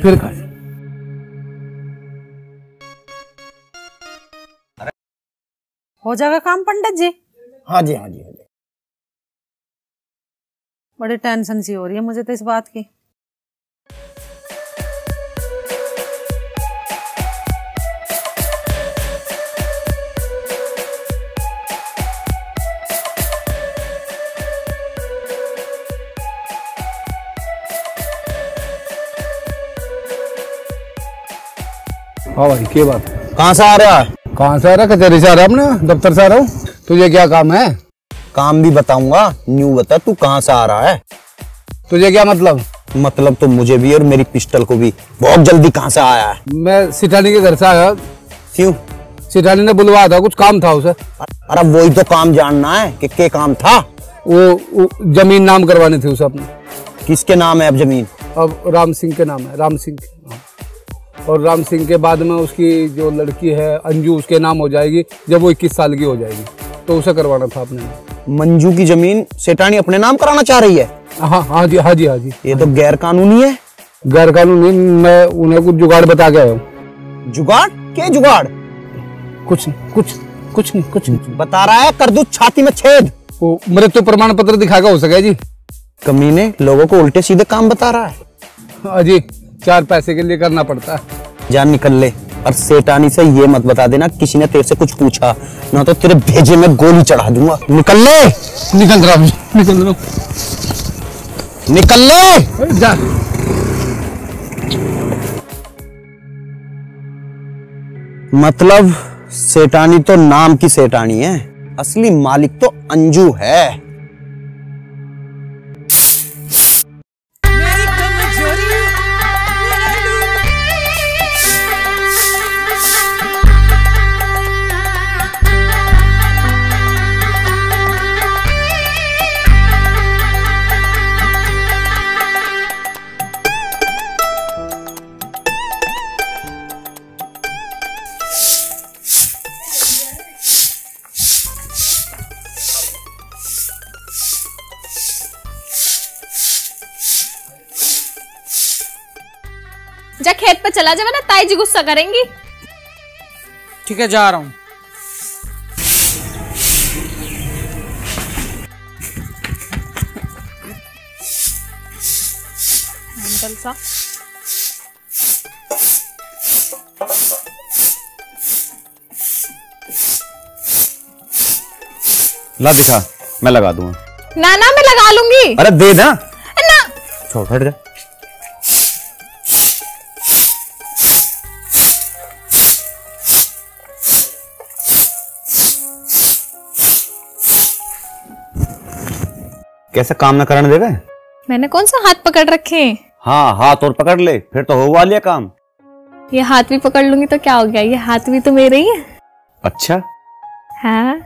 [SPEAKER 6] फिर खा
[SPEAKER 1] हो जाएगा काम पंडित जी?
[SPEAKER 2] हाँ जी हाँ जी हाँ जी।
[SPEAKER 1] बड़ी टेंशन सी हो रही है मुझे तो इस बात की।
[SPEAKER 6] हाँ भाई क्या बात
[SPEAKER 9] कहाँ से आ रहा है
[SPEAKER 6] कहाँ से आ रहा कचहरी से आ रहा है अपने? दफ्तर से आ रहा हूँ। तुझे क्या काम है?
[SPEAKER 9] काम भी बताऊँगा। न्यू बता तू कहाँ से आ रहा है?
[SPEAKER 6] तुझे क्या मतलब?
[SPEAKER 9] मतलब तो मुझे भी और मेरी पिस्टल को भी। बहुत जल्दी कहाँ से आया है?
[SPEAKER 6] मैं सिठानी के घर से आया।
[SPEAKER 9] क्यों?
[SPEAKER 6] सिठानी ने बुलवाया था कुछ काम था उसे।
[SPEAKER 9] अरे वही तो काम जानना है कि के काम था?
[SPEAKER 6] वो, वो ज़मीन नाम करवानी थी उसे अपने।
[SPEAKER 9] किसके नाम है अब ज़मीन?
[SPEAKER 6] अब राम सिंह के नाम है राम सिंह के हाँ। और राम सिंह के बाद में उसकी जो लड़की है अंजू उसके नाम हो जाएगी। जब वो इक्कीस साल की हो जाएगी। तो उसे करवाना था अपने
[SPEAKER 9] मंजू की ज़मीन सेठानी अपने नाम कराना चाह रही है?
[SPEAKER 6] हाँ हाँ जी हाँ जी हाँ जी।
[SPEAKER 9] ये तो गैर कानूनी है।
[SPEAKER 6] गैर कानूनी मैं उन्हें कुछ जुगाड़ बता के आया हूँ।
[SPEAKER 9] जुगाड़? क्या जुगाड़?
[SPEAKER 6] कुछ कुछ कुछ नहीं कुछ नहीं।
[SPEAKER 9] बता रहा है कर दू छाती में छेद।
[SPEAKER 6] वो मृत्यु प्रमाण पत्र दिखाएगा हो सके जी।
[SPEAKER 9] कमीने लोगों को उल्टे सीधे काम बता रहा है।
[SPEAKER 6] हाँ जी। चार पैसे के लिए करना पड़ता है।
[SPEAKER 9] जान निकल ले। और सेठानी से ये मत बता देना किसी ने तेरे से कुछ पूछा ना तो तेरे भेजे में गोली चढ़ा दूँगा। निकल ले!
[SPEAKER 6] निकल रहा निकल रहा
[SPEAKER 9] निकल ले!
[SPEAKER 6] जा।
[SPEAKER 9] मतलब सेठानी तो नाम की सेठानी है असली मालिक तो अंजू है।
[SPEAKER 8] जा खेत पे चला जाए ना ताई जी गुस्सा करेंगी।
[SPEAKER 12] ठीक है जा रहा हूँ।
[SPEAKER 7] ला दिखा मैं लगा दूँगा।
[SPEAKER 8] ना ना मैं लगा लूँगी।
[SPEAKER 7] अरे दे ना
[SPEAKER 8] ना।
[SPEAKER 7] छोड़ हट जा। कैसे काम न करने देवे
[SPEAKER 8] मैंने कौन सा हाथ पकड़ रखे हाँ?
[SPEAKER 7] हाथ और पकड़ ले फिर तो हो लिया काम।
[SPEAKER 8] ये हाथ भी पकड़ लूँगी तो क्या हो गया? ये हाथ भी तो मेरे ही है।
[SPEAKER 7] अच्छा।
[SPEAKER 8] हाँ।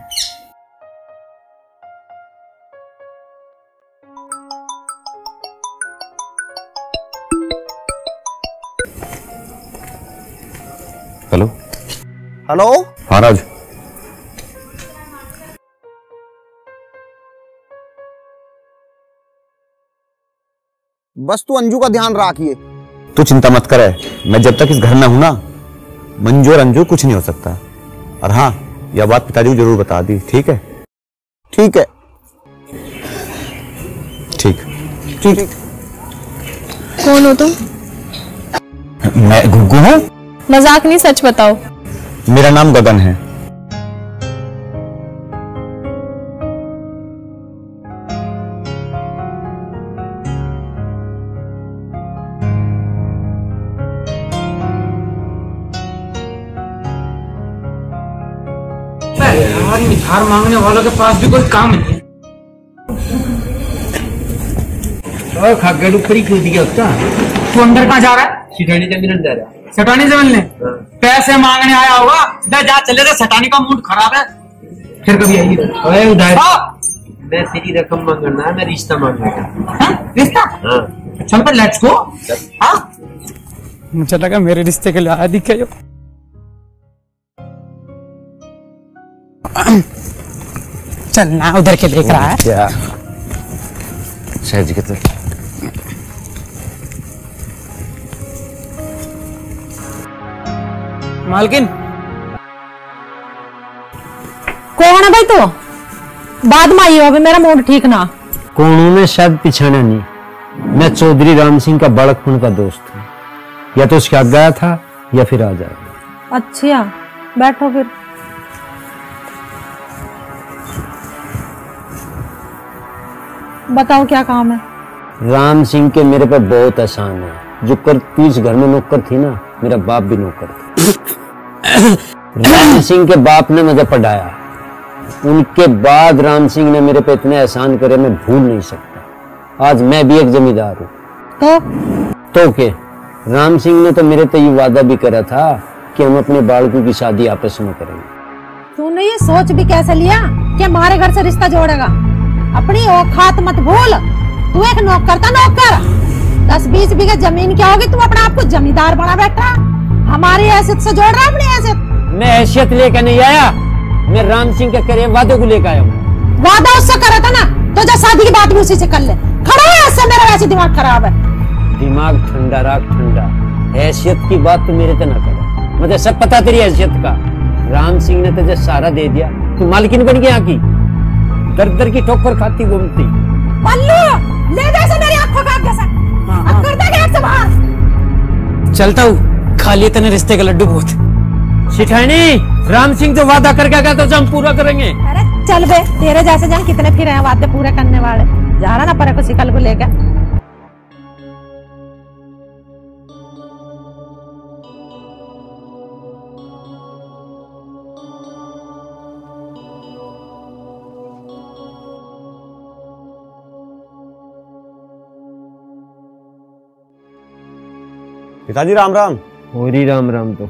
[SPEAKER 7] हेलो?
[SPEAKER 9] हेलो?
[SPEAKER 7] हाँ राज
[SPEAKER 9] बस तू अंजू का ध्यान रखिए।
[SPEAKER 7] तू चिंता मत करे मैं जब तक इस घर में हूँ ना मंजू और अंजू कुछ नहीं हो सकता। और हाँ यह बात पिताजी को ज़रूर बता दी ठीक है?
[SPEAKER 9] ठीक है।
[SPEAKER 7] ठीक।
[SPEAKER 9] ठीक।
[SPEAKER 8] कौन हो तुम?
[SPEAKER 7] मैं गुग्गू हूँ?
[SPEAKER 8] मज़ाक नहीं सच बताओ।
[SPEAKER 7] मेरा नाम गगन है।
[SPEAKER 12] आदमी धार मांगने वालों के पास भी कोई काम नहीं और खागड़ ऊपर ही कूद गया उसका तू अंदर कहाँ जा रहा है? सिटानी ज़मीन जा रहा। है सटानी ज़मीन ले। पैसे मांगने आया होगा जा जा चले जा सटानी का मूड खराब है। फिर कभी आएगी
[SPEAKER 13] ओए उधार। मैं तेरी रकम मांगना है मैं रिश्ता मांगना है?
[SPEAKER 12] रिश्ता?
[SPEAKER 13] हाँ।
[SPEAKER 12] चल पर लेट्स गो हाँ। मुझे लगा मेरे रिश्ते के लिए आया दिखे जो चल ना उधर के देख रहा है।
[SPEAKER 7] क्या? सहज के तो
[SPEAKER 12] मालकिन।
[SPEAKER 1] कौन है भाई तू? बाद में आई हो अभी मेरा मूड ठीक ना।
[SPEAKER 13] कोणों में शायद पिछाना नहीं। मैं चौधरी राम सिंह का बड़कपुन का दोस्त हूँ। या तो उसके आगे आया था या फिर आ जाएगा।
[SPEAKER 1] अच्छा बैठो फिर। बताओ क्या काम है?
[SPEAKER 13] राम सिंह के मेरे पे बहुत एहसान है। जो कर तू इस घर में नौकर थी ना मेरा बाप भी नौकर था। राम सिंह के बाप ने मुझे पढ़ाया। उनके बाद राम सिंह ने मेरे पे इतने एहसान करे मैं भूल नहीं सकता। आज मैं भी एक जमींदार हूँ।
[SPEAKER 1] तो?
[SPEAKER 13] तो के? राम सिंह ने तो मेरे तो ये वादा भी करा था कि हम अपने बालकों की शादी आपस में करेंगे।
[SPEAKER 1] तूने ये सोच भी कैसे लिया कि हमारे घर से रिश्ता जोड़ेगा? अपनी औकात मत भूल। तू एक नौकर था नौकर। दस बीस बीघा ज़मीन क्या होगी? तू अपने आप को जमींदार बना बैठा। हमारी हैसियत से जोड़ रहा है अपनी हैसियत।
[SPEAKER 13] मैं हैसियत लेकर नहीं आया। मैं राम सिंह के करे वादे को लेकर आया हूँ।
[SPEAKER 1] वादा उससे करे था ना तो जो शादी की बात भी उसी से कर ले। खड़ा है ऐसे मेरा वैसे दिमाग खराब है।
[SPEAKER 13] दिमाग ठंडा राख ठंडा। हैसियत की बात तो मेरे से ना करे। मुझे सब पता तेरी हैसियत का। राम सिंह ने तुझे सारा दे दिया। तू मालकिन बन गया की? दर दर की ठोकर खाती घूमती
[SPEAKER 1] से। बाहर
[SPEAKER 12] चलता हूँ। खा लिए तेने रिश्ते का लड्डू बहुत।
[SPEAKER 13] शिठानी राम सिंह जो वादा करके गया तो हम पूरा करेंगे।
[SPEAKER 1] अरे चल बे तेरे जैसे जान कितने फिर हैं वादे पूरे करने वाले। जा रहा ना पर को सिकल को लेकर
[SPEAKER 7] पिताजी राम राम।
[SPEAKER 13] होरी राम राम तो।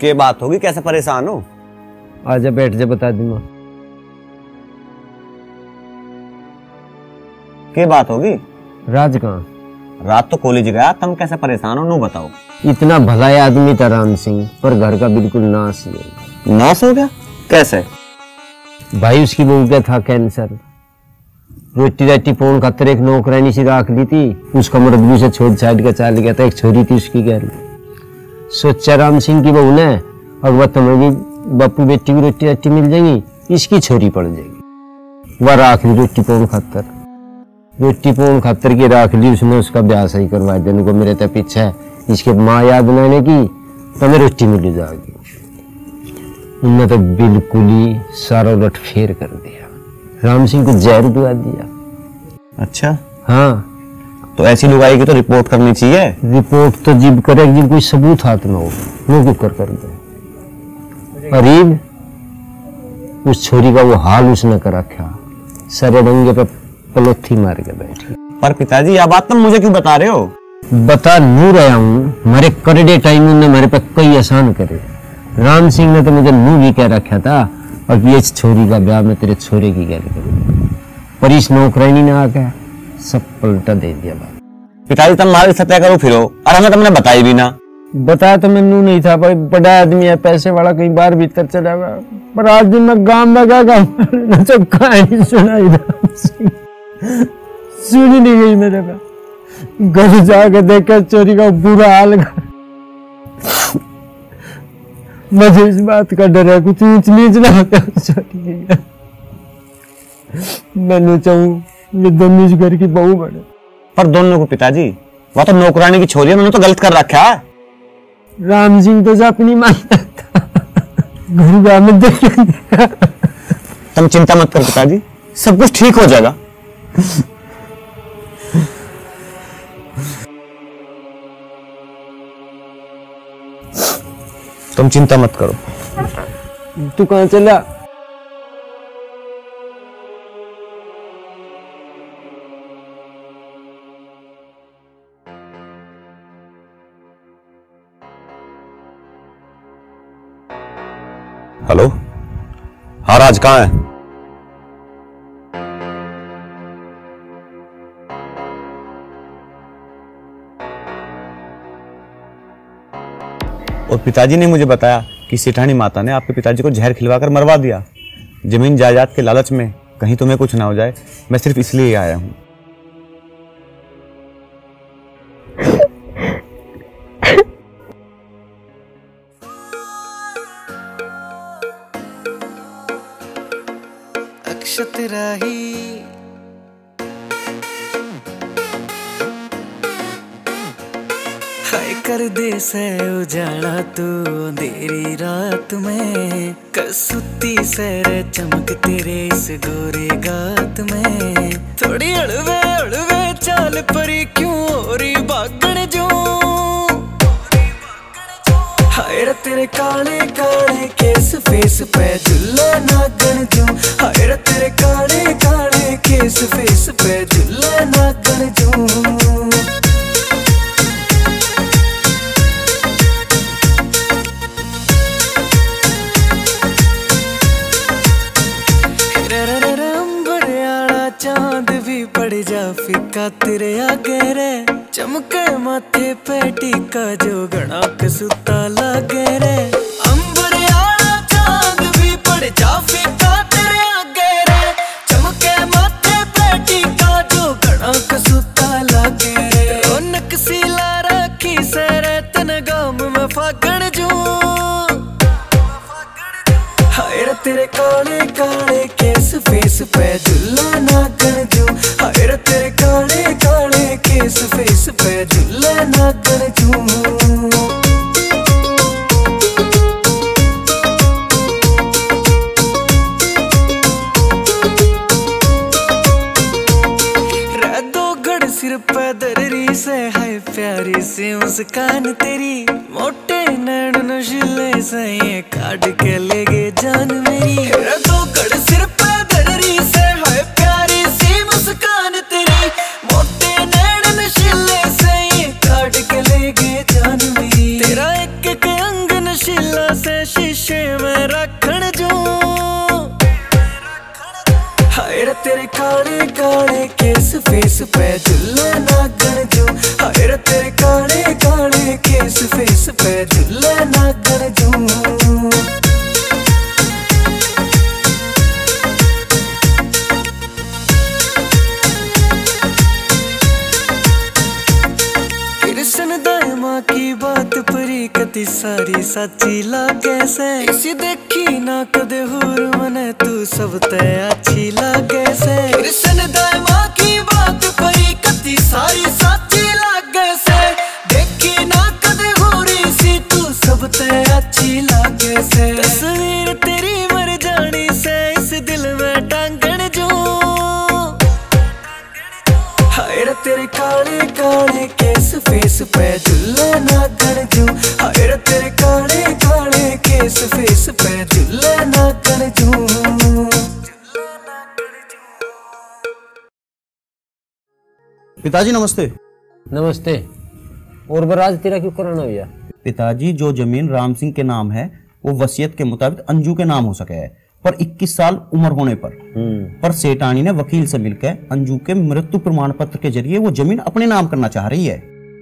[SPEAKER 7] के बात होगी? कैसे परेशान हो?
[SPEAKER 13] आजा बैठ जा बता दूँगा
[SPEAKER 7] के बात होगी?
[SPEAKER 13] राज कहाँ?
[SPEAKER 7] रात तो कॉलेज गया तुम कैसे परेशान हो? नो बताओ।
[SPEAKER 13] इतना भला आदमी था राम सिंह पर घर का बिल्कुल नाश ही हो
[SPEAKER 7] नाश हो गया? कैसे?
[SPEAKER 13] भाई उसकी बहू का था कैंसर। रोटी राटी पोन खातर एक नौकरानी सी राख ली थी। उसका मर्द भी उसे छोड़ छाड़ के चल गया था, एक छोरी थी उसकी घर में। सोचा राम सिंह की बहू ने, अब वह तुम्हारी बापू बेटी की रोटी राटी मिल जाएगी, इसकी छोरी पड़ जाएगी। वह राख ली रोटी पोन खातर। रोटी पोन खातर की राख ली उसने, उसका ब्याह सही करवा देने को मेरे तो पीछे इसके माँ याद बनाने की तो मैं रोटी मिल जाएगी। उनने तो बिल्कुल ही सारा उलट फेर कर दिया। राम सिंह को जहर दुआ दिया।
[SPEAKER 7] अच्छा?
[SPEAKER 13] हाँ।
[SPEAKER 7] तो ऐसी लुगाई की तो रिपोर्ट करनी चाहिए?
[SPEAKER 13] रिपोर्ट तो जिब करे जिब कोई सबूत हाथ में हो वो क्यों कर कर दे? अरीब उस छोरी का वो हाल उसने कर रखा सरे डंगे पे पलोथी मार के बैठी।
[SPEAKER 7] पर पिताजी यह बात तुम मुझे क्यों बता रहे हो?
[SPEAKER 13] बता नहीं रहा हूँ मेरे करडे टाइम उन्होंने मेरे पे कई आसान करे। राम सिंह ने तो मुझे मुँह भी कह रखा था और इस छोरी का ब्याह मैं तेरे छोरे की गैर करूँ। पर इस नौकरानी ने आके सब पलटा दे दिया बात
[SPEAKER 7] पिताजी तुम मारे सत्या करो फिरो। और हमें तुमने बताई भी ना।
[SPEAKER 13] बताया तो मैनू नहीं था भाई बड़ा आदमी है पैसे वाला कहीं बार भीतर चला गया। पर आज दिन मैं गाँव में गया गाँव में तो कहानी सुनाई सुनी नहीं गई मेरे पे। घर जाके देखा चोरी का बुरा हाल। मुझे इस बात का डर है कुछ ऊंच नीच ना की चाहूँ ये दोनों इस घर की बहू बने।
[SPEAKER 7] पर दोनों को पिताजी वह तो नौकरानी की छोरी है मैंने तो गलत कर रखा है।
[SPEAKER 13] राम सिंह तो अपनी मानता था में देख
[SPEAKER 7] तुम चिंता मत कर पिताजी सब कुछ ठीक हो जाएगा। तुम चिंता मत करो।
[SPEAKER 13] तू कहाँ चला
[SPEAKER 25] हेलो? हाँ राज कहाँ है?
[SPEAKER 7] और पिताजी ने मुझे बताया कि सेठानी माता ने आपके पिताजी को जहर खिलवाकर मरवा दिया। ज़मीन जायदाद के लालच में कहीं तुम्हें कुछ ना हो जाए, मैं सिर्फ़ इसलिए आया हूँ।
[SPEAKER 26] अक्षत राही हाय कर दे से उजाला तू अंधेरी रात में। कसुती सैर चमक तेरे इस गोरे गात में। थोड़ी अड़वे अड़वे चाल परी क्यों रही बागण जो? हाय रे तेरे काले काले केस फेस पे झुल्ला नागण जो। हाय रे तेरे काले काले केस फेस पे झुल्ला नागण जो। तेरे आगे रे, चमके माथे पे टीका जो गणा कसुता लागे रे। तेरे आगे चमके माथे पे जो गणा कसुता लागे रे। में फागण जू। हाय तेरे काले काले केस फेस पे झुल्ला नागण जो रे सिर तेरी। मोटे नैन नशीले से ये काट के फेस पे
[SPEAKER 27] पिताजी नमस्ते।
[SPEAKER 13] नमस्ते। और बराज तेरा क्यों कराना भैया?
[SPEAKER 27] पिताजी जो ज़मीन राम सिंह के नाम है वो वसीयत के मुताबिक अंजू के नाम हो सके है पर 21 साल उम्र होने पर। पर सेठानी ने वकील से मिलकर अंजू के मृत्यु प्रमाण पत्र के ज़रिए वो ज़मीन अपने नाम करना चाह रही है।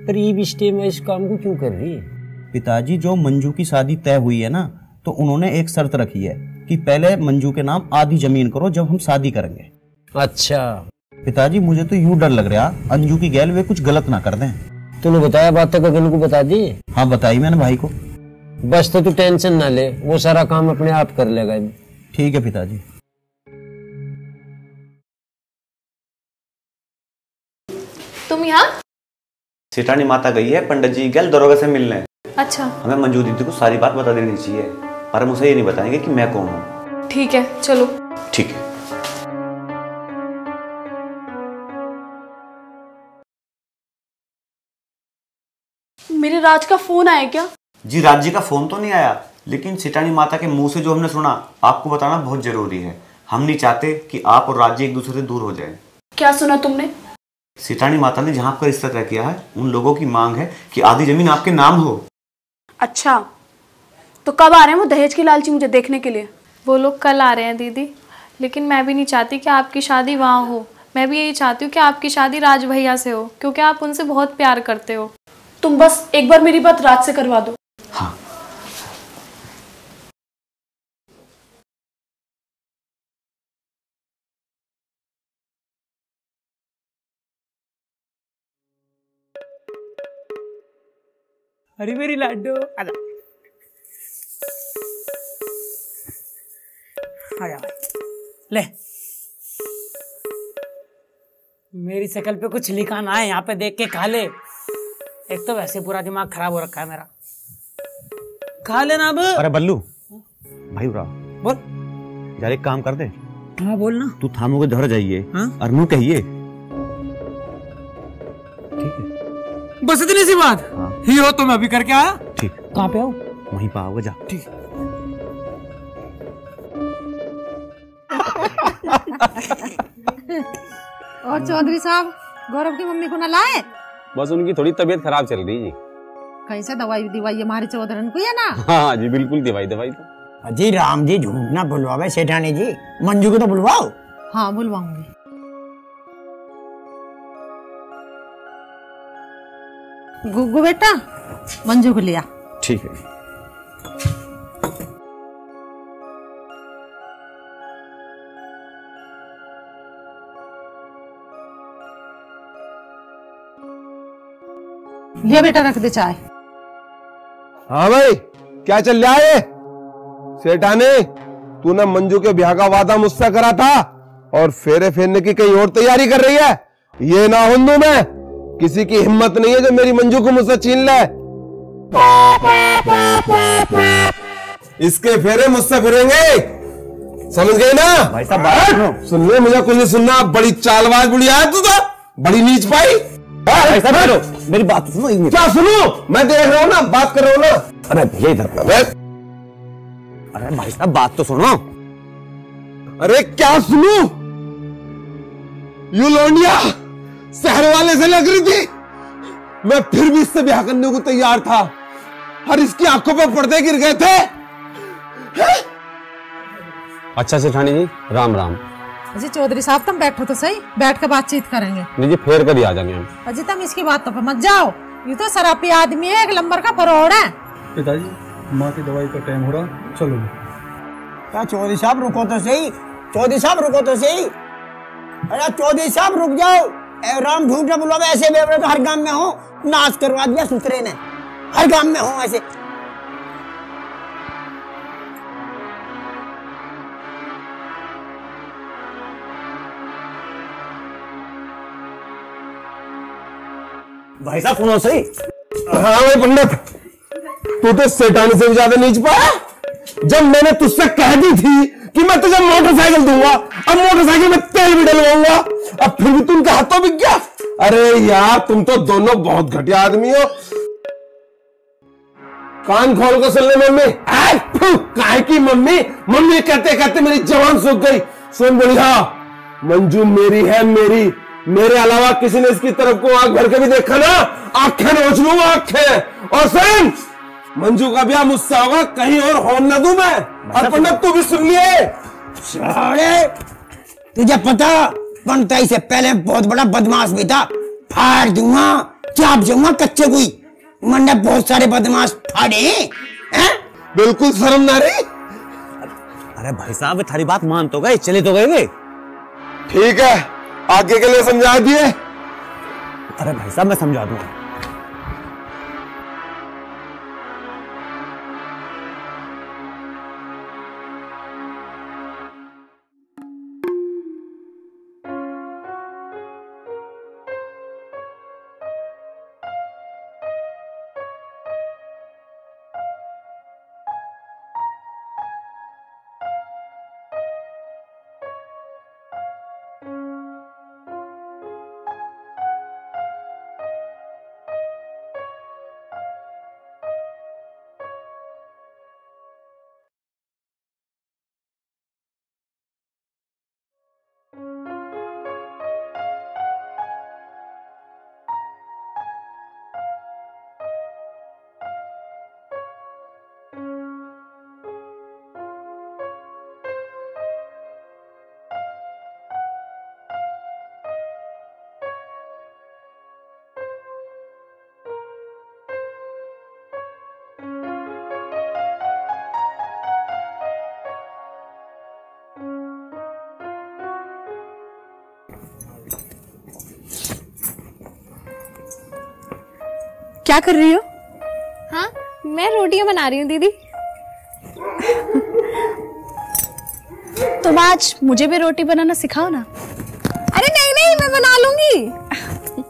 [SPEAKER 13] पर ये में इस काम को क्यों कर रही? है
[SPEAKER 27] पिताजी जो मंजू की शादी तय हुई है ना तो उन्होंने एक शर्त रखी है कि पहले मंजू के नाम आधी ज़मीन करो जब हम शादी करेंगे।
[SPEAKER 13] अच्छा।
[SPEAKER 27] पिताजी मुझे तो यूँ डर लग रहा अंजू की गैल वे कुछ गलत ना कर दें।
[SPEAKER 13] तूने बताया बात तो गगन को बता दी
[SPEAKER 27] हाँ बताई मैंने भाई को।
[SPEAKER 13] बस तो तू टेंशन ना ले वो सारा काम अपने आप कर लेगा।
[SPEAKER 27] ठीक है पिताजी।
[SPEAKER 8] तुम यहाँ?
[SPEAKER 7] सेठानी माता गई है पंडित जी गैल दरोगा से मिलने।
[SPEAKER 8] अच्छा।
[SPEAKER 7] हमें मंजू दीदी को सारी बात बता देनी चाहिए पर हम उसे ये नहीं बताएँगे कि मैं कौन हूँ।
[SPEAKER 8] ठीक है चलो।
[SPEAKER 7] ठीक है।
[SPEAKER 10] राज का फ़ोन आया क्या?
[SPEAKER 7] जी राज्य का फ़ोन तो नहीं आया लेकिन सिटानी माता के मुँह से जो हमने सुना आपको बताना बहुत ज़रूरी है। हम नहीं चाहते कि आप और राज्य एक दूसरे से दूर हो जाए।
[SPEAKER 10] क्या सुना तुमने?
[SPEAKER 7] सिटानी माता ने जहाँ आपका रिश्ता तय किया है उन लोगों की मांग है कि आधी ज़मीन आपके नाम हो।
[SPEAKER 10] अच्छा तो कब आ रहे हैं वो दहेज की लालची मुझे देखने के लिए?
[SPEAKER 8] वो लोग कल आ रहे हैं दीदी। लेकिन मैं भी नहीं चाहती कि आपकी शादी वहाँ हो। मैं भी यही चाहती हूँ कि आपकी शादी राज भैया से हो क्योंकि आप उनसे बहुत प्यार करते हो।
[SPEAKER 10] तुम बस एक बार मेरी बात रात से करवा दो। हाँ।
[SPEAKER 12] अरे मेरी लाडो। आजा। आजा ले। मेरी शक्ल पे कुछ लिखा ना है यहाँ पे देख के खा ले। एक तो वैसे पूरा दिमाग खराब हो रखा है मेरा। खा लेना अब।
[SPEAKER 7] अरे बल्लू भाई उरा
[SPEAKER 12] बोल।
[SPEAKER 7] यार एक काम कर दे।
[SPEAKER 12] हाँ बोल ना।
[SPEAKER 7] तू थामो के घर जाइए।
[SPEAKER 12] हाँ?
[SPEAKER 7] और मुँह कहिए
[SPEAKER 12] बस इतनी सी बात। ही। हो तो मैं अभी करके आया।
[SPEAKER 7] ठीक।
[SPEAKER 12] कहाँ पे आओ
[SPEAKER 7] वहीं पे आओगे जा।
[SPEAKER 12] ठीक।
[SPEAKER 1] और चौधरी साहब गौरव की मम्मी को न लाए?
[SPEAKER 7] बस उनकी थोड़ी तबीयत खराब चल रही जी।
[SPEAKER 1] कहीं से दवाई दिवाई हमारे चौधरन को या ना?
[SPEAKER 7] हाँ जी बिल्कुल दवाई दवाई तो।
[SPEAKER 2] जी राम जी झूठ ना बुलवावे सेठानी जी। मंजू को तो बुलवाओ।
[SPEAKER 1] हाँ बुलवाऊँगी। गुग्गू बेटा मंजू को लिया
[SPEAKER 7] ठीक है।
[SPEAKER 1] लिया बेटा रख दे चाय।
[SPEAKER 3] हाँ भाई क्या चल रहा है? सेठाने तूने मंजू के ब्याह का वादा मुझसे करा था और फेरे फेरने की कहीं और तैयारी कर रही है? ये ना हुंदू मैं। किसी की हिम्मत नहीं है जो मेरी मंजू को मुझसे छीन ले। इसके फेरे मुझसे फिरेंगे। समझ गए ना? भाई साहब सुन। ले मुझे कुछ नहीं सुनना। बड़ी चालबाज बुढ़िया है। तू तो बड़ी नीच पाई भाई मेरी बात सुनो क्या सुनो? मैं देख रहा हूँ ना बात कर रहा हूँ ना। अरे भैया इधर
[SPEAKER 7] अरे भाई साहब बात तो सुनो।
[SPEAKER 3] अरे क्या सुनू? यू लोनिया शहर वाले से लग रही थी। मैं फिर भी इससे ब्याह करने को तैयार था। और इसकी आँखों पर पर्दे गिर गए थे। है?
[SPEAKER 7] अच्छा सेठानी जी राम राम।
[SPEAKER 1] अजी चौधरी साहब तुम बैठो तो सही। बैठ कर बातचीत करेंगे।
[SPEAKER 7] नहीं जी फेर कर आ जाएँगे हम।
[SPEAKER 1] अजी तुम इसकी बातों पे मत जाओ। ये तो शराबी आदमी है एक नंबर का फरोड़ है।
[SPEAKER 28] पिताजी माँ की दवाई का टाइम हो रहा चलो।
[SPEAKER 2] क्या चौधरी साहब रुको तो सही। चौधरी साहब रुको तो सही। अरे चौधरी साहब रुक जाओ। राम झूठे बोलो ऐसे बेवड़े तो हर गाँव में हो। नाश करवा दिया सुतरे ने। हर गाँव में हो ऐसे।
[SPEAKER 3] भाई साहब। सुनो सही। हाँ भाई पंडित। तू तो सेठानी से भी ज़्यादा नीच पाया जब मैंने तुझसे कह दी थी कि मैं तुझे मोटरसाइकिल दूँगा अब मोटरसाइकिल में तेल भी डलवाऊँगा अब फिर भी तू उनके हाथों बिक गया। अरे यार तुम तो दोनों बहुत घटिया आदमी हो। कान खोल कर सुन ले मम्मी। काहे की मम्मी? मम्मी कहते कहते मेरी जवान सूख गई। सुन बढ़िया मंजू मेरी है मेरी। मेरे अलावा किसी ने इसकी तरफ़ को आँख भर के भी देखा ना। आँखें नोच लूँगा आँखें। और सुन मंजू का ब्याह मुझसे होगा कहीं और होने न दूँ मैं। और पंडित तू भी सुन लिए।
[SPEAKER 2] तुझे पता पंताई से पहले बहुत बड़ा बदमाश भी था। फाड़ दूँगा चाप जाऊँगा कच्चे कोई मैंने बहुत सारे बदमाश फाड़े हैं?
[SPEAKER 3] बिल्कुल शर्म ना रही।
[SPEAKER 7] अरे भाई साहब थारी बात मान तो गए चले तो गए वे।
[SPEAKER 3] ठीक है। आगे के लिए समझा दिए?
[SPEAKER 7] अरे भाई साहब मैं समझा दूँगा।
[SPEAKER 10] क्या कर रही हो?
[SPEAKER 8] हाँ? मैं रोटियाँ बना रही हूँ दीदी।
[SPEAKER 10] तुम आज मुझे भी रोटी बनाना सिखाओ ना।
[SPEAKER 8] अरे नहीं नहीं मैं बना लूँगी।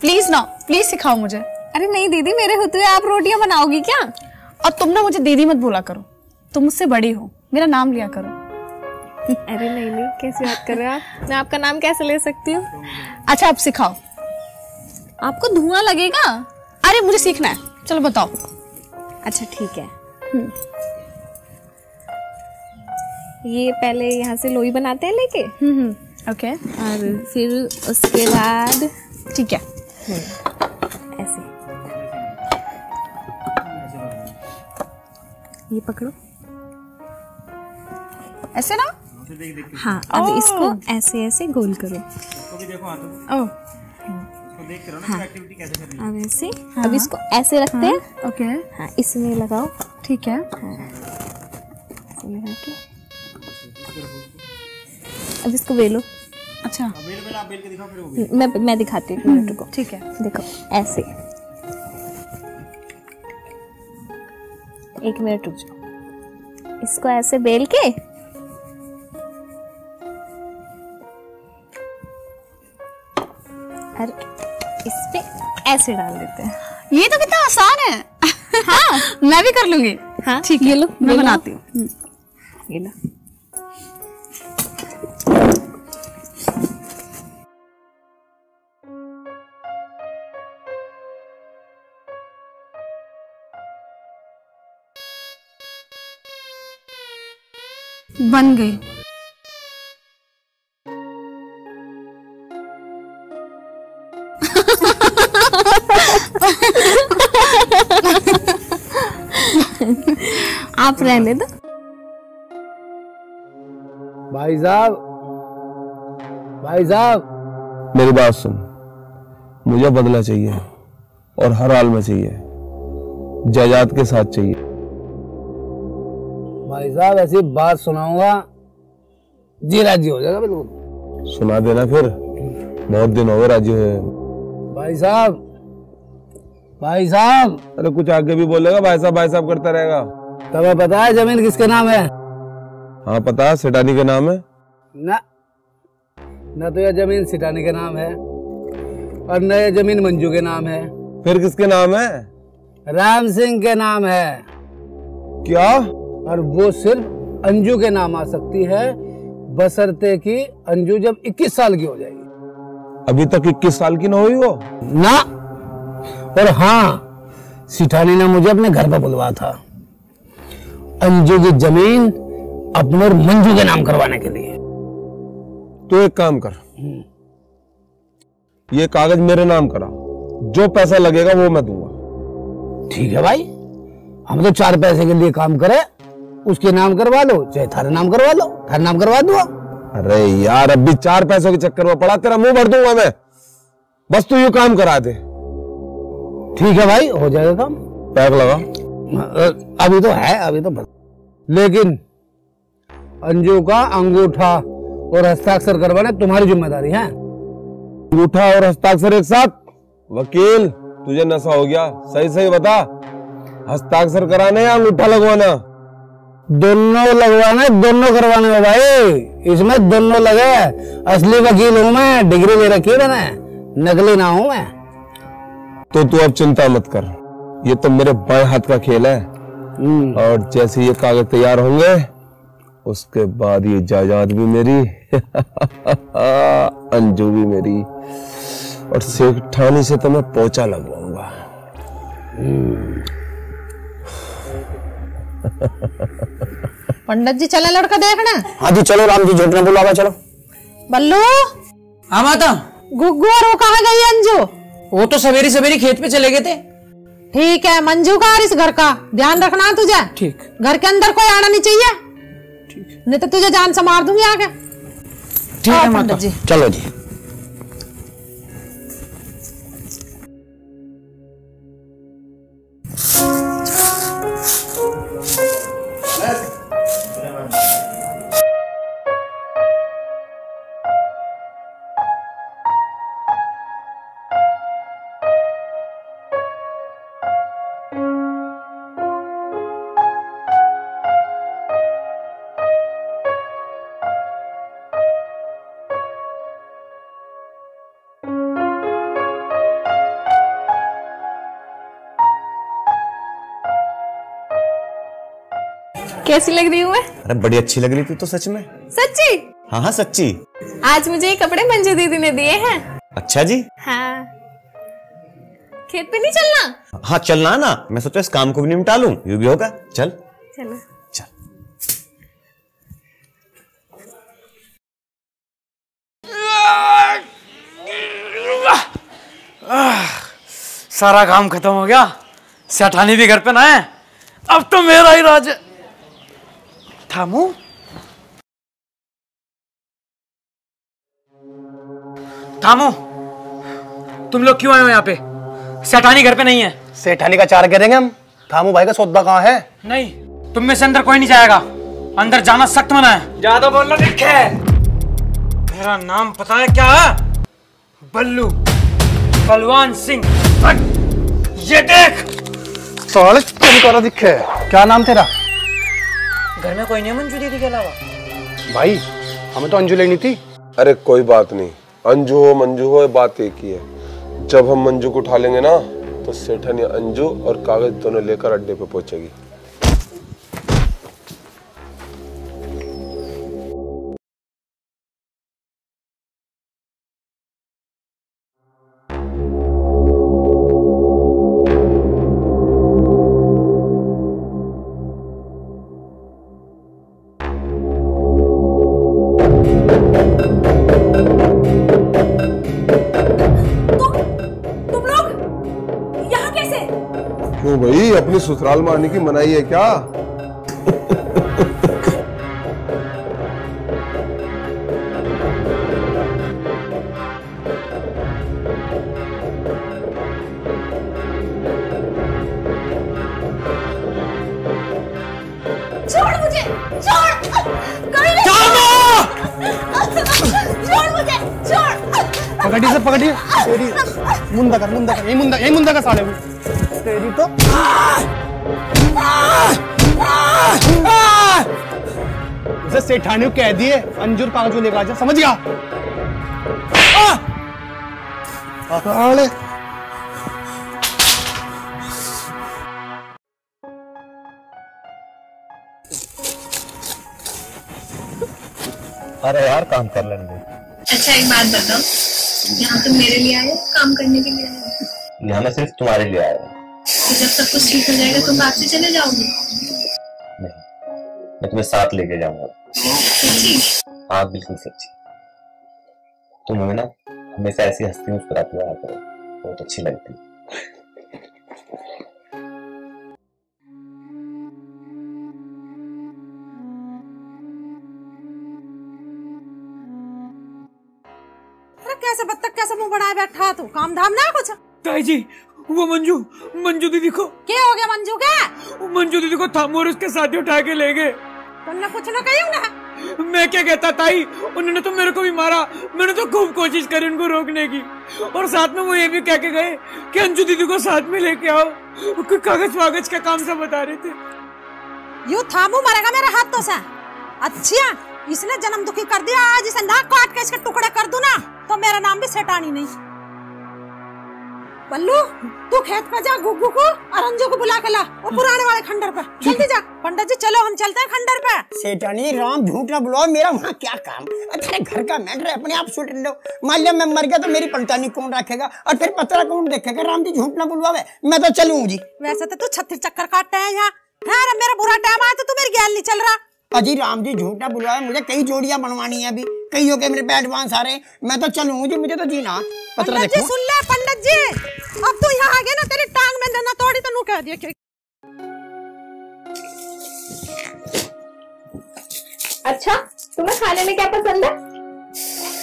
[SPEAKER 10] प्लीज़ ना प्लीज़ सिखाओ मुझे।
[SPEAKER 8] अरे नहीं दीदी मेरे होते हुए आप रोटियाँ बनाओगी क्या?
[SPEAKER 10] और तुम ना मुझे दीदी मत बोला करो। तुम मुझसे बड़ी हो मेरा नाम लिया करो।
[SPEAKER 8] अरे नहीं नहीं कैसी बात कर रहे हो आप? मैं आपका नाम कैसे ले सकती हूँ?
[SPEAKER 10] अच्छा आप सिखाओ।
[SPEAKER 8] आपको धुआँ लगेगा?
[SPEAKER 10] अरे मुझे सीखना है। चलो बताओ।
[SPEAKER 8] अच्छा ठीक है। ये पहले यहाँ से लोई बनाते हैं लेके?
[SPEAKER 10] ओके
[SPEAKER 8] और फिर उसके बाद
[SPEAKER 10] ठीक है।
[SPEAKER 8] ऐसे। ये पकड़ो।
[SPEAKER 10] ऐसे ना?
[SPEAKER 8] हाँ अब इसको ऐसे ऐसे गोल करो।
[SPEAKER 10] ओह।
[SPEAKER 8] हाँ। अब ऐसे। अब इसको ऐसे रखते हैं।
[SPEAKER 10] ओके।
[SPEAKER 8] हाँ इसमें लगाओ।
[SPEAKER 10] ठीक है।
[SPEAKER 8] हाँ। लगा के। अब इसको बेलो।
[SPEAKER 10] अच्छा।
[SPEAKER 8] मैं मैं दिखाती हूँ एक मिनट को।
[SPEAKER 10] ठीक है।
[SPEAKER 8] देखो ऐसे। एक मिनट रुक जाओ। इसको ऐसे बेल के। पे ऐसे डाल देते हैं।
[SPEAKER 10] ये तो कितना आसान है। हाँ। मैं भी कर लूँगी।
[SPEAKER 8] हाँ ठीक ये लो
[SPEAKER 10] मैं बनाती हूँ।
[SPEAKER 8] ये लो।
[SPEAKER 10] बन गई।
[SPEAKER 8] आप रहने दो।
[SPEAKER 6] भाई साहब भाई साहब।
[SPEAKER 3] मेरी बात सुन। मुझे बदला चाहिए और हर हाल में चाहिए। जायदाद के साथ चाहिए।
[SPEAKER 6] भाई साहब ऐसी बात सुनाऊँगा जी राज़ी हो जाएगा बिल्कुल।
[SPEAKER 3] सुना देना फिर। बहुत दिन हो गए राज़ी हुए।
[SPEAKER 6] भाई साहब भाई साहब।
[SPEAKER 3] अरे कुछ आगे भी बोलेगा भाई साहब भाई साहब करता रहेगा।
[SPEAKER 6] तुम्हें पता है ज़मीन किसके नाम है?
[SPEAKER 3] हाँ पता है सेठानी के नाम है।
[SPEAKER 6] न न तो यह ज़मीन सिटानी के नाम है और न यह ज़मीन मंजू के नाम है।
[SPEAKER 3] फिर किसके नाम है?
[SPEAKER 6] राम सिंह के नाम है।
[SPEAKER 3] क्या?
[SPEAKER 6] और वो सिर्फ़ अंजू के नाम आ सकती है। बसरते कि अंजू जब 21 साल की हो जाएगी।
[SPEAKER 3] अभी तक इक्कीस साल की ना हुई वो?
[SPEAKER 6] ना और हाँ सिठानी ने मुझे अपने घर पर बुलवा था। अंजू की ज़मीन अपने और मंजू के नाम करवाने के लिए।
[SPEAKER 3] तो एक काम कर। ये कागज़ मेरे नाम करा। जो पैसा लगेगा वो मैं दूँगा।
[SPEAKER 6] ठीक है भाई। हम तो चार पैसे के लिए काम करे उसके नाम करवा लो चाहे थारे नाम करवा लो थारे नाम करवा दो।
[SPEAKER 3] अरे यार अब भी चार पैसों के चक्कर में पड़ा तेरा मुँह भर दूँगा मैं। बस तू यू काम करा दे।
[SPEAKER 6] ठीक है भाई हो जाएगा काम।
[SPEAKER 3] पैक लगा।
[SPEAKER 6] अभी तो है अभी तो बस। लेकिन अंजू का अंगूठा और हस्ताक्षर करवाना तुम्हारी ज़िम्मेदारी है।
[SPEAKER 3] अंगूठा और हस्ताक्षर एक साथ? वकील तुझे नशा हो गया। सही सही बता। हस्ताक्षर कराने या अंगूठा लगवाना?
[SPEAKER 6] दोनों लगवाना दोनों करवाने हो भाई। इसमें दोनों लगे। असली वकील हूँ मैं डिग्री ले रखी है मैंने। नकली ना हूँ मैं।
[SPEAKER 3] तो तू अब चिंता मत कर। ये तो मेरे बाएँ हाथ का खेल है। और जैसे ये कागज़ तैयार होंगे उसके बाद ये जायदाद भी मेरी अंजू भी मेरी। और सेठानी से तो मैं पोचा लगवाऊँगा।
[SPEAKER 1] पंडित जी चला लड़का देखना।
[SPEAKER 6] हाँ जी चलो राम जी झोटने बुलावा चलो।
[SPEAKER 1] बल्लू।
[SPEAKER 12] हाँ माता।
[SPEAKER 1] गुग्गू और वो कहा गई अंजू?
[SPEAKER 12] वो तो सवेरे सवेरे खेत पे चले गए थे।
[SPEAKER 1] ठीक है मंजू का और इस घर का ध्यान रखना तुझे।
[SPEAKER 12] ठीक।
[SPEAKER 1] घर के अंदर कोई आना नहीं चाहिए। ठीक। नहीं तो तुझे जान से मार दूँगी आगे।
[SPEAKER 12] ठीक है माता।
[SPEAKER 1] जी।
[SPEAKER 6] चलो जी।
[SPEAKER 8] कैसी लग रही हूँ मैं?
[SPEAKER 7] अरे बड़ी अच्छी लग रही थी तो सच में।
[SPEAKER 8] सच्ची?
[SPEAKER 7] हाँ हाँ सच्ची।
[SPEAKER 8] आज मुझे ये कपड़े मंजू दीदी ने दिए हैं।
[SPEAKER 7] अच्छा जी।
[SPEAKER 8] हाँ। खेत पे नहीं चलना?
[SPEAKER 7] हाँ चलना ना। मैं सोचा इस काम को भी निपटा लूँ। यू भी होगा। चल।
[SPEAKER 8] चलो।
[SPEAKER 12] आह, सारा काम खत्म हो गया। सेठानी भी घर पे ना है। अब तो मेरा ही राज है। थामू थामू तुम लोग क्यों आए हो यहाँ पे सेठानी घर पे नहीं है
[SPEAKER 11] सेठानी का चार कह देंगे हम थामू भाई का सौदा कहाँ है
[SPEAKER 12] नहीं तुम में से अंदर कोई नहीं जाएगा अंदर जाना सख्त मना है ज़्यादा बोलना देखे मेरा नाम पता है क्या है बल्लू बलवान सिंह ये देख
[SPEAKER 11] साले दिखे क्या नाम तेरा
[SPEAKER 12] घर में कोई नहीं मंजू दीदी के अलावा।
[SPEAKER 11] भाई हमें तो अंजू लेनी थी।
[SPEAKER 3] अरे कोई बात नहीं अंजू हो मंजू हो बात एक ही है। जब हम मंजू को उठा लेंगे ना तो सेठन या अंजू और कागज़ दोनों लेकर अड्डे पे पहुंचेगी। ससुराल में आने की मनाही है क्या?
[SPEAKER 29] छोड़ मुझे छोड़। कभी छोड़ मुझे छोड़।
[SPEAKER 11] पकड़िए से पकड़िए मुंदा कर मुंदा कर यही मुंदा यही मुंदा कर साले को। तेरी तो? उसे सेठानी कह दिए अंजूर कागज़ लेकर आ जा समझ गया?
[SPEAKER 7] अरे यार काम कर लेने दे।
[SPEAKER 8] अच्छा एक बात बताओ। यहाँ तुम मेरे लिए आए हो काम करने के लिए आए हो
[SPEAKER 16] यहाँ मैं सिर्फ़ तुम्हारे लिए आया हूँ।
[SPEAKER 8] तो जब सब कुछ ठीक हो जाएगा तुम बात से चले जाओगे नहीं
[SPEAKER 16] मैं तुम्हें साथ लेके जाऊँगा।
[SPEAKER 8] सच्ची?
[SPEAKER 16] हाँ बिल्कुल सच्ची। तुम हमें ना हमेशा ऐसी हंसती मुस्कुराती रहा करो। बहुत अच्छी लगती
[SPEAKER 1] अरे कैसे बत्तख कैसे मुँह बढ़ाए बैठा तू? काम धाम ना कुछ?
[SPEAKER 12] ताई जी वो मंजू मंजू दीदी को।
[SPEAKER 1] क्या हो गया मंजू का?
[SPEAKER 12] मंजू दीदी को थामो और उसके साथी उठा के ले गए।
[SPEAKER 1] तुमने कुछ ना कही ना
[SPEAKER 12] मैं क्या कहता ताई उन्होंने तो मेरे को भी मारा। मैंने तो खूब कोशिश करी उनको रोकने की। और साथ में वो ये भी कह के गए कि अंजू दीदी को साथ में लेके आओ। कोई कागज़ वागज का काम सब बता रहे थे।
[SPEAKER 1] यू थामू मरेगा मेरे हाथों से। अच्छा इसने जन्म दुखी कर दिया। आज इसे नाक काट के इसके टुकड़े कर दू ना तो मेरा नाम भी सेठानी नहीं। बल्लू तू खेत पे जा गुग्गू को और अंजू को बुला के ला वो पुराने वाले खंडर पर जल्दी जा पंडित जी चलो हम चलते हैं खंडर पे।
[SPEAKER 2] सेठानी राम झूठ ना बुलाओ मेरा वहाँ क्या काम? तेरे घर का मैटर है अपने आप सुट लो। मान लिया मैं मर गया तो मेरी पलटानी कौन रखेगा? और फिर पतरा कौन देखेगा? राम जी झूठ ना बुलवावे मैं तो चलूँ जी।
[SPEAKER 1] वैसे तो तू छत्तीस चक्कर काटते हैं यहाँ। मेरा बुरा टाइम आया तो तू मेरी गैल नहीं चल रहा।
[SPEAKER 2] अजी राम जी झूठ ना बुलवाए मुझे कई जोड़ियाँ बनवानी है अभी। कई हो गए मेरे पे एडवांस आ रहे मैं तो चलूँ जी मुझे तो जीना। पतरा
[SPEAKER 1] जी
[SPEAKER 2] देखो।
[SPEAKER 1] सुन ले पंडित जी। अब तू यहाँ आ गया ना तेरी टांग में ना तोड़ी तो नू कह दिया कि
[SPEAKER 11] अच्छा तुम्हें खाने में क्या पसंद है?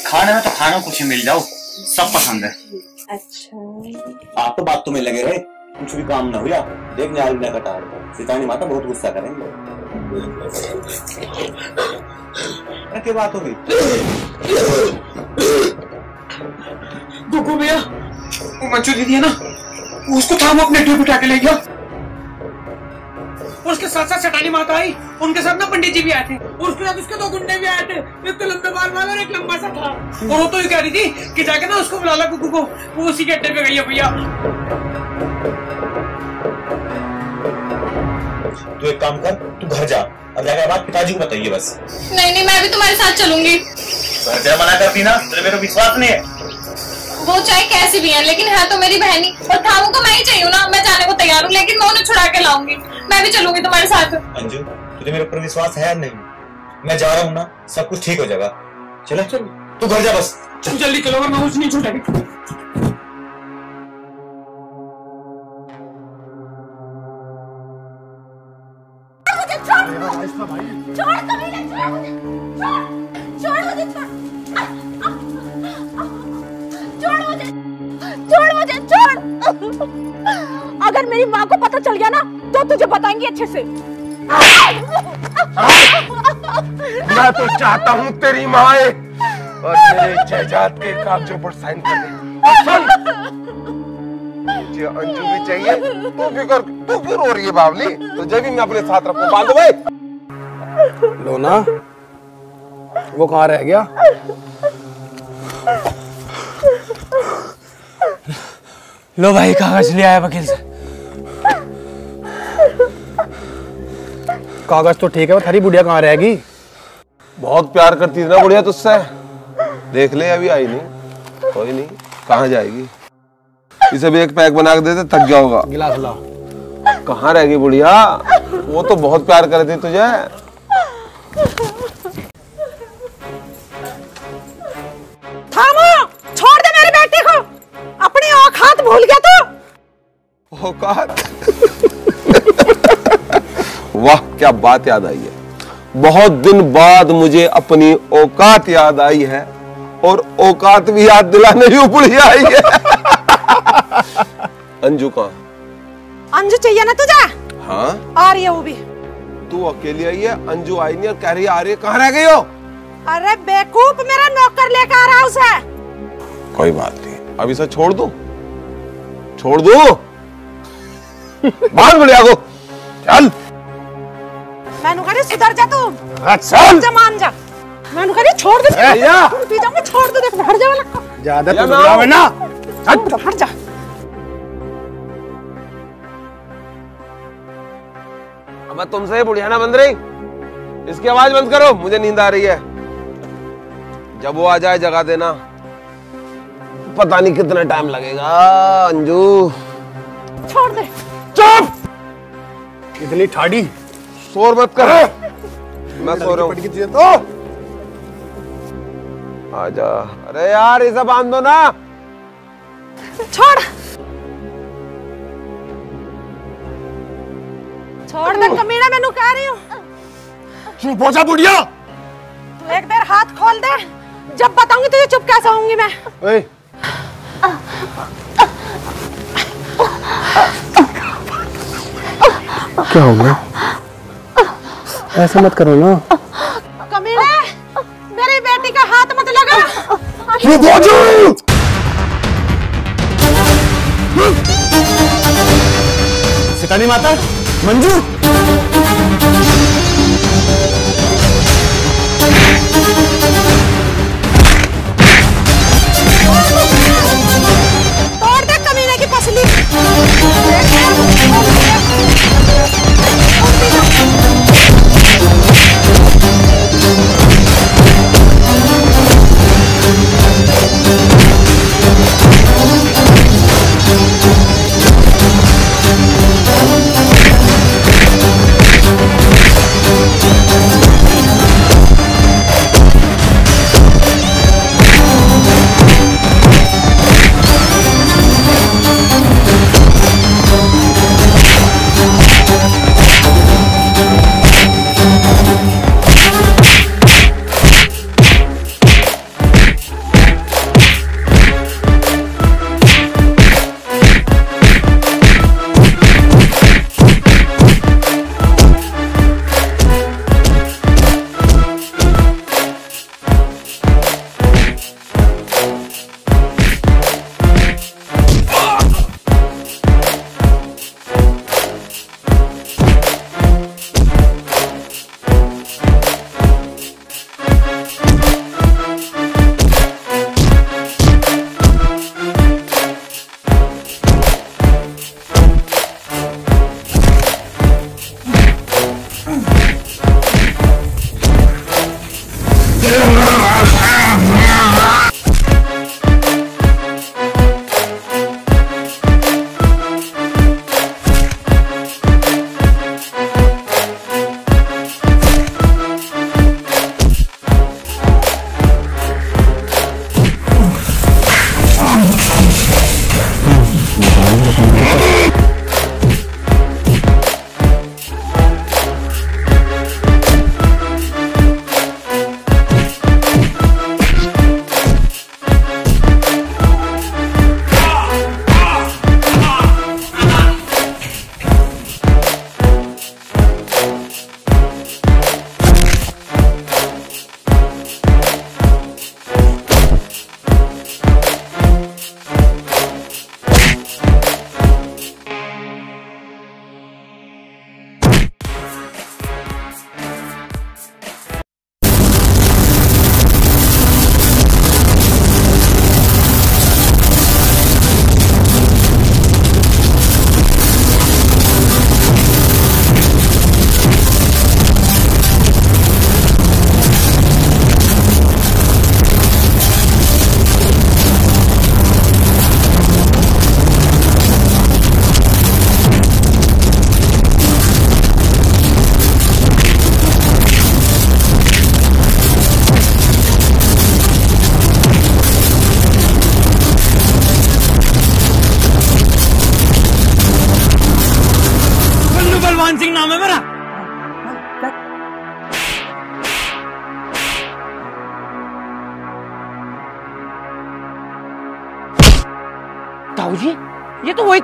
[SPEAKER 7] खाने में तो खाना कुछ ही मिल जाओ सब पसंद है।
[SPEAKER 11] अच्छा।
[SPEAKER 16] आप तो बात तुम्हें लगे रहे कुछ भी काम ना हुआ देख न्याल का टार सीतानी माता बहुत गुस्सा करेंगे। क्या बात हो गई?
[SPEAKER 12] गुग्गू भैया, वो मंजू दीदी है ना? उसको थामो अपने ट्यूब उठा के ले गया। उसके साथ साथ सटानी माता आई। उनके साथ ना पंडित जी भी आए थे। और उसके साथ उसके दो गुंडे भी आए थे। एक तो लंबे बाल वाला और एक लंबा सा था। और वो तो ये कह रही थी कि जाके ना उसको बुला ला गुग्गू को वो उसी के अड्डे पे गई है भैया।
[SPEAKER 16] तू एक काम कर तू घर जा। और जाकर बात पिताजी को बताइए बस।
[SPEAKER 8] नहीं नहीं मैं भी तुम्हारे साथ चलूँगी।
[SPEAKER 16] घर जा मना करती ना तेरे मेरे विश्वास नहीं है।
[SPEAKER 8] वो चाहे कैसी भी है लेकिन है तो मेरी बहनी और थामू को मैं ही चाहिए ना मैं जाने को तैयार हूँ लेकिन मैं उन्हें छुड़ा के लाऊँगी। मैं भी चलूँगी तुम्हारे साथ।
[SPEAKER 16] अंजू तुझे मेरे ऊपर विश्वास है नहीं? मैं जा रहा हूँ ना सब कुछ ठीक हो जाएगा। चलो चल। तू घर जा बस।
[SPEAKER 12] तुम जल्दी चलो मैं कुछ नहीं छूटेगी
[SPEAKER 11] तो अगर मेरी माँ को पता चल गया ना तो तुझे बताएँगी अच्छे से।
[SPEAKER 3] मैं तो चाहता हूँ तेरी माँ आए और तेरे जायदाद के कागजों पर साइन कर मुझे अंजू भी चाहिए, तू भी कर, तू क्यों रो रही है बावली। तुझे भी मैं अपने साथ रखूँ। बाँध भाई।
[SPEAKER 6] लो ना वो कहाँ रह गया?
[SPEAKER 12] लो भाई कागज़ ले आया वकील से।
[SPEAKER 6] कागज़ तो ठीक है वो थारी बुढ़िया कहाँ रहेगी?
[SPEAKER 3] बहुत प्यार करती थी ना बुढ़िया तुझसे। देख ले अभी आई नहीं। कोई नहीं कहाँ जाएगी? इसे भी एक पैक बना के देते थक जाओगा
[SPEAKER 6] गिलास लाओ।
[SPEAKER 3] कहाँ रहेगी बुढ़िया? वो तो बहुत प्यार करती तुझे।
[SPEAKER 1] थामो छोड़ दे मेरी बेटी को। अपनी औकात भूल गया तू।
[SPEAKER 3] औकात वाह क्या बात याद आई है। बहुत दिन बाद मुझे अपनी औकात याद आई है और औकात भी याद दिलाने ही उपड़ी आई है। अंजू कहाँ?
[SPEAKER 1] अंजू चाहिए ना तुझे?
[SPEAKER 3] हाँ?
[SPEAKER 1] आ रही है वो भी।
[SPEAKER 3] तू अकेली आई है अंजू आई नहीं और कह रही आ रही है कहाँ रह गई हो?
[SPEAKER 1] अरे बेवकूफ़ मेरा नौकर लेकर आ रहा उसे।
[SPEAKER 3] कोई बात नहीं। अब इसे छोड़ दो? छोड़ दो? बाहर बुढ़िया को। चल।
[SPEAKER 1] मैंने कहा सुधर जा तू।
[SPEAKER 3] अच्छा।
[SPEAKER 1] सुधर जा मान जा। मैंने कहा छोड़ दे।
[SPEAKER 6] ए, या।
[SPEAKER 1] पी जाऊँगा छोड़ दे देख हट जा वाला।
[SPEAKER 6] ज़्यादा तो
[SPEAKER 3] ना।
[SPEAKER 6] ना
[SPEAKER 1] हट हट जा।
[SPEAKER 3] मैं तुमसे ही बुढ़िया ना बंद रही। इसकी आवाज़ बंद करो मुझे नींद आ रही है। जब वो आ जाए जगा देना। पता नहीं कितना टाइम लगेगा। अंजू।
[SPEAKER 1] छोड़ दे।
[SPEAKER 3] चुप! इतनी ठाड़ी। शोर मत कर। मैं सो रहा हूँ। तो आजा अरे यार इसे बाँध दो ना।
[SPEAKER 1] छोड़। छोड़ दे कमीना मैनू कह रही हूँ।
[SPEAKER 3] चुप हो जा बुढ़िया।
[SPEAKER 1] तू एक देर हाथ खोल दे। जब बताऊँगी तुझे चुप कैसे होऊँगी मैं।
[SPEAKER 3] ओए।
[SPEAKER 6] क्या हो गया? ऐसा मत करो ना।
[SPEAKER 1] कमीने मेरी बेटी का हाथ मत लगा।
[SPEAKER 3] चुप हो
[SPEAKER 7] सितानी माता? मंजू
[SPEAKER 1] तोड़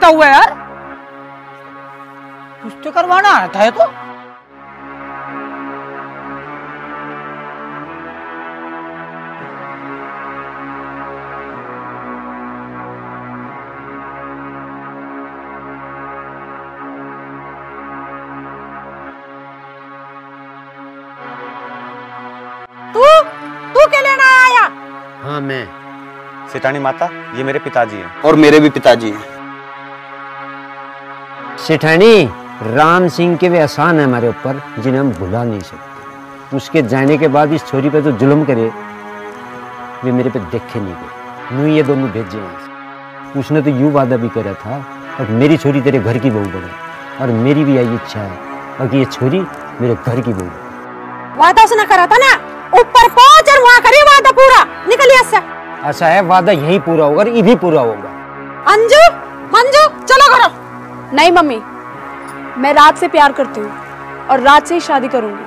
[SPEAKER 12] वही ताऊ है यार। कुछ तो करवाना आता है तो।
[SPEAKER 1] तू तू क्या लेना आया।
[SPEAKER 7] हाँ मैं। सितानी माता ये मेरे पिताजी हैं।
[SPEAKER 5] और मेरे भी पिताजी हैं।
[SPEAKER 13] सेठानी राम सिंह के भी एहसान है हमारे ऊपर जिन्हें हम भुला नहीं सकते। उसके जाने के बाद इस छोरी पे जो जुल्म करे वे मेरे पे देखे नहीं गए। नू ये दोनों भेजे वहाँ उसने तो यूँ वादा भी करा था और मेरी छोरी तेरे घर की बहू बने और मेरी भी यही इच्छा है और कि ये छोरी मेरे घर की बहू
[SPEAKER 1] वादा उसने करा था ना? ऊपर पहुँच और वहाँ करिए वादा पूरा। निकल यहाँ से।
[SPEAKER 13] ऐसा है वादा यही पूरा होगा और ये भी पूरा होगा।
[SPEAKER 1] अंजू मंजू चलो करो
[SPEAKER 10] नहीं मम्मी। मैं रात से प्यार करती हूँ और रात से ही शादी करूँगी।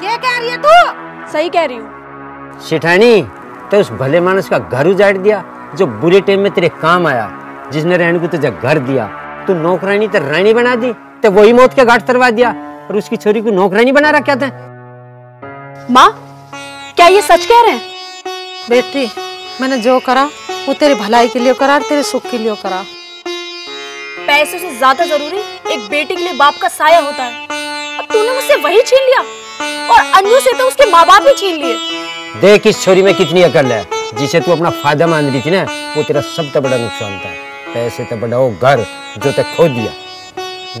[SPEAKER 1] क्या कह रही है तू?
[SPEAKER 10] सही कह रही हूँ।
[SPEAKER 13] शिठानी तो उस भले मानस का घर उजाड़ दिया जो बुरे टाइम में तेरे काम आया जिसने रहने को तुझे घर दिया। तू नौकरानी तो रानी बना दी तो वही मौत के घाट तरवा दिया और उसकी छोरी को नौकरानी बना रखा था।
[SPEAKER 10] माँ क्या ये सच कह रहे हैं?
[SPEAKER 1] बेटी मैंने जो करा वो तेरी भलाई के लिए करा और तेरे सुख के लिए करा।
[SPEAKER 10] पैसों से ज़्यादा ज़रूरी एक बेटी के लिए बाप का साया होता है। अब तूने मुझसे वही छीन लिया और अंजू से तो उसके माँ बाप भी छीन लिए।
[SPEAKER 13] देख इस छोरी में कितनी अकल है, जिसे तू अपना फ़ायदा मान रही थी ना, वो तेरा सबसे बड़ा नुकसान था। पैसे तो वो घर जो ते खो दिया।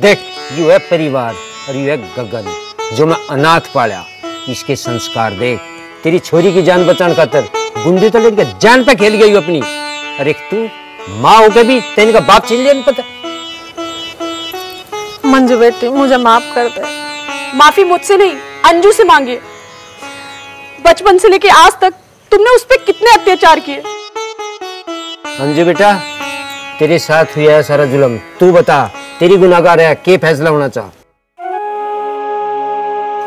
[SPEAKER 13] देख, यू है परिवार और यू है गगन, जो मैं अनाथ पाला। इसके संस्कार देख, तेरी छोरी की जान बचाने खातर गुंडी तो लेकर जान पे खेल गई अपनी। एक तू, माँ होके भी तेन का बाप लिया, नहीं पता?
[SPEAKER 10] मंजू बेटी मुझे माफ़ कर दे। माफ़ी मुझसे नहीं अंजू से मांगिए बचपन से लेके आज तक तुमने उस पर कितने अत्याचार किए?
[SPEAKER 13] अंजू बेटा तेरे साथ हुआ है सारा जुलम। तू बता तेरी गुनाहगार है के फैसला होना चाह?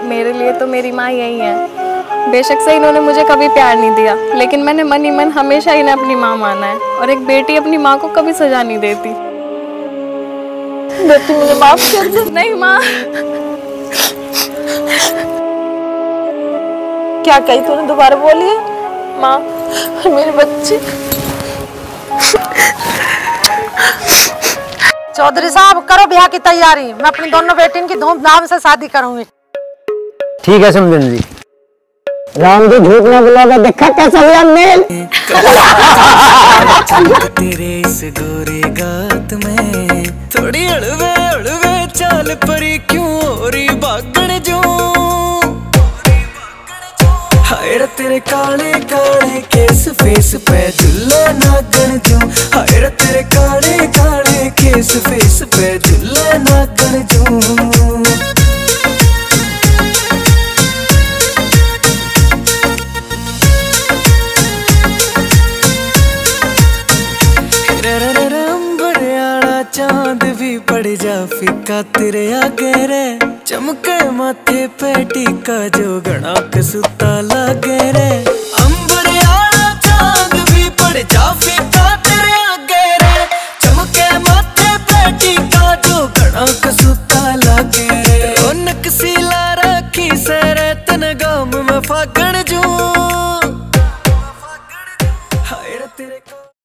[SPEAKER 8] मेरे लिए तो मेरी माँ यही है। बेशक से इन्होंने मुझे कभी प्यार नहीं दिया लेकिन मैंने मन ही मन हमेशा इन्हें अपनी माँ माना है और एक बेटी अपनी माँ को कभी सजा नहीं देती।
[SPEAKER 10] बेटी मुझे माफ़ कर दे।
[SPEAKER 8] नहीं माँ।
[SPEAKER 10] क्या कही तूने दोबारा बोली? है माँ मेरे बच्चे।
[SPEAKER 1] चौधरी साहब करो ब्याह की तैयारी। मैं अपनी दोनों बेटियों की धूमधाम से शादी करूँगी।
[SPEAKER 13] ठीक है समझन जी। राम जी झूठ ना बुलावा देखा कैसा हुआ मेल?
[SPEAKER 26] तेरे इस गोरे गात में। थोड़ी अड़वे अड़वे चाल परी क्यों हो रही बागड़ जो हाय रे तेरे काले काले केस फेस पे झुल्ला नागण जो हाय रे तेरे काले काले केस फेस पे भी जा फिका तेरे आगे रे। चमके माथे पे टीका जो गणा सुता लागे रे। अंबरियाला चाँद भी पड़ जा फिका तेरे आगे रे। चमके माथे पे टीका जो गणा सुता लागे रे। ओ नकसीला राखी से रे, तन गाम में